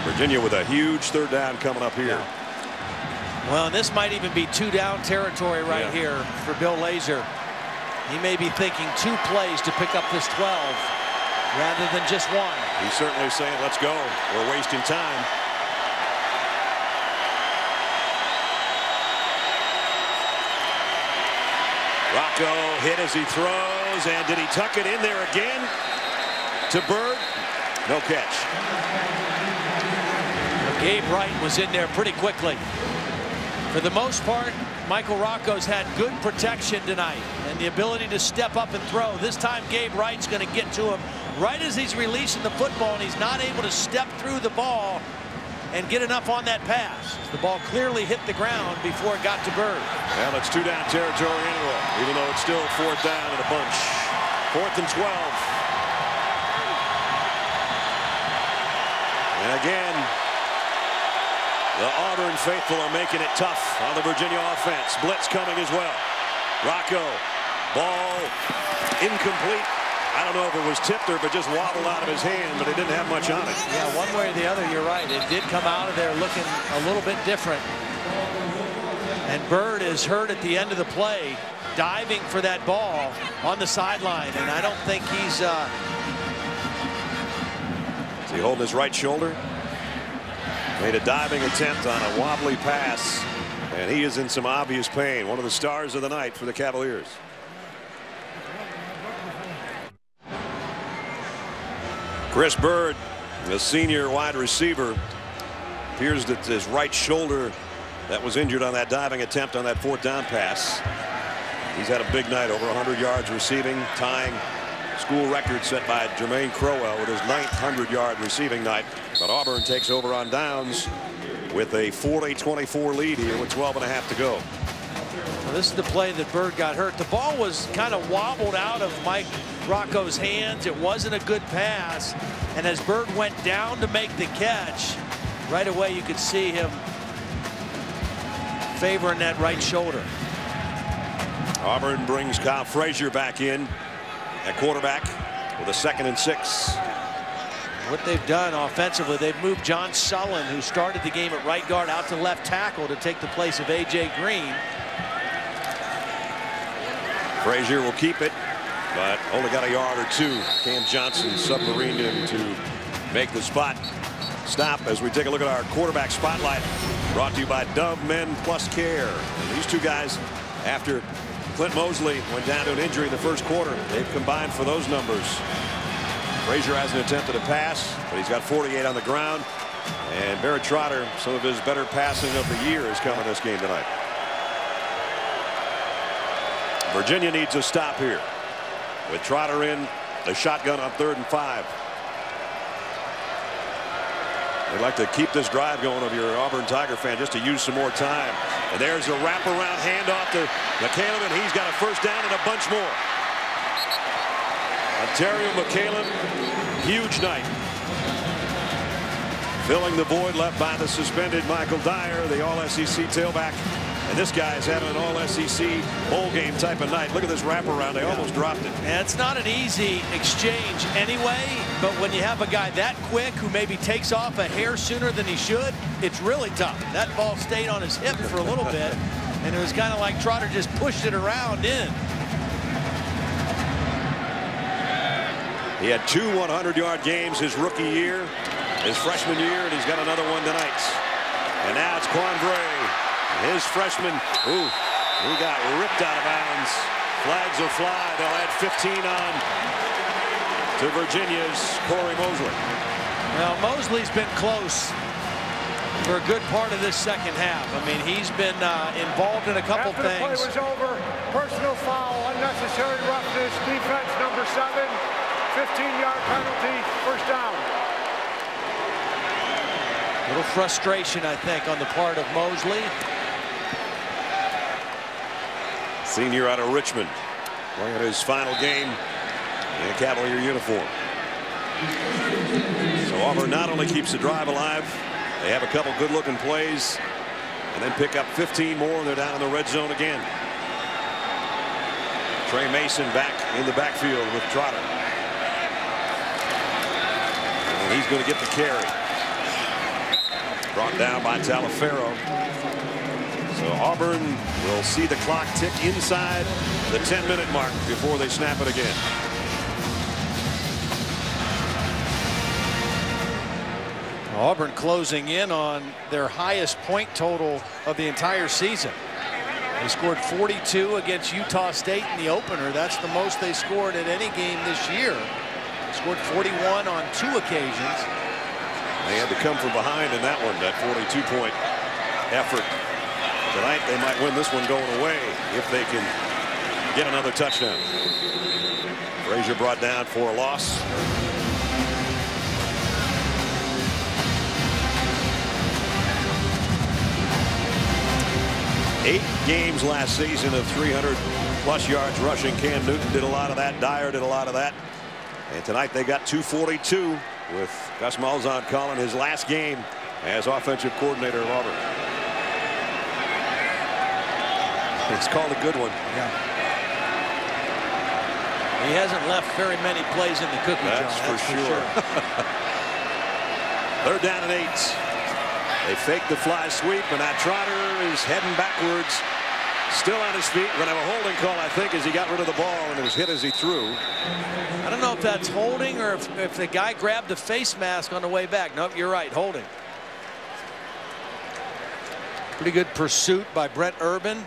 Virginia with a huge third down coming up here. Yeah. Well, this might even be two down territory right yeah. here for Bill Lazor. He may be thinking two plays to pick up this 12 rather than just one. He's certainly saying, let's go. We're wasting time. Rocco hit as he throws, and did he tuck it in there again to Burd? No catch. Gabe Wright was in there pretty quickly. For the most part, Michael Rocco's had good protection tonight and the ability to step up and throw. This time, Gabe Wright's going to get to him right as he's releasing the football, and he's not able to step through the ball and get enough on that pass. The ball clearly hit the ground before it got to Burd. Well, it's two down territory anyway, even though it's still fourth down in a bunch. Fourth and 12. And again, the Auburn faithful are making it tough on the Virginia offense. Blitz coming as well. Rocco, ball incomplete. I don't know if it was tipped or but just wobbled out of his hand, but it didn't have much on it. Yeah, one way or the other, you're right. It did come out of there looking a little bit different. And Burd is hurt at the end of the play, diving for that ball on the sideline. And I don't think he's... Uh... Is he holding his right shoulder? Made a diving attempt on a wobbly pass. And he is in some obvious pain. One of the stars of the night for the Cavaliers. Kris Burd, the senior wide receiver, appears that his right shoulder that was injured on that diving attempt on that fourth down pass. He's had a big night, over 100 yards receiving, tying school record set by Germane Crowell with his 900 yard receiving night. But Auburn takes over on downs with a 40-24 lead here with 12 and a half to go. This is the play that Burd got hurt. The ball was kind of wobbled out of Mike Rocco's hands. It wasn't a good pass. And as Burd went down to make the catch, right away you could see him favoring that right shoulder. Auburn brings Kiehl Frazier back in at quarterback with a second and six. What they've done offensively, they've moved John Sullen, who started the game at right guard, out to left tackle to take the place of A.J. Greene. Frazier will keep it, but only got a yard or two. Cam Johnson submarined him to make the spot stop as we take a look at our quarterback spotlight brought to you by Dove Men Plus Care. And these two guys, after Clint Moseley went down to an injury in the first quarter, they've combined for those numbers. Frazier hasn't attempted a pass, but he's got 48 on the ground. And Barrett Trotter, some of his better passing of the year, is coming this game tonight. Virginia needs a stop here. With Trotter in, the shotgun on third and five. They'd like to keep this drive going of your Auburn Tiger fan just to use some more time. And there's a wraparound handoff to McCalebb, and he's got a first down and a bunch more. Onterio McCalebb, huge night. Filling the void left by the suspended Michael Dyer, the All-SEC tailback. And this guy's having an All-SEC bowl game type of night. Look at this wraparound. They almost dropped it. And it's not an easy exchange anyway, but when you have a guy that quick who maybe takes off a hair sooner than he should, it's really tough. That ball stayed on his hip for a little bit, and it was kind of like Trotter just pushed it around in. He had two 100-yard games his rookie year, his freshman year, and he's got another one tonight. And now it's Quan Bray his freshman, ooh, he got ripped out of bounds. Flags will fly. They'll add 15 on to Virginia's Corey Mosley. Well, Mosley's been close for a good part of this second half. I mean, he's been uh, involved in a couple After things. the play was over, personal foul, unnecessary roughness, defense number seven, 15-yard penalty, first down. A little frustration, I think, on the part of Mosley. Senior out of Richmond, playing his final game in a Cavalier uniform. So Auburn not only keeps the drive alive, they have a couple good-looking plays, and then pick up 15 more, and they're down in the red zone again. Tre Mason back in the backfield with Trotter. And he's going to get the carry. Brought down by Taliaferro. So Auburn will see the clock tick inside the 10-minute mark before they snap it again. Auburn closing in on their highest point total of the entire season. They scored 42 against Utah State in the opener. That's the most they scored at any game this year. Scored 41 on two occasions. They had to come from behind in that one, that 42-point effort. Tonight, they might win this one going away if they can get another touchdown. Frazier brought down for a loss. Eight games last season of 300 plus yards rushing. Cam Newton did a lot of that. Dyer did a lot of that. And tonight they got 242 with Gus Malzahn calling his last game as offensive coordinator of Auburn. It's called a good one. Yeah. He hasn't left very many plays in the cookie jar. That's, for, that's sure. Third down and eight. They fake the fly sweep, and now Trotter is heading backwards. Still on his feet. We're going to have a holding call, I think, as he got rid of the ball, and it was hit as he threw. I don't know if that's holding or if, if the guy grabbed the face mask on the way back. Nope, you're right, holding. Pretty good pursuit by Brent Urban.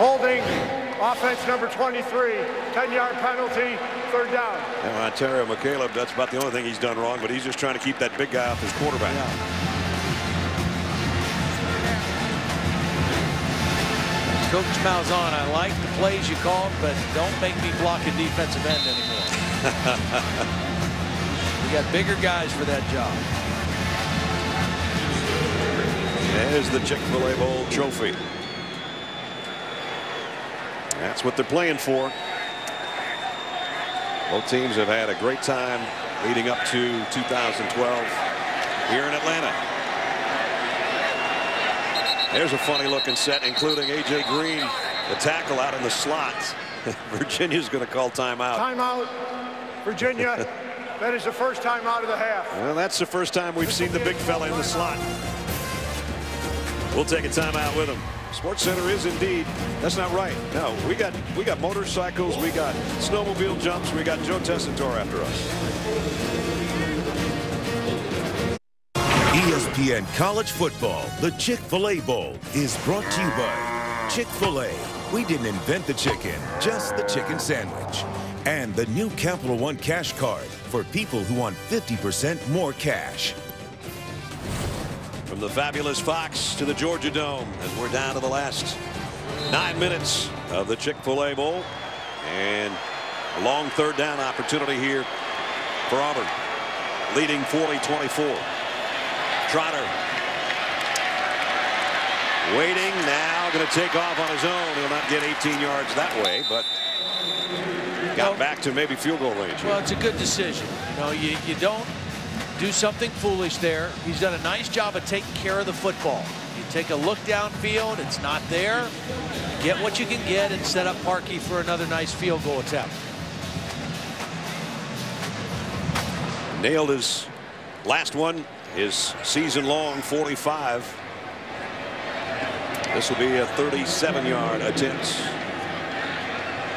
Holding, offense number 23, 10-yard penalty, third down. And Onterio McCalebb, that's about the only thing he's done wrong, but he's just trying to keep that big guy off his quarterback. Coach Malzahn, I like the plays you called, but don't make me block a defensive end anymore. we got bigger guys for that job. There's the Chick-fil-A Bowl trophy. That's what they're playing for. Both teams have had a great time leading up to 2012 here in Atlanta. There's a funny looking set, including A.J. Greene, the tackle out in the slot. Virginia's going to call timeout. Timeout, Virginia. that is the first time out of the half. Well, that's the first time we've seen the big fella in the slot. We'll take a timeout with him. Sports Center is indeed. That's not right. No, we got we got motorcycles, we got snowmobile jumps, we got Joe Tessitore after us. ESPN College Football, the Chick-fil-A Bowl, is brought to you by Chick-fil-A. We didn't invent the chicken, just the chicken sandwich. And the new Capital One Cash Card for people who want 50% more cash. From the fabulous Fox to the Georgia Dome as we're down to the last nine minutes of the Chick-fil-A Bowl. And a long third down opportunity here for Auburn. Leading 40-24. Trotter. Waiting now going to take off on his own. He'll not get 18 yards that way but got back to maybe field goal range. Well it's a good decision. You know you, you don't do something foolish there. He's done a nice job of taking care of the football. You take a look downfield it's not there. Get what you can get and set up Parkey for another nice field goal attempt. Nailed his last one his season long 45. This will be a 37 yard attempt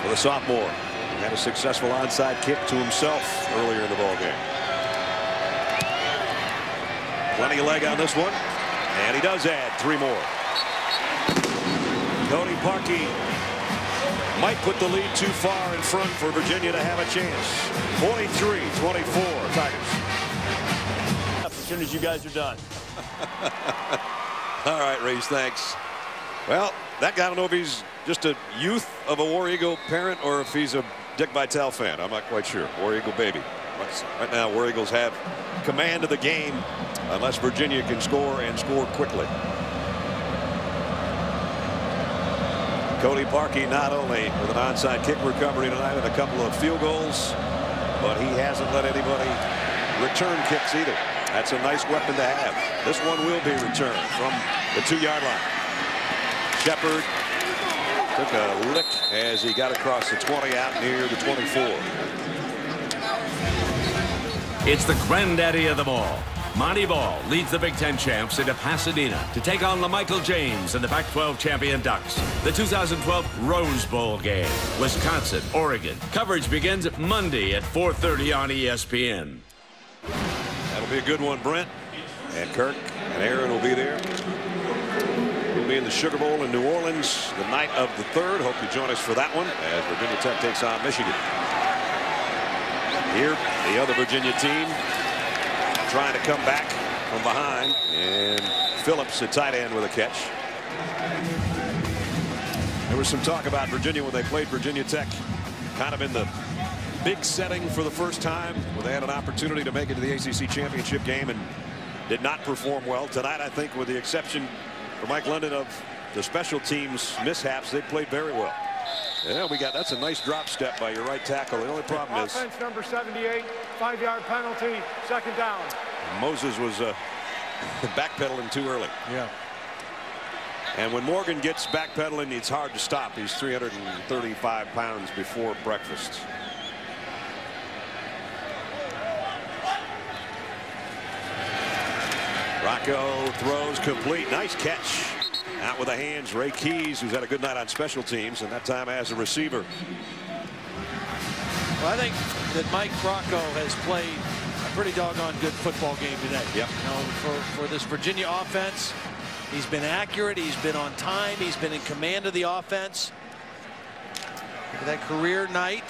for the sophomore. Had a successful onside kick to himself earlier in the ball game. Plenty of leg on this one and he does add three more. Cody Parkey might put the lead too far in front for Virginia to have a chance. 43-24 Tigers as soon as you guys are done. All right, Rece, thanks. Well, that guy, I don't know if he's just a youth of a War Eagle parent or if he's a Dick Vitale fan. I'm not quite sure. War Eagle baby. Right now, War Eagles have command of the game unless Virginia can score and score quickly. Cody Parkey not only with an onside kick recovery tonight and a couple of field goals, but he hasn't let anybody return kicks either. That's a nice weapon to have. This one will be returned from the two-yard line. Shepard took a lick as he got across the 20 out near the 24. It's the granddaddy of them all. Montee Ball leads the Big Ten champs into Pasadena to take on LaMichael James and the Pac-12 champion Ducks. The 2012 Rose Bowl game. Wisconsin, Oregon. Coverage begins Monday at 4.30 on ESPN. That'll be a good one, Brent. And Kirk and Aaron will be there. We'll be in the Sugar Bowl in New Orleans the night of the third. Hope you join us for that one as Virginia Tech takes on Michigan. Here, the other Virginia team trying to come back from behind. And Phillips, a tight end with a catch. There was some talk about Virginia when they played Virginia Tech kind of in the big setting for the first time when they had an opportunity to make it to the ACC championship game and did not perform well tonight I think with the exception for Mike London of the special teams mishaps they played very well. Yeah, we got that's a nice drop step by your right tackle. The only problem is Offense number 78, five-yard penalty, second down. Moses was uh, backpedaling too early. Yeah. And when Morgan gets backpedaling, it's hard to stop. He's 335 pounds before breakfast. Rocco throws complete. Nice catch. Out with the hands. Ray Keys, who's had a good night on special teams, and that time as a receiver. Well, I think that Mike Rocco has played a pretty doggone good football game today. Yep. You know, for, for this Virginia offense, he's been accurate. He's been on time. He's been in command of the offense. At that career night.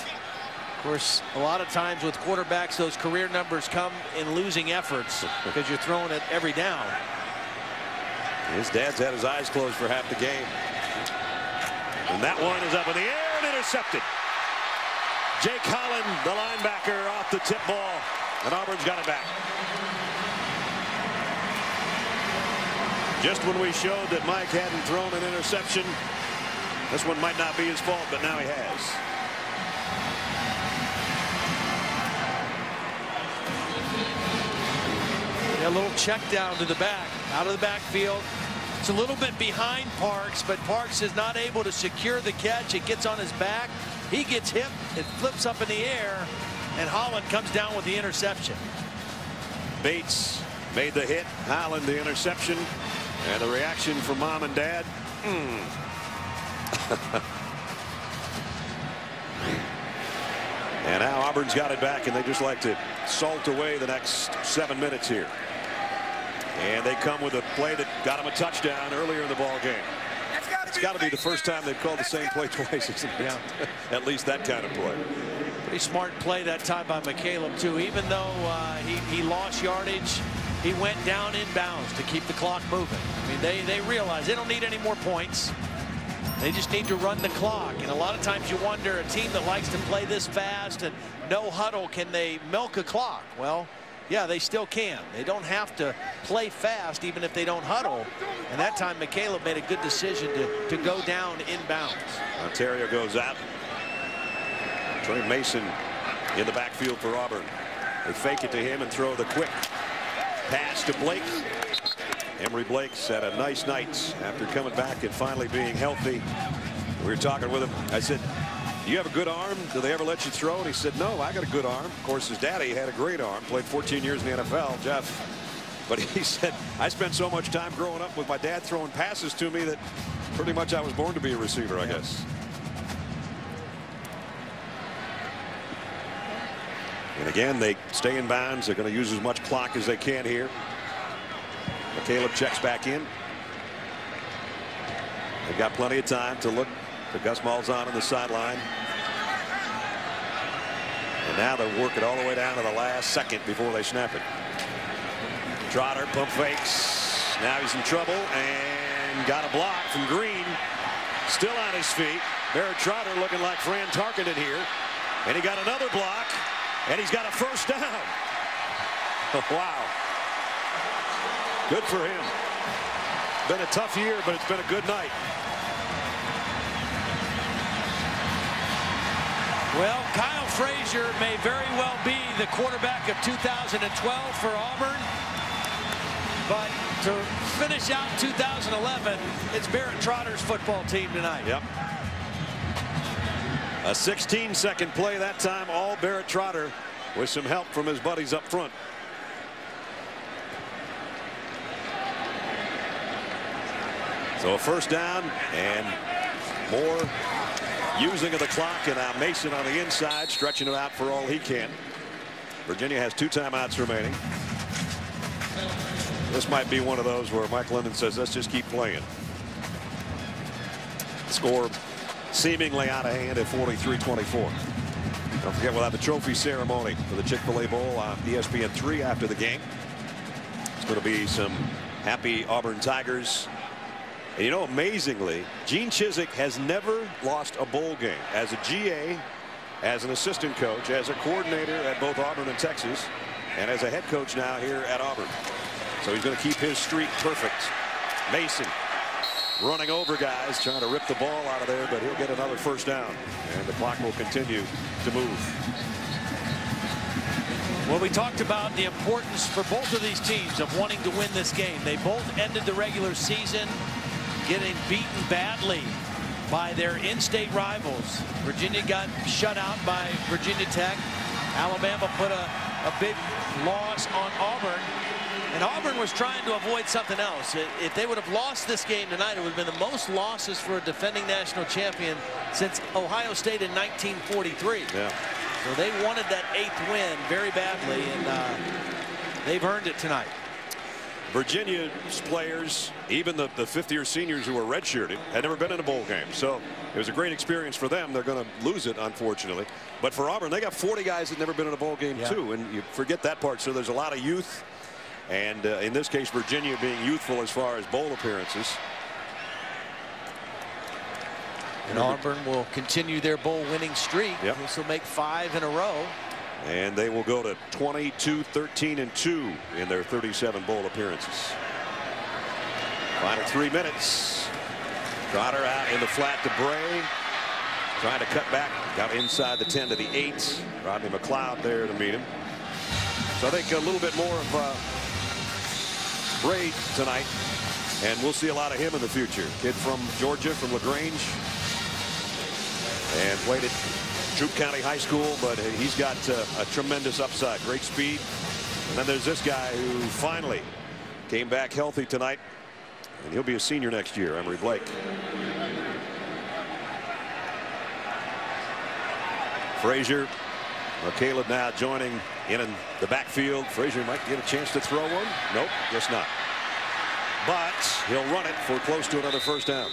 Of course, a lot of times with quarterbacks, those career numbers come in losing efforts because you're throwing it every down. His dad's had his eyes closed for half the game. And that one is up in the air and intercepted. Jake Holland, the linebacker, off the tip ball. And Auburn's got it back. Just when we showed that Mike hadn't thrown an interception, this one might not be his fault, but now he has. A little check down to the back, out of the backfield. It's a little bit behind Parks, but Parks is not able to secure the catch. It gets on his back. He gets hit. It flips up in the air, and Holland comes down with the interception. Bates made the hit. Holland the interception. And the reaction from mom and dad. Mm. and now Auburn's got it back, and they just like to salt away the next seven minutes here. And they come with a play that got them a touchdown earlier in the ball game. It's got to be the first time they've called the same play twice, isn't it? Yeah. At least that kind of play. Pretty smart play that time by McCalebb, too. Even though uh, he, he lost yardage, he went down in bounds to keep the clock moving. I mean, they, they realize they don't need any more points. They just need to run the clock. And a lot of times you wonder, a team that likes to play this fast and no huddle, can they milk a clock? Well, yeah, they still can. They don't have to play fast even if they don't huddle. And that time McCalebb made a good decision to, to go down inbounds. Onterio goes out. Tre Mason in the backfield for Auburn. They fake it to him and throw the quick pass to Blake. Emory Blake's had a nice night after coming back and finally being healthy. We were talking with him. I said, do you have a good arm? Do they ever let you throw? And he said, no, I got a good arm. Of course, his daddy had a great arm, played 14 years in the NFL, Jeff. But he said, I spent so much time growing up with my dad throwing passes to me that pretty much I was born to be a receiver, I guess. And again, they stay in bounds. They're going to use as much clock as they can here. Caleb checks back in. They've got plenty of time to look to Gus Malzahn on the sideline. And now they'll work it all the way down to the last second before they snap it. Trotter pump fakes. Now he's in trouble and got a block from Greene. Still on his feet. Barrett Trotter looking like Fran Tarkenton here. And he got another block. And he's got a first down. wow. Good for him. Been a tough year, but it's been a good night. Well, Kiehl Frazier may very well be the quarterback of 2012 for Auburn. But to finish out 2011, it's Barrett Trotter's football team tonight. Yep. A 16 second play that time, all Barrett Trotter with some help from his buddies up front. So a first down and more using of the clock and now Mason on the inside stretching it out for all he can. Virginia has two timeouts remaining. This might be one of those where Mike London says let's just keep playing. Score seemingly out of hand at 43-24. Don't forget we'll have the trophy ceremony for the Chick-fil-A Bowl on ESPN 3 after the game. It's going to be some happy Auburn Tigers and you know, amazingly, Gene Chizik has never lost a bowl game as a GA, as an assistant coach, as a coordinator at both Auburn and Texas, and as a head coach now here at Auburn. So he's going to keep his streak perfect. Mason running over guys, trying to rip the ball out of there, but he'll get another first down. And the clock will continue to move. Well, we talked about the importance for both of these teams of wanting to win this game. They both ended the regular season getting beaten badly by their in-state rivals. Virginia got shut out by Virginia Tech. Alabama put a, a big loss on Auburn. And Auburn was trying to avoid something else. If they would have lost this game tonight, it would have been the most losses for a defending national champion since Ohio State in 1943. Yeah. So they wanted that eighth win very badly, and uh, they've earned it tonight. Virginia's players, even the, the fifth year seniors who were redshirted, had never been in a bowl game. So it was a great experience for them. They're going to lose it, unfortunately. But for Auburn, they got 40 guys that never been in a bowl game, Yeah. too. And you forget that part. So there's a lot of youth. And uh, in this case, Virginia being youthful as far as bowl appearances. And Auburn will continue their bowl winning streak. Yep. This will make five in a row. And they will go to 22, 13, and 2 in their 37 bowl appearances. Final three minutes. Trotter out in the flat to Bray. Trying to cut back. Got inside the 10 to the 8. Rodney McLeod there to meet him. So I think a little bit more of uh, Bray tonight. And we'll see a lot of him in the future. Kid from Georgia, from LaGrange. And played at Troup County High School, but he's got uh, a tremendous upside. Great speed. And then there's this guy who finally came back healthy tonight. And he'll be a senior next year, Emory Blake. Frazier, Caleb now joining in, in the backfield. Frazier might get a chance to throw one. Nope, guess not. But he'll run it for close to another first down.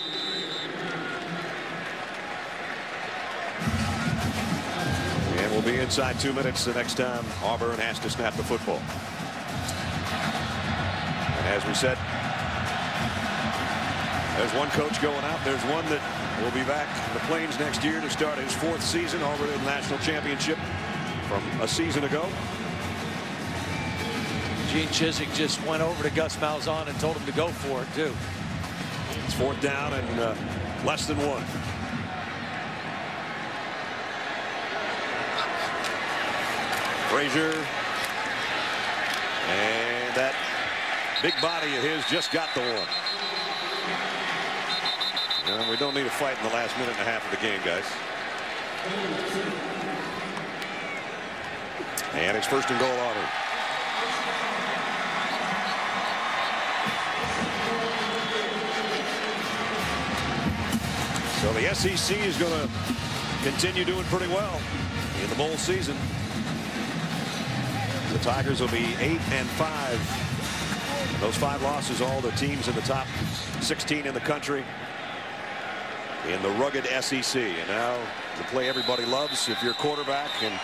And we'll be inside two minutes the next time Auburn has to snap the football. And as we said, there's one coach going out. There's one that will be back in the Plains next year to start his fourth season. Auburn in the national championship from a season ago. Gene Chizik just went over to Gus Malzahn and told him to go for it, too. It's fourth down and uh, less than one. Frazier. And that big body of his just got the one. No, we don't need a fight in the last minute and a half of the game, guys. And it's first and goal Auburn. So the SEC is going to continue doing pretty well in the bowl season. Tigers will be eight and five. Those five losses, all the teams in the top 16 in the country in the rugged SEC. And now the play everybody loves if you're quarterback and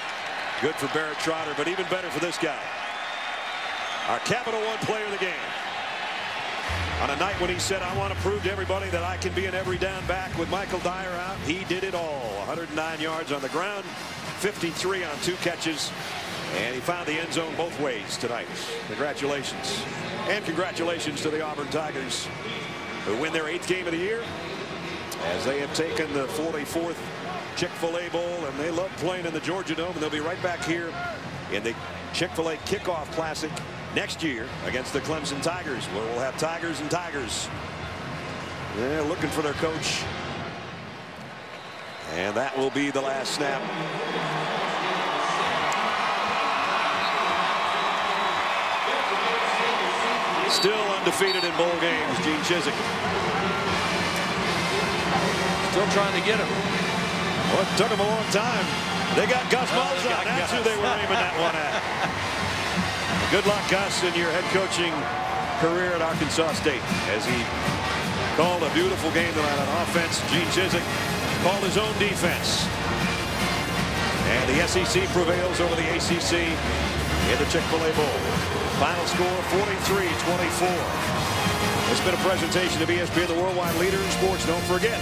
good for Barrett Trotter, but even better for this guy. Our Capital One player of the game. On a night when he said, I want to prove to everybody that I can be an every down back with Michael Dyer out, he did it all. 109 yards on the ground, 53 on two catches, and he found the end zone both ways tonight. Congratulations. And congratulations to the Auburn Tigers who win their eighth game of the year as they have taken the 44th Chick-fil-A Bowl and they love playing in the Georgia Dome and they'll be right back here in the Chick-fil-A Kickoff Classic next year against the Clemson Tigers where we'll have Tigers and Tigers yeah, looking for their coach and that will be the last snap still undefeated in bowl games Gene Chizik Still trying to get him. well it took him a long time they got Gus Malzahn that's who they were aiming that one at Good luck, Gus, in your head coaching career at Arkansas State as he called a beautiful game tonight on offense. Gene Chizik called his own defense. And the SEC prevails over the ACC in the Chick-fil-A Bowl. Final score 43-24. It's been a presentation of ESPN, the worldwide leader in sports. Don't forget,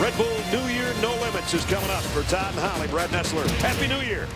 Red Bull New Year No Limits is coming up for Todd and Holly. Brad Nessler. Happy New Year.